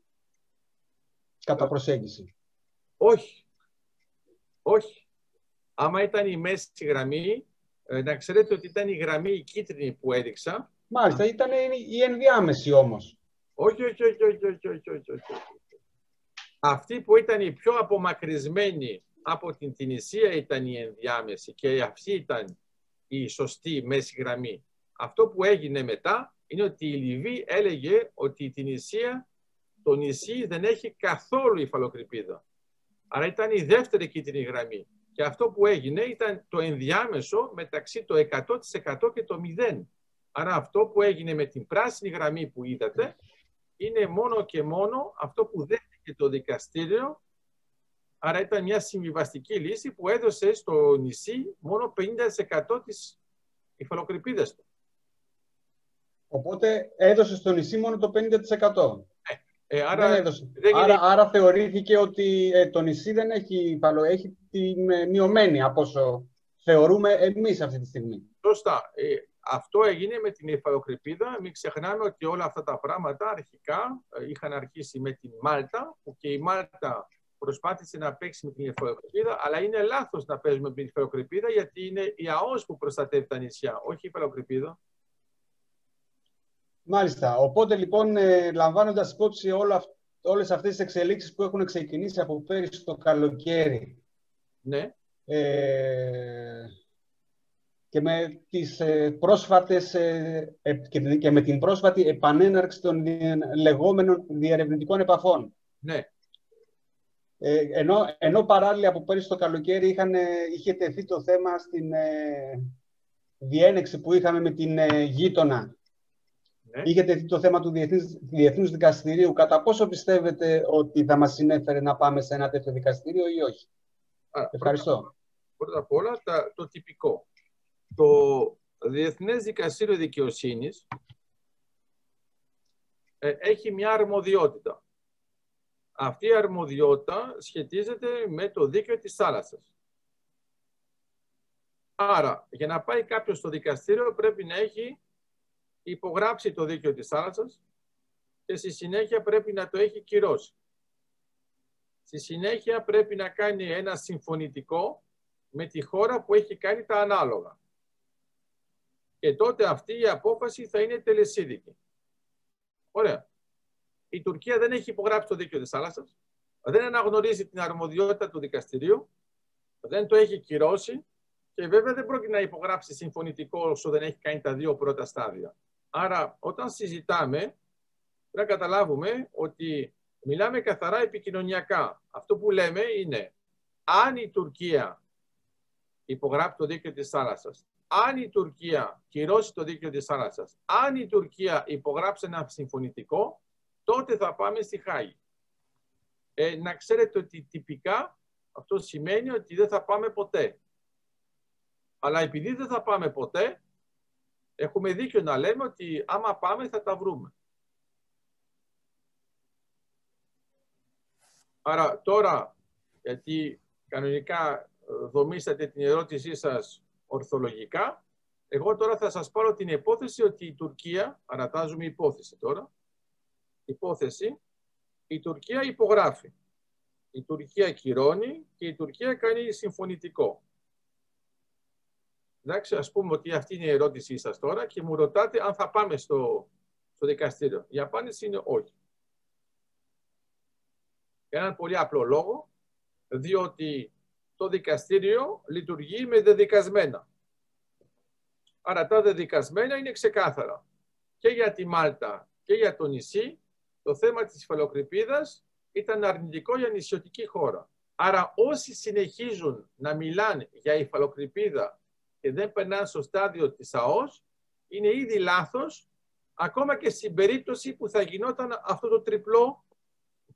Κατά προσέγγιση. Όχι. Όχι. Άμα ήταν η μέση γραμμή, ε, να ξέρετε ότι ήταν η γραμμή η κίτρινη που έδειξα. Μάλιστα, ήταν η ενδιάμεση όμως. Όχι, όχι, όχι, όχι, όχι, όχι, όχι, όχι. Αυτή που ήταν η πιο απομακρυσμένη από την Τινησία ήταν η ενδιάμεση και αυτή ήταν η σωστή μέση γραμμή. Αυτό που έγινε μετά είναι ότι η Λιβύη έλεγε ότι η Τινησία, το νησί δεν έχει καθόλου υφαλοκρηπίδα. Άρα ήταν η δεύτερη κίτρινη γραμμή. Και αυτό που έγινε ήταν το ενδιάμεσο μεταξύ το 100% και το 0%. Άρα αυτό που έγινε με την πράσινη γραμμή που είδατε είναι μόνο και μόνο αυτό που δέχτηκε το δικαστήριο. Άρα ήταν μια συμβιβαστική λύση που έδωσε στο νησί μόνο 50% της υφαλοκρηπίδας του. Οπότε έδωσε στο νησί μόνο το 50%. Ε, άρα, δεν άρα, άρα θεωρήθηκε ότι ε, το νησί δεν έχει, έχει την ε, μειωμένη από όσο θεωρούμε εμείς αυτή τη στιγμή. Σωστά. Ε, αυτό έγινε με την υφαλοκρηπίδα. Μην ξεχνάμε ότι όλα αυτά τα πράγματα αρχικά ε, είχαν αρχίσει με την Μάλτα, που και η Μάλτα προσπάθησε να παίξει με την υφαλοκρηπίδα, αλλά είναι λάθος να παίζουμε με την υφαλοκρηπίδα, γιατί είναι η ΑΟΣ που προστατεύει τα νησιά, όχι η υφαλοκρηπίδα. Μάλιστα. Οπότε λοιπόν, ε, λαμβάνοντας υπόψη όλα, όλες αυτές τις εξελίξεις που έχουν ξεκινήσει από πέρυσι το καλοκαίρι, ναι. ε, και με τις ε, πρόσφατες ε, ε, και με την πρόσφατη επανέναρξη των λεγόμενων διαρευνητικών επαφών. Ναι. ενώ, ενώ παράλληλα από πέρυσι το καλοκαίρι είχαν, είχε τεθεί το θέμα στην διένεξη που είχαμε με την γείτονα ναι. Είχε τεθεί το θέμα του Διεθνούς, Δικαστηρίου. Κατά πόσο πιστεύετε ότι θα μας συνέφερε να πάμε σε ένα τέτοιο δικαστήριο ή όχι; Ευχαριστώ. Πρώτα, απ' όλα το τυπικό. Το Διεθνές Δικαστήριο Δικαιοσύνης ε, έχει μια αρμοδιότητα. Αυτή η αρμοδιότητα σχετίζεται με το δίκαιο της θάλασσας. Άρα, για να πάει κάποιος στο δικαστήριο πρέπει να έχει υπογράψει το δίκαιο της θάλασσας και στη συνέχεια πρέπει να το έχει κυρώσει. Στη συνέχεια πρέπει να κάνει ένα συμφωνητικό με τη χώρα που έχει κάνει τα ανάλογα. Και τότε αυτή η απόφαση θα είναι τελεσίδικη. Ωραία. Η Τουρκία δεν έχει υπογράψει το δίκαιο της θάλασσας, δεν αναγνωρίζει την αρμοδιότητα του δικαστηρίου, δεν το έχει κυρώσει και βέβαια δεν πρόκειται να υπογράψει συμφωνητικό όσο δεν έχει κάνει τα δύο πρώτα στάδια. Άρα, όταν συζητάμε, πρέπει να καταλάβουμε ότι μιλάμε καθαρά επικοινωνιακά. Αυτό που λέμε είναι, αν η Τουρκία υπογράψει το δίκαιο της θάλασσας, αν η Τουρκία κυρώσει το δίκαιο της θάλασσας, αν η Τουρκία υπογράψει ένα συμφωνητικό, τότε θα πάμε στη Χάγη. Ε, να ξέρετε ότι τυπικά αυτό σημαίνει ότι δεν θα πάμε ποτέ. Αλλά επειδή δεν θα πάμε ποτέ, έχουμε δίκιο να λέμε ότι άμα πάμε θα τα βρούμε. Άρα τώρα, γιατί κανονικά ε, δομήσατε την ερώτησή σας ορθολογικά, εγώ τώρα θα σας πάρω την υπόθεση ότι η Τουρκία, ανατάζουμε υπόθεση τώρα, υπόθεση, η Τουρκία υπογράφει. Η Τουρκία κυρώνει και η Τουρκία κάνει συμφωνητικό. Εντάξει, ας πούμε ότι αυτή είναι η ερώτησή σας τώρα και μου ρωτάτε αν θα πάμε στο, στο δικαστήριο. Η απάντηση είναι όχι. Για έναν πολύ απλό λόγο, διότι το δικαστήριο λειτουργεί με δεδικασμένα. Άρα τα δεδικασμένα είναι ξεκάθαρα. Και για τη Μάλτα και για το νησί, το θέμα της υφαλοκρηπίδας ήταν αρνητικό για νησιωτική χώρα. Άρα όσοι συνεχίζουν να μιλάνε για υφαλοκρηπίδα και δεν περνάνε στο στάδιο της ΑΟΣ, είναι ήδη λάθος, ακόμα και στην περίπτωση που θα γινόταν αυτό το τριπλό που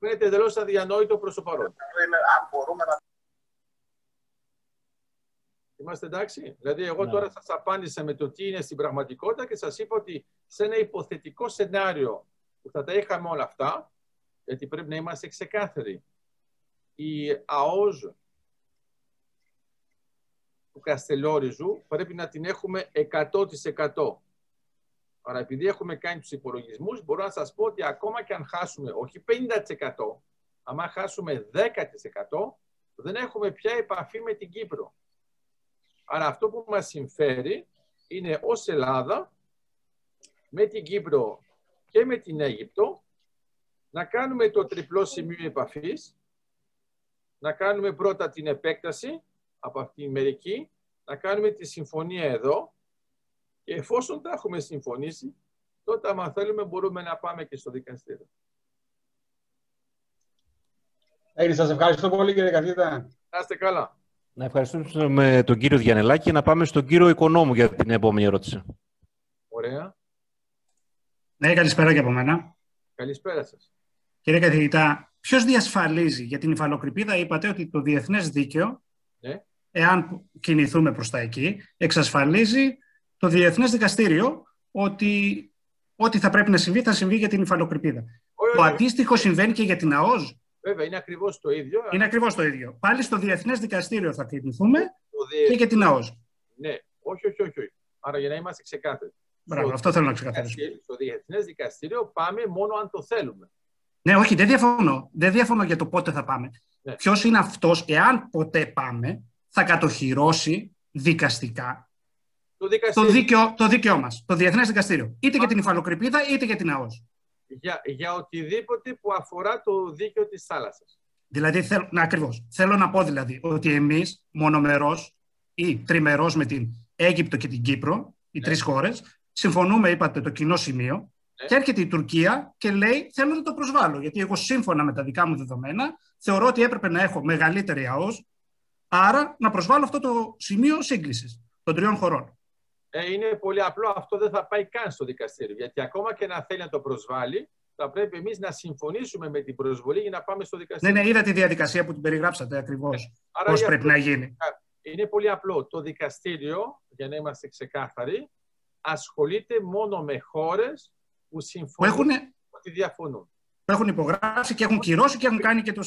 φαίνεται εντελώς αδιανόητο προς το παρόν. Αν μπορούμε να Είμαστε εντάξει. Δηλαδή, εγώ ναι. τώρα σας απάντησα με το τι είναι στην πραγματικότητα και σας είπα ότι σε ένα υποθετικό σενάριο που θα τα είχαμε όλα αυτά, γιατί πρέπει να είμαστε ξεκάθαροι, η ΑΟΖ του Καστελόριζου πρέπει να την έχουμε 100%. Άρα, επειδή έχουμε κάνει τους υπολογισμούς, μπορώ να σας πω ότι ακόμα και αν χάσουμε, όχι 50%, άμα χάσουμε 10%, δεν έχουμε πια επαφή με την Κύπρο. Άρα αυτό που μας συμφέρει είναι ως Ελλάδα με την Κύπρο και με την Αίγυπτο να κάνουμε το τριπλό σημείο επαφής, να κάνουμε πρώτα την επέκταση από αυτήν την μερική, να κάνουμε τη συμφωνία εδώ και εφόσον τα έχουμε συμφωνήσει, τότε άμα θέλουμε μπορούμε να πάμε και στο δικαστήριο. Έγινε, σας ευχαριστώ πολύ κύριε καθήτα. Να είστε καλά. Να ευχαριστούμε τον κύριο Διανελάκη και να πάμε στον κύριο Οικονόμου για την επόμενη ερώτηση. Ωραία. Ναι, καλησπέρα και από μένα. Καλησπέρα σας. Κύριε καθηγητά, ποιος διασφαλίζει για την υφαλοκρηπίδα, είπατε ότι το διεθνές δίκαιο, ναι. εάν κινηθούμε προς τα εκεί, εξασφαλίζει το διεθνές δικαστήριο ότι ό,τι θα πρέπει να συμβεί θα συμβεί για την υφαλοκρηπίδα. Το αντίστοιχο συμβαίνει και για την ΑΟΖ. Βέβαια, είναι ακριβώς το ίδιο. Είναι ακριβώς το ίδιο. Πάλι στο Διεθνές Δικαστήριο θα κινηθούμε και για την ΑΟΣ. Ναι, όχι, όχι, όχι. Άρα για να είμαστε ξεκάθαροι. Μπράβο, αυτό θέλω να ξεκαθαρίσω. Στο Διεθνές Δικαστήριο πάμε μόνο αν το θέλουμε. Ναι, όχι, δεν διαφωνώ. Δεν διαφωνώ για το πότε θα πάμε. Ναι. Ποιος είναι αυτός, εάν ποτέ πάμε, θα κατοχυρώσει δικαστικά το, το δίκαιο, το δίκαιο μας, το Διεθνές Δικαστήριο. Είτε για την υφαλοκρηπίδα, είτε για την ΑΟΣ για, για οτιδήποτε που αφορά το δίκαιο της θάλασσας. Δηλαδή, θέλω, να, ακριβώς. Θέλω να πω δηλαδή ότι εμείς μονομερός ή τριμερός με την Αίγυπτο και την Κύπρο, οι ναι. τρεις χώρες, συμφωνούμε, είπατε, το κοινό σημείο ναι. και έρχεται η Τουρκία και λέει θέλω να το προσβάλλω, γιατί εγώ σύμφωνα με τα δικά μου δεδομένα θεωρώ ότι έπρεπε να έχω μεγαλύτερη ΑΟΣ, άρα να προσβάλλω αυτό το σημείο σύγκλησης των τριών χωρών. Ε, είναι πολύ απλό. Αυτό δεν θα πάει καν στο δικαστήριο. Γιατί ακόμα και να θέλει να το προσβάλλει, θα πρέπει εμείς να συμφωνήσουμε με την προσβολή για να πάμε στο δικαστήριο. Ναι, ναι, είδα τη διαδικασία που την περιγράψατε ακριβώς. Ναι. Πώς πρέπει να γίνει. Είναι πολύ απλό. Το δικαστήριο, για να είμαστε ξεκάθαροι, ασχολείται μόνο με χώρες που συμφωνούν που έχουν... ότι διαφωνούν. Που έχουν υπογράψει και έχουν κυρώσει και έχουν κάνει και το,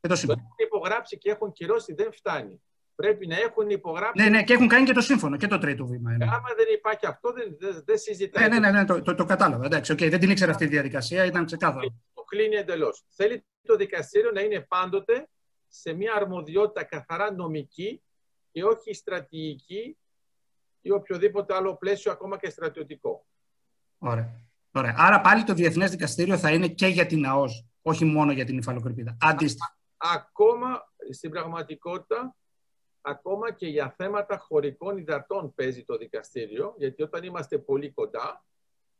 και το Έχουν υπογράψει και έχουν κυρώσει δεν φτάνει. Πρέπει να έχουν υπογράψει. Ναι, ναι, και έχουν κάνει και το σύμφωνο και το τρίτο βήμα. Είναι. Άμα δεν υπάρχει αυτό, δεν, δεν, δεν συζητάει. Ναι, ναι, ναι, ναι το, το, το κατάλαβα. Εντάξει, okay, δεν την ήξερα αυτή η διαδικασία, ήταν ξεκάθαρο. Το κλείνει εντελώς. Θέλει το δικαστήριο να είναι πάντοτε σε μια αρμοδιότητα καθαρά νομική και όχι στρατηγική ή οποιοδήποτε άλλο πλαίσιο, ακόμα και στρατιωτικό. Ωραία. Ωραία. Άρα πάλι το Διεθνές Δικαστήριο θα είναι και για την ΑΟΣ, όχι μόνο για την υφαλοκρηπίδα. Αντίστοιχα. Ακόμα στην πραγματικότητα, ακόμα και για θέματα χωρικών υδατών παίζει το δικαστήριο, γιατί όταν είμαστε πολύ κοντά,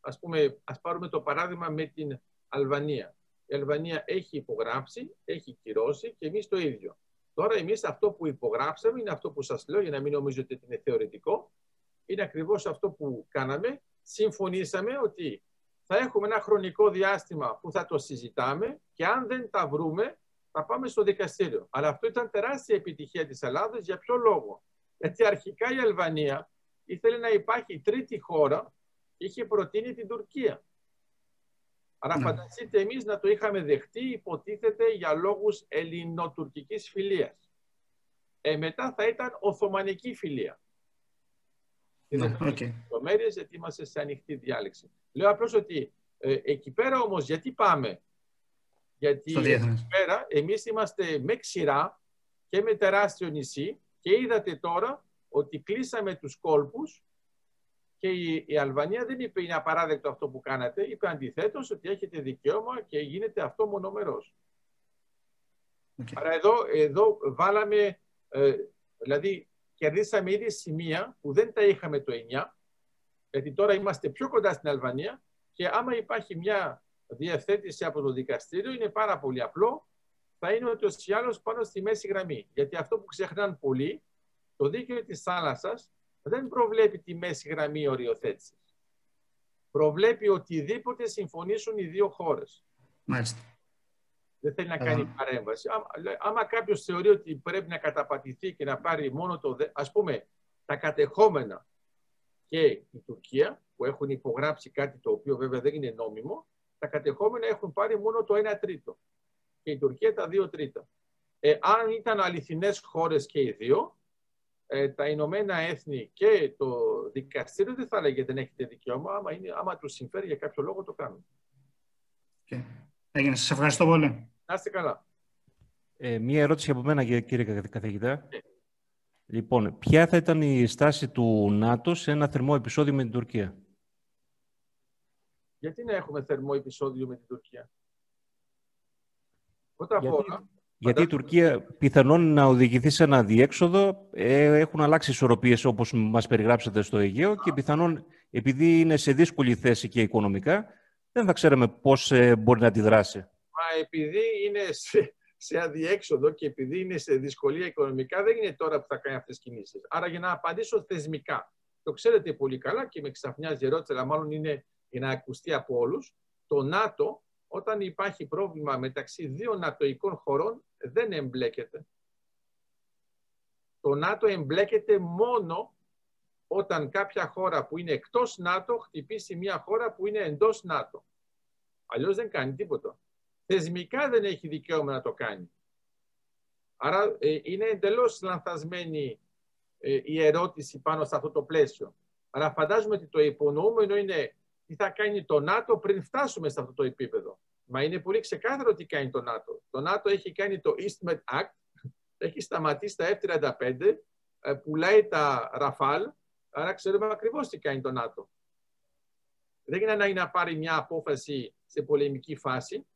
ας, πούμε, ας πάρουμε το παράδειγμα με την Αλβανία. Η Αλβανία έχει υπογράψει, έχει κυρώσει και εμείς το ίδιο. Τώρα εμείς αυτό που υπογράψαμε είναι αυτό που σας λέω, για να μην νομίζετε ότι είναι θεωρητικό, είναι ακριβώς αυτό που κάναμε. Συμφωνήσαμε ότι θα έχουμε ένα χρονικό διάστημα που θα το συζητάμε και αν δεν τα βρούμε θα πάμε στο δικαστήριο. Αλλά αυτό ήταν τεράστια επιτυχία της Ελλάδας. Για ποιο λόγο; Γιατί αρχικά η Αλβανία ήθελε να υπάρχει τρίτη χώρα και είχε προτείνει την Τουρκία. Άρα ναι. φανταστείτε εμείς να το είχαμε δεχτεί υποτίθεται για λόγους ελληνοτουρκικής φιλίας. Ε, μετά θα ήταν Οθωμανική φιλία. Ναι, okay. γιατί είμαστε σε ανοιχτή διάλεξη. Λέω απλώς ότι ε, εκεί πέρα όμως γιατί πάμε; Γιατί εκεί πέρα εμείς είμαστε με ξηρά και με τεράστιο νησί και είδατε τώρα ότι κλείσαμε τους κόλπους και η, η Αλβανία δεν είπε είναι απαράδεκτο αυτό που κάνατε, είπε αντιθέτως ότι έχετε δικαίωμα και γίνεται αυτό μονομερός. Okay. Άρα εδώ, εδώ βάλαμε, ε, δηλαδή κερδίσαμε ήδη σημεία που δεν τα είχαμε το 9, γιατί τώρα είμαστε πιο κοντά στην Αλβανία και άμα υπάρχει μια διευθέτηση από το δικαστήριο είναι πάρα πολύ απλό, θα είναι ότι ο άλλως πάνω στη μέση γραμμή. Γιατί αυτό που ξεχνάνε πολλοί, το δίκαιο της θάλασσας δεν προβλέπει τη μέση γραμμή οριοθέτησης. Προβλέπει οτιδήποτε συμφωνήσουν οι δύο χώρες. Μάλιστα. Δεν θέλει να κάνει παρέμβαση. Άμα, άμα κάποιος θεωρεί ότι πρέπει να καταπατηθεί και να πάρει μόνο το. Α πούμε, τα κατεχόμενα και η Τουρκία, που έχουν υπογράψει κάτι το οποίο βέβαια δεν είναι νόμιμο, τα κατεχόμενα έχουν πάρει μόνο το 1 τρίτο. Και η Τουρκία τα 2 τρίτα. Ε, αν ήταν αληθινές χώρες και οι δύο, ε, τα Ηνωμένα Έθνη και το δικαστήριο δεν θα λέγεται δεν έχετε δικαίωμα, άμα, είναι, άμα τους συμφέρει για κάποιο λόγο το κάνουν. Okay. Έγινε. Σας ευχαριστώ πολύ. Να είστε καλά. Ε, μία ερώτηση από μένα, κύριε καθηγητά. Ναι. Λοιπόν, ποια θα ήταν η στάση του ΝΑΤΟ σε ένα θερμό επεισόδιο με την Τουρκία; Γιατί να έχουμε θερμό επεισόδιο με την Τουρκία; Πρώτα γιατί, γιατί η Τουρκία πιθανόν να οδηγηθεί σε ένα διέξοδο. Ε, έχουν αλλάξει ισορροπίες όπως μας περιγράψατε στο Αιγαίο και πιθανόν επειδή είναι σε δύσκολη θέση και οικονομικά δεν θα ξέραμε πώς ε, μπορεί να αντιδράσει. Μα επειδή είναι σε, σε αδιέξοδο και επειδή είναι σε δυσκολία οικονομικά, δεν είναι τώρα που θα κάνει αυτές τις κινήσεις. Άρα για να απαντήσω θεσμικά, το ξέρετε πολύ καλά και με ξαφνιάζει η ερώτηση, αλλά μάλλον είναι για να ακουστεί από όλους, το ΝΑΤΟ, όταν υπάρχει πρόβλημα μεταξύ δύο νατοικών χωρών, δεν εμπλέκεται. Το ΝΑΤΟ εμπλέκεται μόνο όταν κάποια χώρα που είναι εκτός ΝΑΤΟ χτυπήσει μια χώρα που είναι εντός ΝΑΤΟ. Αλλιώς δεν κάνει τίποτα. Θεσμικά δεν έχει δικαίωμα να το κάνει. Άρα ε, είναι εντελώς λανθασμένη ε, η ερώτηση πάνω σε αυτό το πλαίσιο. Αλλά φαντάζομαι ότι το υπονοούμενο είναι τι θα κάνει το ΝΑΤΟ πριν φτάσουμε σε αυτό το επίπεδο. Μα είναι πολύ ξεκάθαρο τι κάνει το ΝΑΤΟ. Το ΝΑΤΟ έχει κάνει το EastMed Act, έχει σταματήσει τα F-35, ε, πουλάει τα Rafale, άρα ξέρουμε ακριβώς τι κάνει το ΝΑΤΟ. Δεν είναι ανάγκη να πάρει μια απόφαση σε πολεμική φάση,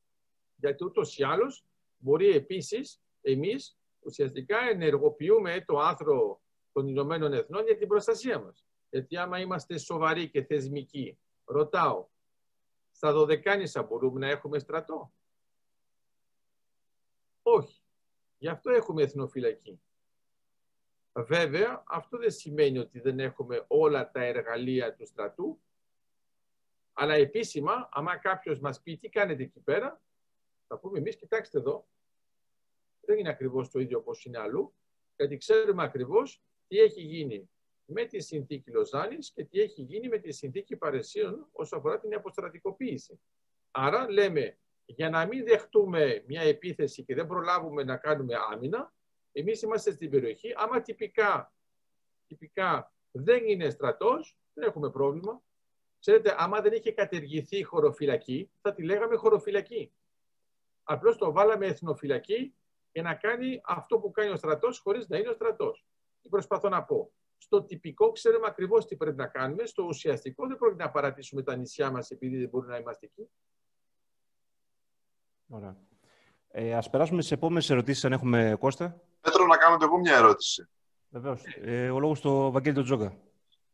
γιατί ούτως ή άλλως μπορεί επίσης εμείς ουσιαστικά ενεργοποιούμε το άθρο των Ηνωμένων Εθνών για την προστασία μας. Γιατί άμα είμαστε σοβαροί και θεσμικοί, ρωτάω, στα Δωδεκάνησα μπορούμε να έχουμε στρατό; Όχι. Γι' αυτό έχουμε εθνοφυλακή. Βέβαια, αυτό δεν σημαίνει ότι δεν έχουμε όλα τα εργαλεία του στρατού, αλλά επίσημα, άμα κάποιος μας πει τι κάνετε εκεί πέρα, θα πούμε εμείς, κοιτάξτε εδώ, δεν είναι ακριβώς το ίδιο όπως είναι αλλού, γιατί ξέρουμε ακριβώς τι έχει γίνει με τη συνθήκη Λοζάνης και τι έχει γίνει με τη συνθήκη Παρεσίων όσο αφορά την αποστρατικοποίηση. Άρα λέμε, για να μην δεχτούμε μια επίθεση και δεν προλάβουμε να κάνουμε άμυνα, Εμείς είμαστε στην περιοχή. Άμα τυπικά, τυπικά δεν είναι στρατός, δεν έχουμε πρόβλημα. Ξέρετε, άμα δεν είχε κατεργηθεί η χωροφυλακή, θα τη λέγαμε χωροφυλακή. Απλώς το βάλαμε εθνοφυλακή για να κάνει αυτό που κάνει ο στρατός χωρίς να είναι ο στρατός. Τι προσπαθώ να πω. Στο τυπικό ξέρουμε ακριβώς τι πρέπει να κάνουμε. Στο ουσιαστικό δεν πρέπει να παρατήσουμε τα νησιά μας επειδή δεν μπορούμε να είμαστε εκεί. Ωραία. Ε, ας περάσουμε στις επόμενες ερωτήσεις, αν έχουμε Κώστα. Πέτρο, να κάνω και εγώ μια ερώτηση. Βεβαίως. Ε, ο λόγος στο Βαγγέλη Τζόγκα.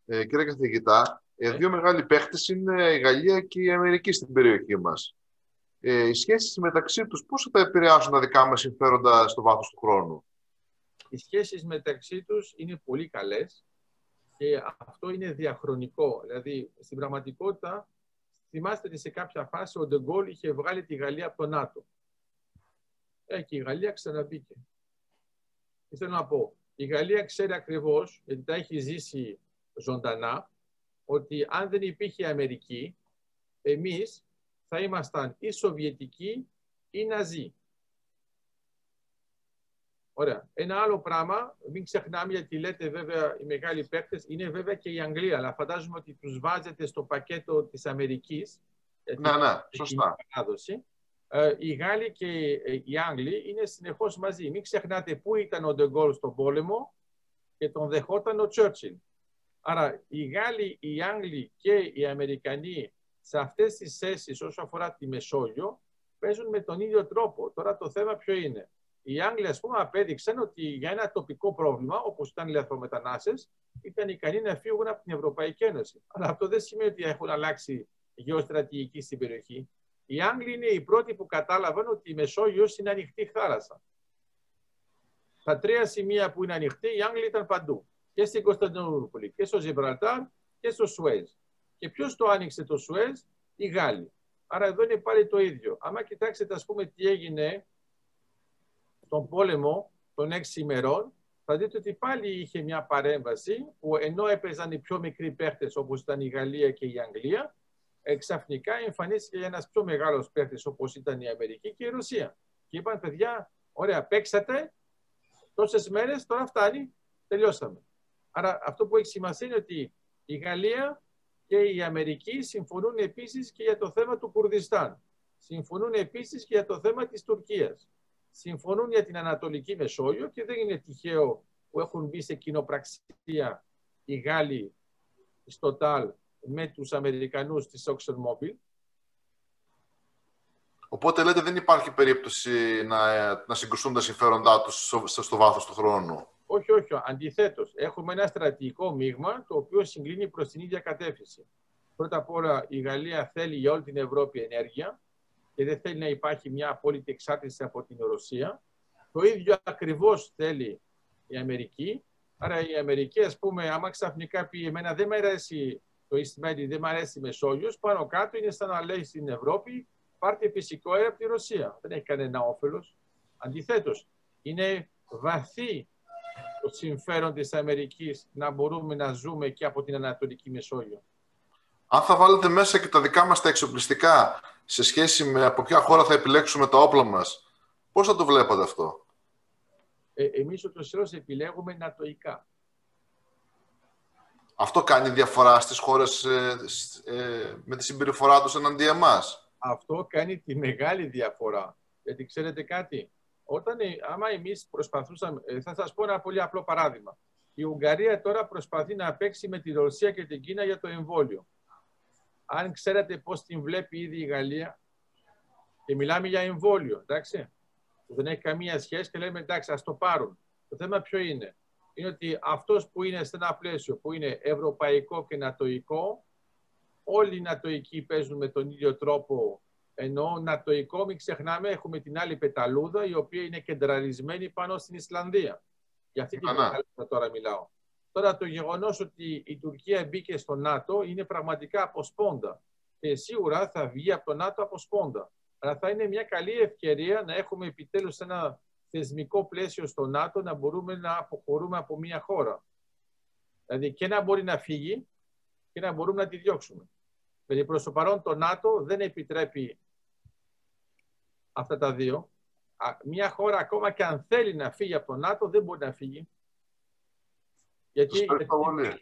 Ε, κύριε καθηγητά, ε, δύο μεγάλοι παίχτες είναι η Γαλλία και η Αμερική στην περιοχή μας. Ε, οι σχέσεις μεταξύ τους πώς θα επηρεάσουν τα δικά μας συμφέροντα στο βάθος του χρόνου; Οι σχέσεις μεταξύ τους είναι πολύ καλές και αυτό είναι διαχρονικό. Δηλαδή, στην πραγματικότητα, θυμάστε ότι σε κάποια φάση ο Ντεγκόλ είχε βγάλει τη Γαλλία από το ΝΑΤΟ. Ε, και η Γαλλία ξαναμπήκε. Τι θέλω να πω; Η Γαλλία ξέρει ακριβώς, γιατί τα έχει ζήσει ζωντανά, ότι αν δεν υπήρχε η Αμερική, εμείς θα ήμασταν ή Σοβιετικοί ή Ναζί. Ωραία. Ένα άλλο πράγμα, μην ξεχνάμε γιατί λέτε βέβαια οι μεγάλοι παίκτες, είναι βέβαια και η Αγγλία, αλλά φαντάζομαι ότι τους βάζετε στο πακέτο της Αμερικής. Ναι, ναι, σωστά. Ε, οι Γάλλοι και οι Άγγλοι είναι συνεχώς μαζί. Μην ξεχνάτε πού ήταν ο Ντεγκόλ στον πόλεμο και τον δεχόταν ο Τσέρτσιλ. Άρα οι Γάλλοι, οι Άγγλοι και οι Αμερικανοί σε αυτές τις θέσεις όσο αφορά τη Μεσόγειο παίζουν με τον ίδιο τρόπο. Τώρα το θέμα ποιο είναι; Οι Άγγλοι, ας πούμε, απέδειξαν ότι για ένα τοπικό πρόβλημα, όπως ήταν οι λαθρομετανάστες, ήταν ικανοί να φύγουν από την Ευρωπαϊκή Ένωση. Αλλά αυτό δεν σημαίνει ότι έχουν αλλάξει γεωστρατηγική στην περιοχή. Οι Άγγλοι είναι οι πρώτοι που κατάλαβαν ότι η Μεσόγειος είναι ανοιχτή θάλασσα. Τα τρία σημεία που είναι ανοιχτή, οι Άγγλοι ήταν παντού. Και στην Κωνσταντινούπολη, και στο Ζιμπραλτάρ και στο Σουέζ. Και ποιος το άνοιξε το Σουέζ, οι Γάλλοι. Άρα εδώ είναι πάλι το ίδιο. Άμα κοιτάξετε, ας πούμε, τι έγινε στον πόλεμο των έξι ημερών, θα δείτε ότι πάλι είχε μια παρέμβαση που ενώ έπαιζαν οι πιο μικροί παίχτες όπως ήταν η Γαλλία και η Αγγλία, εξαφνικά εμφανίστηκε ένας πιο μεγάλος παίχτης όπως ήταν η Αμερική και η Ρωσία. Και είπαν, παιδιά, ωραία, παίξατε τόσες μέρες, τώρα φτάνει, τελειώσαμε. Άρα αυτό που έχει σημασία είναι ότι η Γαλλία και η Αμερική συμφωνούν επίσης και για το θέμα του Κουρδιστάν. Συμφωνούν επίσης και για το θέμα της Τουρκίας συμφωνούν για την Ανατολική Μεσόγειο και δεν είναι τυχαίο που έχουν μπει σε κοινοπραξία οι Γάλλοι στο ΤΑΛ με τους Αμερικανούς της ExxonMobil. Οπότε λέτε δεν υπάρχει περίπτωση να, να συγκρουστούν τα συμφέροντά τους στο, στο βάθος του χρόνου; Όχι, όχι. Αντιθέτως, έχουμε ένα στρατηγικό μείγμα το οποίο συγκλίνει προς την ίδια κατεύθυνση. Πρώτα απ' όλα η Γαλλία θέλει για όλη την Ευρώπη ενέργεια και δεν θέλει να υπάρχει μια απόλυτη εξάρτηση από την Ρωσία. Το ίδιο ακριβώς θέλει η Αμερική. Άρα η Αμερική, ας πούμε, άμα ξαφνικά πει εμένα δεν μου αρέσει το East Med, δεν μου αρέσει η Μεσόγειος, πάνω κάτω είναι σαν να λέει στην Ευρώπη πάρτε φυσικό αέρα από τη Ρωσία. Δεν έχει κανένα όφελος. Αντιθέτως, είναι βαθύ το συμφέρον της Αμερικής να μπορούμε να ζούμε και από την Ανατολική Μεσόγειο. Αν θα βάλετε μέσα και τα δικά μας τα εξοπλιστικά σε σχέση με από ποια χώρα θα επιλέξουμε τα όπλα μας, πώς θα το βλέπατε αυτό; Ε, εμείς ούτως ή επιλέγουμε νατοικά. Αυτό κάνει διαφορά στις χώρες ε, ε, με τη συμπεριφορά τους εναντί εμάς; Αυτό κάνει τη μεγάλη διαφορά. Γιατί ξέρετε κάτι, όταν, ε, άμα εμείς προσπαθούσαμε, ε, θα σας πω ένα πολύ απλό παράδειγμα. Η Ουγγαρία τώρα προσπαθεί να παίξει με τη Ρωσία και την Κίνα για το εμβόλιο αν ξέρετε πώς την βλέπει ήδη η Γαλλία και μιλάμε για εμβόλιο, εντάξει, που δεν έχει καμία σχέση και λέμε εντάξει, ας το πάρουν. Το θέμα ποιο είναι; Είναι ότι αυτός που είναι σε ένα πλαίσιο που είναι ευρωπαϊκό και νατοϊκό, όλοι οι νατοικοί παίζουν με τον ίδιο τρόπο ενώ νατοϊκό, μην ξεχνάμε, έχουμε την άλλη πεταλούδα η οποία είναι κεντραρισμένη πάνω στην Ισλανδία. Για αυτή την πεταλούδα τώρα μιλάω. Τώρα το γεγονός ότι η Τουρκία μπήκε στο ΝΑΤΟ είναι πραγματικά αποσπόντα και σίγουρα θα βγει από το ΝΑΤΟ αποσπόντα. Αλλά θα είναι μια καλή ευκαιρία να έχουμε επιτέλους ένα θεσμικό πλαίσιο στο ΝΑΤΟ να μπορούμε να αποχωρούμε από μια χώρα. Δηλαδή και να μπορεί να φύγει και να μπορούμε να τη διώξουμε. Δηλαδή προς το παρόν το ΝΑΤΟ δεν επιτρέπει αυτά τα δύο. μια χώρα ακόμα και αν θέλει να φύγει από το ΝΑΤΟ δεν μπορεί να φύγει. Γιατί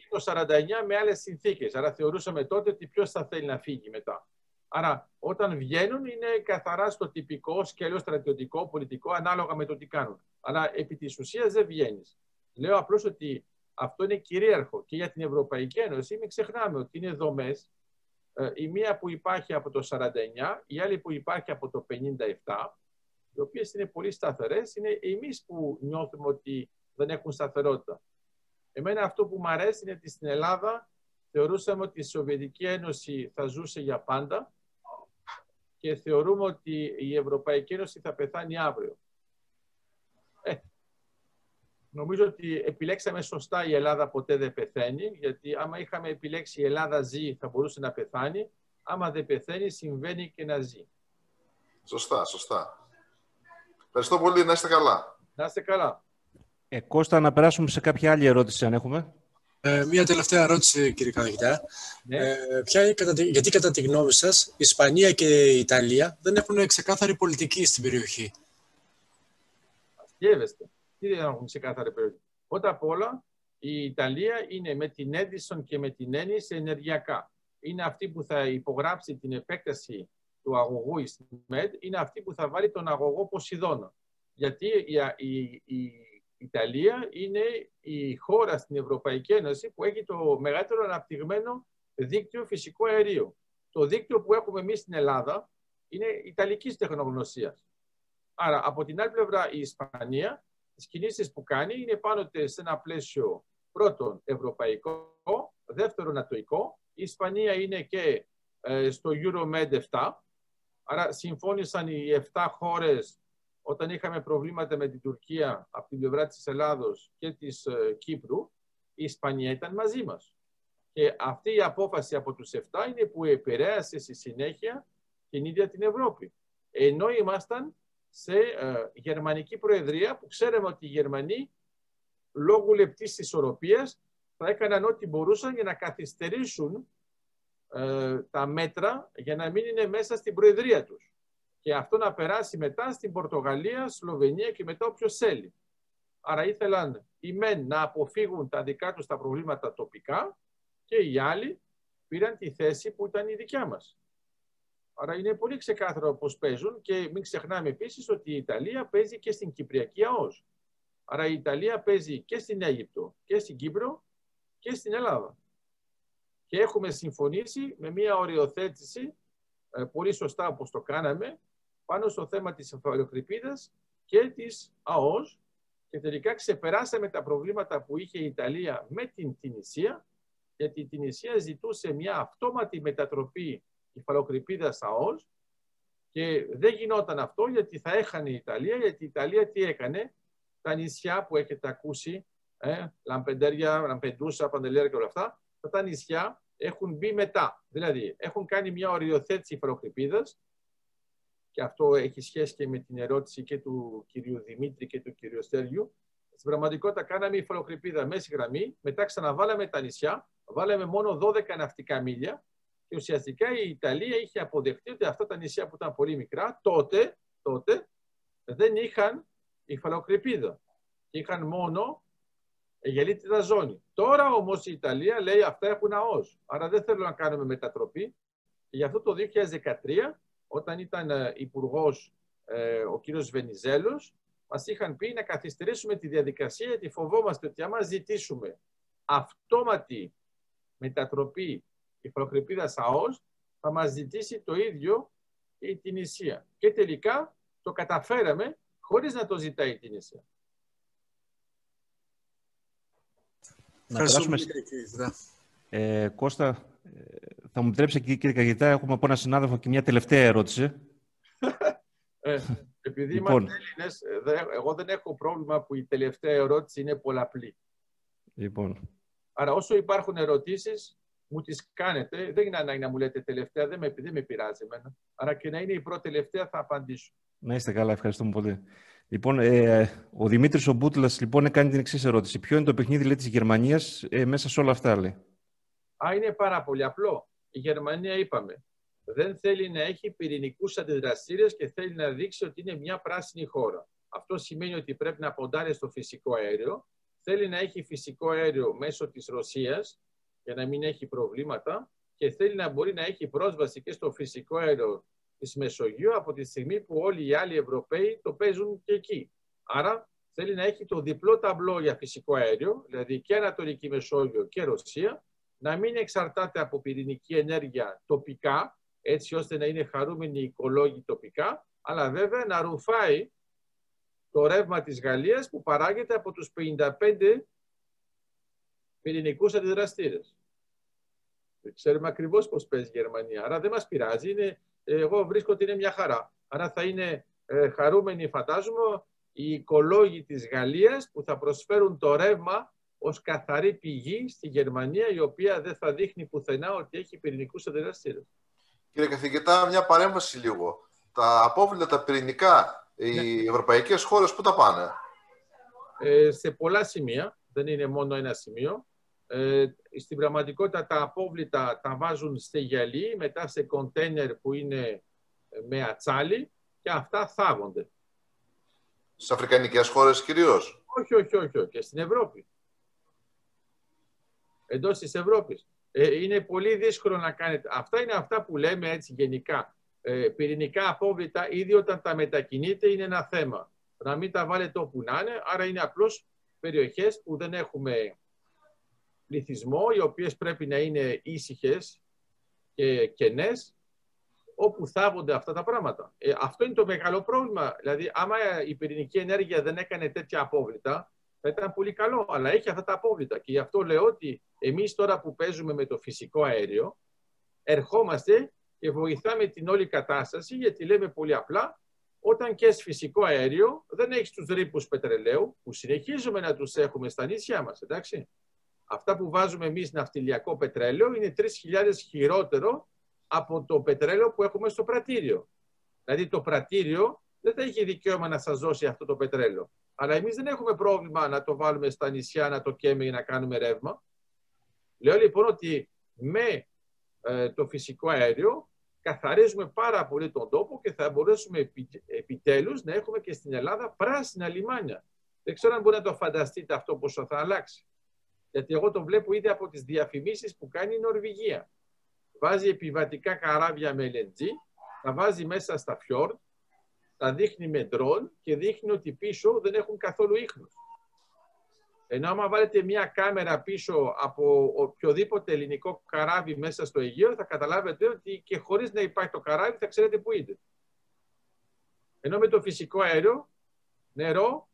το 49 με άλλες συνθήκες. Άρα θεωρούσαμε τότε ότι ποιος θα θέλει να φύγει μετά. Άρα όταν βγαίνουν είναι καθαρά στο τυπικό σκέλος στρατιωτικό, πολιτικό, ανάλογα με το τι κάνουν. Αλλά επί της ουσίας δεν βγαίνεις. Λέω απλώς ότι αυτό είναι κυρίαρχο και για την Ευρωπαϊκή Ένωση. Μην ξεχνάμε ότι είναι δομές ε, η μία που υπάρχει από το 49, η άλλη που υπάρχει από το 57, οι οποίες είναι πολύ σταθερές, είναι εμείς που νιώθουμε ότι δεν έχουν σταθερότητα. Εμένα αυτό που μου αρέσει είναι ότι στην Ελλάδα θεωρούσαμε ότι η Σοβιετική Ένωση θα ζούσε για πάντα και θεωρούμε ότι η Ευρωπαϊκή Ένωση θα πεθάνει αύριο. Ε, νομίζω ότι επιλέξαμε σωστά η Ελλάδα ποτέ δεν πεθαίνει, γιατί άμα είχαμε επιλέξει η Ελλάδα ζει θα μπορούσε να πεθάνει, άμα δεν πεθαίνει συμβαίνει και να ζει. Σωστά, σωστά. Ευχαριστώ πολύ, να είστε καλά. Να είστε καλά. Ε, Κώστα, να περάσουμε σε κάποια άλλη ερώτηση, αν έχουμε. Ε, μία τελευταία ερώτηση, κύριε καθηγητά. Ναι. Ε, ποια, γιατί κατά τη γνώμη σας, η Ισπανία και η Ιταλία δεν έχουν ξεκάθαρη πολιτική στην περιοχή; Αστείευεστε. Τι δεν έχουν ξεκάθαρη περιοχή; Πρώτα απ' όλα, η Ιταλία είναι με την Edison και με την Έννη ενεργειακά. Είναι αυτή που θα υπογράψει την επέκταση του αγωγού ΜΕΔ, είναι αυτή που θα βάλει τον αγωγό Ποσειδώνα. Γιατί η, η, η Ιταλία είναι η χώρα στην Ευρωπαϊκή Ένωση που έχει το μεγαλύτερο αναπτυγμένο δίκτυο φυσικού αερίου. Το δίκτυο που έχουμε εμείς στην Ελλάδα είναι ιταλικής τεχνογνωσίας. Άρα, από την άλλη πλευρά, η Ισπανία, τις κινήσεις που κάνει είναι πάνω σε ένα πλαίσιο πρώτον ευρωπαϊκό, δεύτερον ατοικό. Η Ισπανία είναι και ε, στο Euromed 7, άρα συμφώνησαν οι 7 χώρες όταν είχαμε προβλήματα με την Τουρκία από την πλευρά της Ελλάδος και της ε, Κύπρου, η Ισπανία ήταν μαζί μας. Και αυτή η απόφαση από τους 7 είναι που επηρέασε στη συνέχεια την ίδια την Ευρώπη. Ενώ ήμασταν σε ε, γερμανική προεδρία που ξέραμε ότι οι Γερμανοί λόγω λεπτής ισορροπίας θα έκαναν ό,τι μπορούσαν για να καθυστερήσουν ε, τα μέτρα για να μην είναι μέσα στην προεδρία τους και αυτό να περάσει μετά στην Πορτογαλία, Σλοβενία και μετά όποιος θέλει. Άρα ήθελαν οι μεν να αποφύγουν τα δικά τους τα προβλήματα τοπικά και οι άλλοι πήραν τη θέση που ήταν η δικιά μας. Άρα είναι πολύ ξεκάθαρο πώς παίζουν και μην ξεχνάμε επίσης ότι η Ιταλία παίζει και στην Κυπριακή ΑΟΣ. Άρα η Ιταλία παίζει και στην Αίγυπτο και στην Κύπρο και στην Ελλάδα. Και έχουμε συμφωνήσει με μια οριοθέτηση, ε, πολύ σωστά όπως το κάναμε, πάνω στο θέμα της εμφαλοκρηπίδας και της ΑΟΣ και τελικά ξεπεράσαμε τα προβλήματα που είχε η Ιταλία με την Τινησία γιατί η Τινησία ζητούσε μια αυτόματη μετατροπή υφαλοκρηπίδας ΑΟΣ και δεν γινόταν αυτό γιατί θα έχανε η Ιταλία, γιατί η Ιταλία τι έκανε, τα νησιά που έχετε ακούσει, ε, Λαμπεντέρια, Λαμπεντούσα, Παντελέρα και όλα αυτά, αυτά τα νησιά έχουν μπει μετά. Δηλαδή, έχουν κάνει μια οριοθέτηση υφαλοκρηπίδας και αυτό έχει σχέση και με την ερώτηση και του κυρίου Δημήτρη και του κυρίου Στέργιου. Στην πραγματικότητα κάναμε υφαλοκρηπίδα μέση γραμμή, μετά ξαναβάλαμε τα νησιά, βάλαμε μόνο 12 ναυτικά μίλια και ουσιαστικά η Ιταλία είχε αποδεχτεί ότι αυτά τα νησιά που ήταν πολύ μικρά, τότε, τότε δεν είχαν υφαλοκρηπίδα. Είχαν μόνο γελίτιδα ζώνη. Τώρα όμως η Ιταλία λέει αυτά έχουν ΑΟΣ. Άρα δεν θέλω να κάνουμε μετατροπή. Και γι' αυτό το 2013 όταν ήταν ε, υπουργός ε, ο κύριος Βενιζέλος, μας είχαν πει να καθυστερήσουμε τη διαδικασία γιατί φοβόμαστε ότι άμα ζητήσουμε αυτόματη μετατροπή υφαλοκρηπίδας ΑΟΣ, θα μας ζητήσει το ίδιο η Τινησία. Και τελικά το καταφέραμε χωρίς να το ζητάει η Τινησία. Να περάσουμε... Ε, Κώστα, θα μου επιτρέψετε κύριε Καγητά, έχουμε από ένα συνάδελφο και μια τελευταία ερώτηση. Ε, επειδή λοιπόν. είμαστε Έλληνες, εγώ δεν έχω πρόβλημα που η τελευταία ερώτηση είναι πολλαπλή. Λοιπόν. Άρα όσο υπάρχουν ερωτήσεις, μου τις κάνετε. Δεν είναι ανάγκη να μου λέτε τελευταία, δεν με, δεν με πειράζει εμένα. Άρα και να είναι η πρώτη τελευταία θα απαντήσω. Να είστε καλά, ευχαριστούμε πολύ. Λοιπόν, ε, ο Δημήτρης ο λοιπόν έκανε την εξής ερώτηση. Ποιο είναι το παιχνίδι λέει, της Γερμανίας ε, μέσα σε όλα αυτά, λέει; Α, είναι πάρα πολύ απλό. Η Γερμανία είπαμε. δεν θέλει να έχει πυρηνικούς αντιδραστήρες και θέλει να δείξει ότι είναι μια πράσινη χώρα. Αυτό σημαίνει ότι πρέπει να ποντάρει στο φυσικό αέριο. Θέλει να έχει φυσικό αέριο μέσω της Ρωσίας για να μην έχει προβλήματα και θέλει να μπορεί να έχει πρόσβαση και στο φυσικό αέριο της Μεσογείου από τη στιγμή που όλοι οι άλλοι Ευρωπαίοι το παίζουν και εκεί. Άρα θέλει να έχει το διπλό ταμπλό για φυσικό αέριο, δηλαδή και Ανατολική Μεσόγειο και Ρωσία, να μην εξαρτάται από πυρηνική ενέργεια τοπικά, έτσι ώστε να είναι χαρούμενοι οι οικολόγοι τοπικά, αλλά βέβαια να ρουφάει το ρεύμα της Γαλλίας που παράγεται από τους 55 πυρηνικούς αντιδραστήρες. Ξέρουμε ακριβώς πώς παίζει η Γερμανία, άρα δεν μας πειράζει. Είναι, εγώ βρίσκω ότι είναι μια χαρά. Άρα θα είναι ε, χαρούμενοι, φαντάζομαι, οι οικολόγοι της Γαλλίας που θα προσφέρουν το ρεύμα ως καθαρή πηγή στη Γερμανία, η οποία δεν θα δείχνει πουθενά ότι έχει πυρηνικούς αντιδραστήρες. Κύριε καθηγητά, μια παρέμβαση λίγο. Τα απόβλητα τα πυρηνικά, οι ναι. ευρωπαϊκές χώρες πού τα πάνε; Ε, σε πολλά σημεία, δεν είναι μόνο ένα σημείο. Ε, στην πραγματικότητα τα απόβλητα τα βάζουν στη γυαλί, μετά σε κοντέινερ που είναι με ατσάλι και αυτά θάβονται. Στις αφρικανικές χώρες κυρίως; Όχι, όχι, όχι, όχι. Και στην Ευρώπη. Εντός της Ευρώπης. Ε, είναι πολύ δύσκολο να κάνετε. Αυτά είναι αυτά που λέμε έτσι γενικά. Ε, πυρηνικά απόβλητα, ήδη όταν τα μετακινείτε, είναι ένα θέμα. Να μην τα βάλετε όπου να είναι, άρα είναι απλώς περιοχές που δεν έχουμε πληθυσμό, οι οποίες πρέπει να είναι ήσυχες και κενές, όπου θάβονται αυτά τα πράγματα. Ε, αυτό είναι το μεγάλο πρόβλημα. Δηλαδή, άμα η πυρηνική ενέργεια δεν έκανε τέτοια απόβλητα, θα ήταν πολύ καλό, αλλά έχει αυτά τα απόβλητα. Και γι' αυτό λέω ότι εμείς τώρα που παίζουμε με το φυσικό αέριο, ερχόμαστε και βοηθάμε την όλη κατάσταση, γιατί λέμε πολύ απλά, όταν καις φυσικό αέριο δεν έχεις τους ρήπους πετρελαίου, που συνεχίζουμε να τους έχουμε στα νησιά μας, εντάξει. Αυτά που βάζουμε εμείς ναυτιλιακό πετρέλαιο είναι 3.000 χειρότερο από το πετρέλαιο που έχουμε στο πρατήριο. Δηλαδή το πρατήριο δεν θα έχει δικαίωμα να σας δώσει αυτό το πετρέλαιο. Αλλά εμείς δεν έχουμε πρόβλημα να το βάλουμε στα νησιά, να το καίμε ή να κάνουμε ρεύμα. Λέω λοιπόν ότι με ε, το φυσικό αέριο καθαρίζουμε πάρα πολύ τον τόπο και θα μπορέσουμε επι, επιτέλους να έχουμε και στην Ελλάδα πράσινα λιμάνια. Δεν ξέρω αν μπορεί να το φανταστείτε αυτό πόσο θα αλλάξει. Γιατί εγώ το βλέπω ήδη από τις διαφημίσεις που κάνει η Νορβηγία. Βάζει επιβατικά καράβια με LNG, τα βάζει μέσα στα φιόρτ, τα δείχνει με ντρόν και δείχνει ότι πίσω δεν έχουν καθόλου ίχνος. Ενώ άμα βάλετε μια κάμερα πίσω από οποιοδήποτε ελληνικό καράβι μέσα στο Αιγαίο, θα καταλάβετε ότι και χωρίς να υπάρχει το καράβι θα ξέρετε που είναι. Ενώ με το φυσικό αέριο, νερό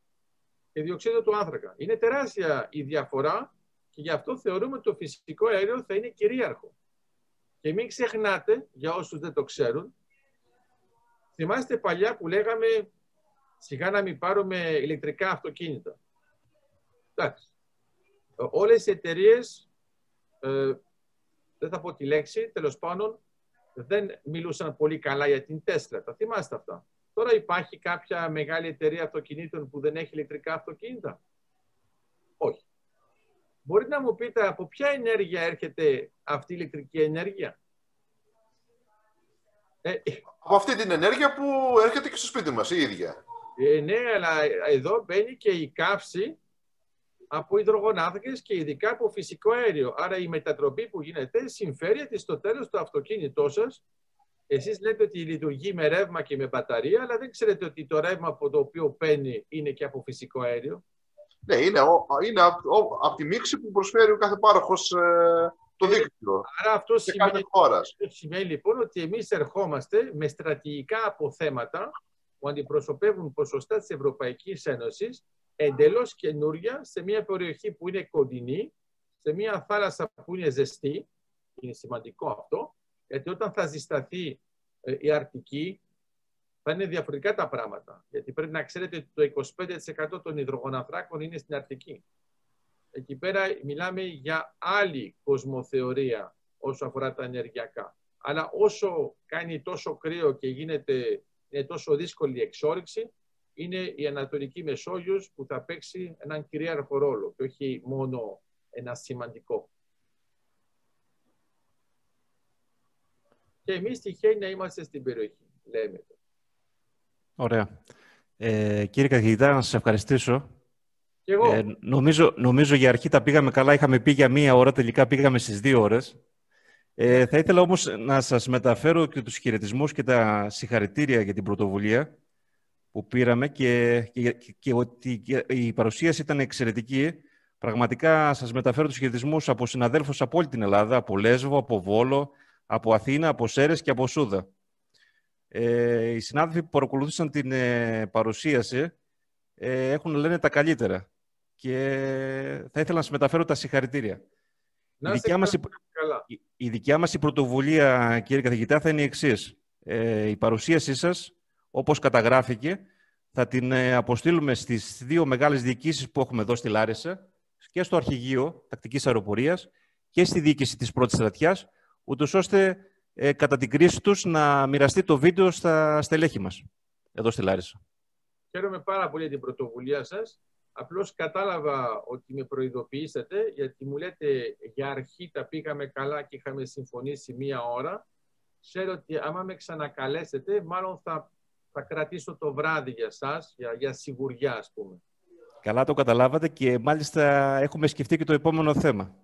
και διοξείδιο του άνθρακα. Είναι τεράστια η διαφορά και γι' αυτό θεωρούμε ότι το φυσικό αέριο θα είναι κυρίαρχο. Και μην ξεχνάτε, για όσους δεν το ξέρουν, θυμάστε παλιά που λέγαμε σιγά να μην πάρουμε ηλεκτρικά αυτοκίνητα. Εντάξει. Όλες οι εταιρείες, ε, δεν θα πω τη λέξη, τέλος πάντων, δεν μιλούσαν πολύ καλά για την Τέσλα. Τα θυμάστε αυτά. Τώρα υπάρχει κάποια μεγάλη εταιρεία αυτοκινήτων που δεν έχει ηλεκτρικά αυτοκίνητα; Όχι. Μπορείτε να μου πείτε από ποια ενέργεια έρχεται αυτή η ηλεκτρική ενέργεια; Ε, από αυτή την ενέργεια που έρχεται και στο σπίτι μας, η ίδια. Ε, ναι, αλλά εδώ μπαίνει και η καύση από υδρογονάθρακες και ειδικά από φυσικό αέριο. Άρα η μετατροπή που γίνεται συμφέρει ότι στο τέλος το αυτοκίνητό σας εσείς λέτε ότι λειτουργεί με ρεύμα και με μπαταρία, αλλά δεν ξέρετε ότι το ρεύμα από το οποίο παίρνει είναι και από φυσικό αέριο. Ναι, είναι, είναι από, από τη μίξη που προσφέρει ο κάθε πάροχος ε, το ε, δίκτυο. Άρα αυτό σημαίνει, σημαίνει λοιπόν ότι εμείς ερχόμαστε με στρατηγικά αποθέματα που αντιπροσωπεύουν ποσοστά της Ευρωπαϊκής Ένωσης εντελώς καινούρια σε μια περιοχή που είναι κοντινή, σε μια θάλασσα που είναι ζεστή, είναι σημαντικό αυτό, γιατί όταν θα ζεσταθεί ε, η Αρκτική θα είναι διαφορετικά τα πράγματα. Γιατί πρέπει να ξέρετε ότι το 25% των υδρογοναθράκων είναι στην Αρκτική. Εκεί πέρα μιλάμε για άλλη κοσμοθεωρία όσο αφορά τα ενεργειακά. Αλλά όσο κάνει τόσο κρύο και γίνεται είναι τόσο δύσκολη η εξόριξη, είναι η Ανατολική Μεσόγειος που θα παίξει έναν κυρίαρχο ρόλο και όχι μόνο ένα σημαντικό. και εμείς τυχαίνει να είμαστε στην περιοχή, λέμε. Ωραία. Ε, κύριε καθηγητά, να σας ευχαριστήσω. Και εγώ. Ε, νομίζω, νομίζω για αρχή τα πήγαμε καλά, είχαμε πει για μία ώρα, τελικά πήγαμε στις δύο ώρες. Ε, θα ήθελα όμως να σας μεταφέρω και τους χαιρετισμούς και τα συγχαρητήρια για την πρωτοβουλία που πήραμε και, και, και ότι η παρουσίαση ήταν εξαιρετική. Πραγματικά σας μεταφέρω τους χαιρετισμούς από συναδέλφους από όλη την Ελλάδα, από Λέσβο, από Βόλο, από Αθήνα, από Σέρες και από Σούδα. Ε, οι συνάδελφοι που παρακολουθούσαν την ε, παρουσίαση ε, έχουν λένε τα καλύτερα και θα ήθελα να σας μεταφέρω τα συγχαρητήρια. Να η, δικιά μας, καλά. η, η δικιά μας η πρωτοβουλία, κύριε καθηγητά, θα είναι η εξής. Ε, η παρουσίασή σας, όπως καταγράφηκε, θα την ε, αποστείλουμε στις δύο μεγάλες διοικήσεις που έχουμε εδώ στη Λάρισα και στο Αρχηγείο Τακτικής Αεροπορίας και στη διοίκηση της πρώτης στρατιάς, ούτως ώστε ε, κατά την κρίση τους να μοιραστεί το βίντεο στα στελέχη μας, εδώ στη Λάρισα. Χαίρομαι πάρα πολύ την πρωτοβουλία σας. Απλώς κατάλαβα ότι με προειδοποιήσατε, γιατί μου λέτε για αρχή τα πήγαμε καλά και είχαμε συμφωνήσει μία ώρα. Ξέρω ότι άμα με ξανακαλέσετε, μάλλον θα, θα κρατήσω το βράδυ για σας, για, για σιγουριά ας πούμε. Καλά το καταλάβατε και μάλιστα έχουμε σκεφτεί και το επόμενο θέμα.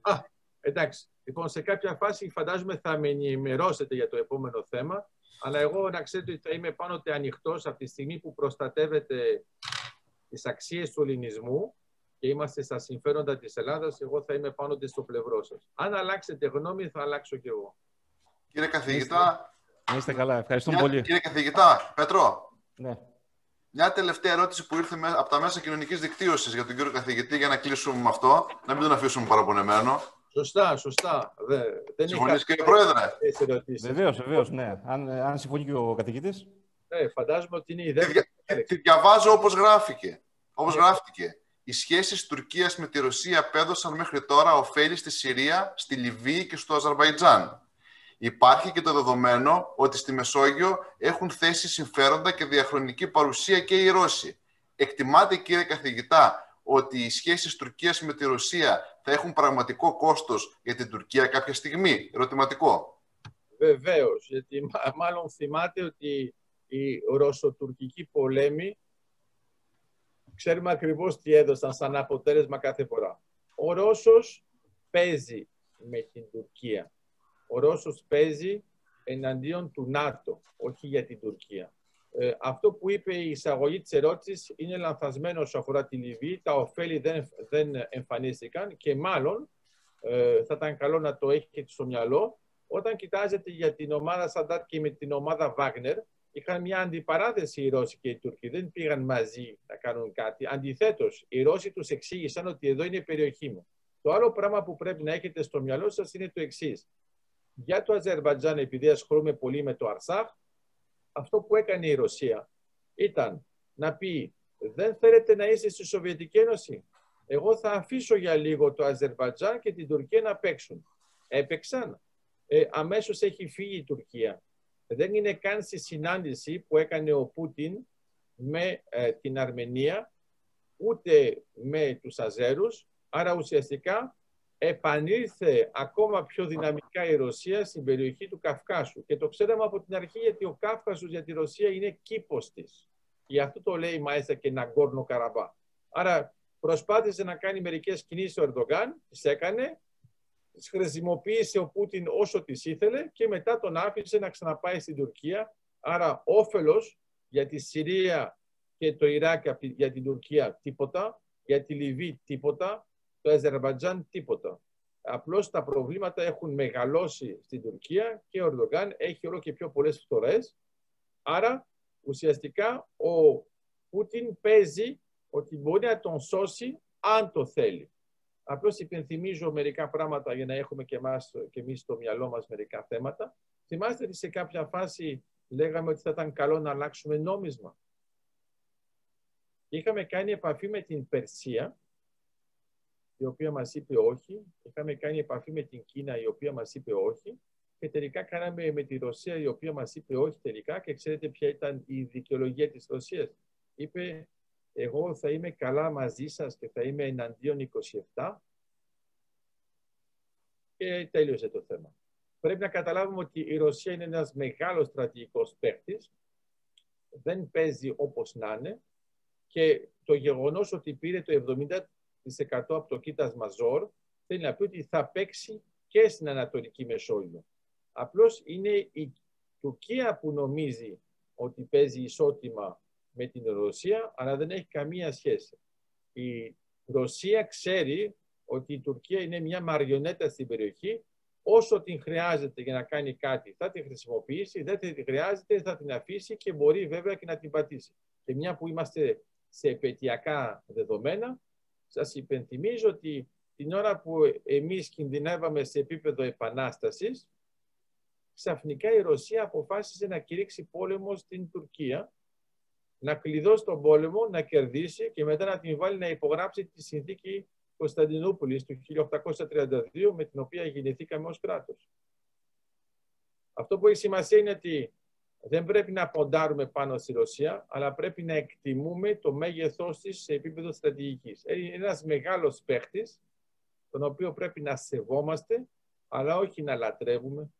Α, εντάξει. Λοιπόν, σε κάποια φάση φαντάζομαι θα με ενημερώσετε για το επόμενο θέμα, αλλά εγώ να ξέρετε ότι θα είμαι πάνω ανοιχτός από τη στιγμή που προστατεύετε τις αξίες του ελληνισμού και είμαστε στα συμφέροντα της Ελλάδας, εγώ θα είμαι πάνω στο πλευρό σας. Αν αλλάξετε γνώμη, θα αλλάξω κι εγώ. Κύριε καθηγητά... Να είστε καλά. Ευχαριστούμε πολύ. Κύριε καθηγητά, Πέτρο. Ναι. Μια τελευταία ερώτηση που ήρθε από τα μέσα κοινωνικής δικτύωσης για τον κύριο καθηγητή, για να κλείσουμε με αυτό, να μην τον αφήσουμε παραπονεμένο. Σωστά, σωστά. δεν Συμφωνείς κύριε Πρόεδρε; Βεβαίως, βεβαίως, ναι. Αν, αν συμφωνεί και ο καθηγητής. Ναι, φαντάζομαι ότι είναι η ιδέα. Τη, τη διαβάζω όπως γράφηκε. Όπως ναι. γράφτηκε. Οι σχέσεις Τουρκίας με τη Ρωσία απέδωσαν μέχρι τώρα ωφέλη στη Συρία, στη Λιβύη και στο Αζερβαϊτζάν. Υπάρχει και το δεδομένο ότι στη Μεσόγειο έχουν θέσει συμφέροντα και διαχρονική παρουσία και οι Ρώσοι. Εκτιμάτε κύριε καθηγητά ότι οι σχέσεις Τουρκίας με τη Ρωσία θα έχουν πραγματικό κόστος για την Τουρκία κάποια στιγμή; Ερωτηματικό. Βεβαίως, γιατί μάλλον θυμάται ότι η ρωσοτουρκική πολέμη ξέρουμε ακριβώς τι έδωσαν σαν αποτέλεσμα κάθε φορά. Ο Ρώσος παίζει με την Τουρκία. Ο Ρώσος παίζει εναντίον του ΝΑΤΟ, όχι για την Τουρκία. Ε, αυτό που είπε η εισαγωγή της ερώτησης είναι λανθασμένος όσο αφορά τη Λιβύη. Τα ωφέλη δεν, δεν εμφανίστηκαν και μάλλον ε, θα ήταν καλό να το έχετε στο μυαλό. Όταν κοιτάζετε για την ομάδα Σαντάτ και με την ομάδα Βάγνερ, είχαν μια αντιπαράθεση οι Ρώσοι και οι Τούρκοι. Δεν πήγαν μαζί να κάνουν κάτι. Αντιθέτως, οι Ρώσοι τους εξήγησαν ότι εδώ είναι η περιοχή μου. Το άλλο πράγμα που πρέπει να έχετε στο μυαλό σας είναι το εξής. Για το Αζερβαϊτζάν, επειδή ασχολούμαι πολύ με το Αρσάχ, αυτό που έκανε η Ρωσία ήταν να πει δεν θέλετε να είστε στη Σοβιετική Ένωση; Εγώ θα αφήσω για λίγο το Αζερβαϊτζάν και την Τουρκία να παίξουν. Έπαιξαν. Ε, αμέσως έχει φύγει η Τουρκία. Δεν είναι καν στη συνάντηση που έκανε ο Πούτιν με ε, την Αρμενία, ούτε με τους Αζέρους. Άρα ουσιαστικά επανήλθε ακόμα πιο δυναμικά η Ρωσία στην περιοχή του Καυκάσου. Και το ξέραμε από την αρχή γιατί ο Κάφκασος για τη Ρωσία είναι κήπος της. Γι' αυτό το λέει μάλιστα και Ναγκόρνο Καραμπά. Άρα προσπάθησε να κάνει μερικές κινήσεις ο Ερντογάν, τις έκανε, τις χρησιμοποίησε ο Πούτιν όσο τις ήθελε και μετά τον άφησε να ξαναπάει στην Τουρκία. Άρα όφελος για τη Συρία και το Ιράκ για την Τουρκία τίποτα, για τη Λιβύη τίποτα, το Αζερβαϊτζάν τίποτα. Απλώς τα προβλήματα έχουν μεγαλώσει στην Τουρκία και ο Ερντογάν έχει όλο και πιο πολλές φθορές. Άρα ουσιαστικά ο Πούτιν παίζει ότι μπορεί να τον σώσει αν το θέλει. Απλώς υπενθυμίζω μερικά πράγματα για να έχουμε και, εμάς, και εμείς στο μυαλό μας μερικά θέματα. Θυμάστε ότι σε κάποια φάση λέγαμε ότι θα ήταν καλό να αλλάξουμε νόμισμα. Είχαμε κάνει επαφή με την Περσία η οποία μας είπε όχι. Είχαμε κάνει επαφή με την Κίνα, η οποία μας είπε όχι. Και τελικά κάναμε με τη Ρωσία, η οποία μας είπε όχι τελικά. Και ξέρετε ποια ήταν η δικαιολογία της Ρωσίας. Είπε, εγώ θα είμαι καλά μαζί σας και θα είμαι εναντίον 27. Και τέλειωσε το θέμα. πρέπει να καταλάβουμε ότι η Ρωσία είναι ένας μεγάλος στρατηγικός παίκτης, δεν παίζει όπως να είναι και το γεγονός ότι πήρε το 70% από το κοίτασμα Ζόρ θέλει να πει ότι θα παίξει και στην Ανατολική Μεσόγειο. Απλώς είναι η Τουρκία που νομίζει ότι παίζει ισότιμα με την Ρωσία, αλλά δεν έχει καμία σχέση. Η Ρωσία ξέρει ότι η Τουρκία είναι μια μαριονέτα στην περιοχή. Όσο την χρειάζεται για να κάνει κάτι θα την χρησιμοποιήσει, δεν την χρειάζεται θα την αφήσει και μπορεί βέβαια και να την πατήσει. Και μια που είμαστε σε επαιτειακά δεδομένα, σας υπενθυμίζω ότι την ώρα που εμείς κινδυνεύαμε σε επίπεδο επανάστασης, ξαφνικά η Ρωσία αποφάσισε να κηρύξει πόλεμο στην Τουρκία, να κλειδώσει τον πόλεμο, να κερδίσει και μετά να την βάλει να υπογράψει τη συνθήκη Κωνσταντινούπολης του 1832 με την οποία γεννηθήκαμε ως κράτος. Αυτό που έχει σημασία είναι ότι δεν πρέπει να ποντάρουμε πάνω στη Ρωσία, αλλά πρέπει να εκτιμούμε το μέγεθός της σε επίπεδο στρατηγικής. Είναι ένας μεγάλος παίχτης, τον οποίο πρέπει να σεβόμαστε, αλλά όχι να λατρεύουμε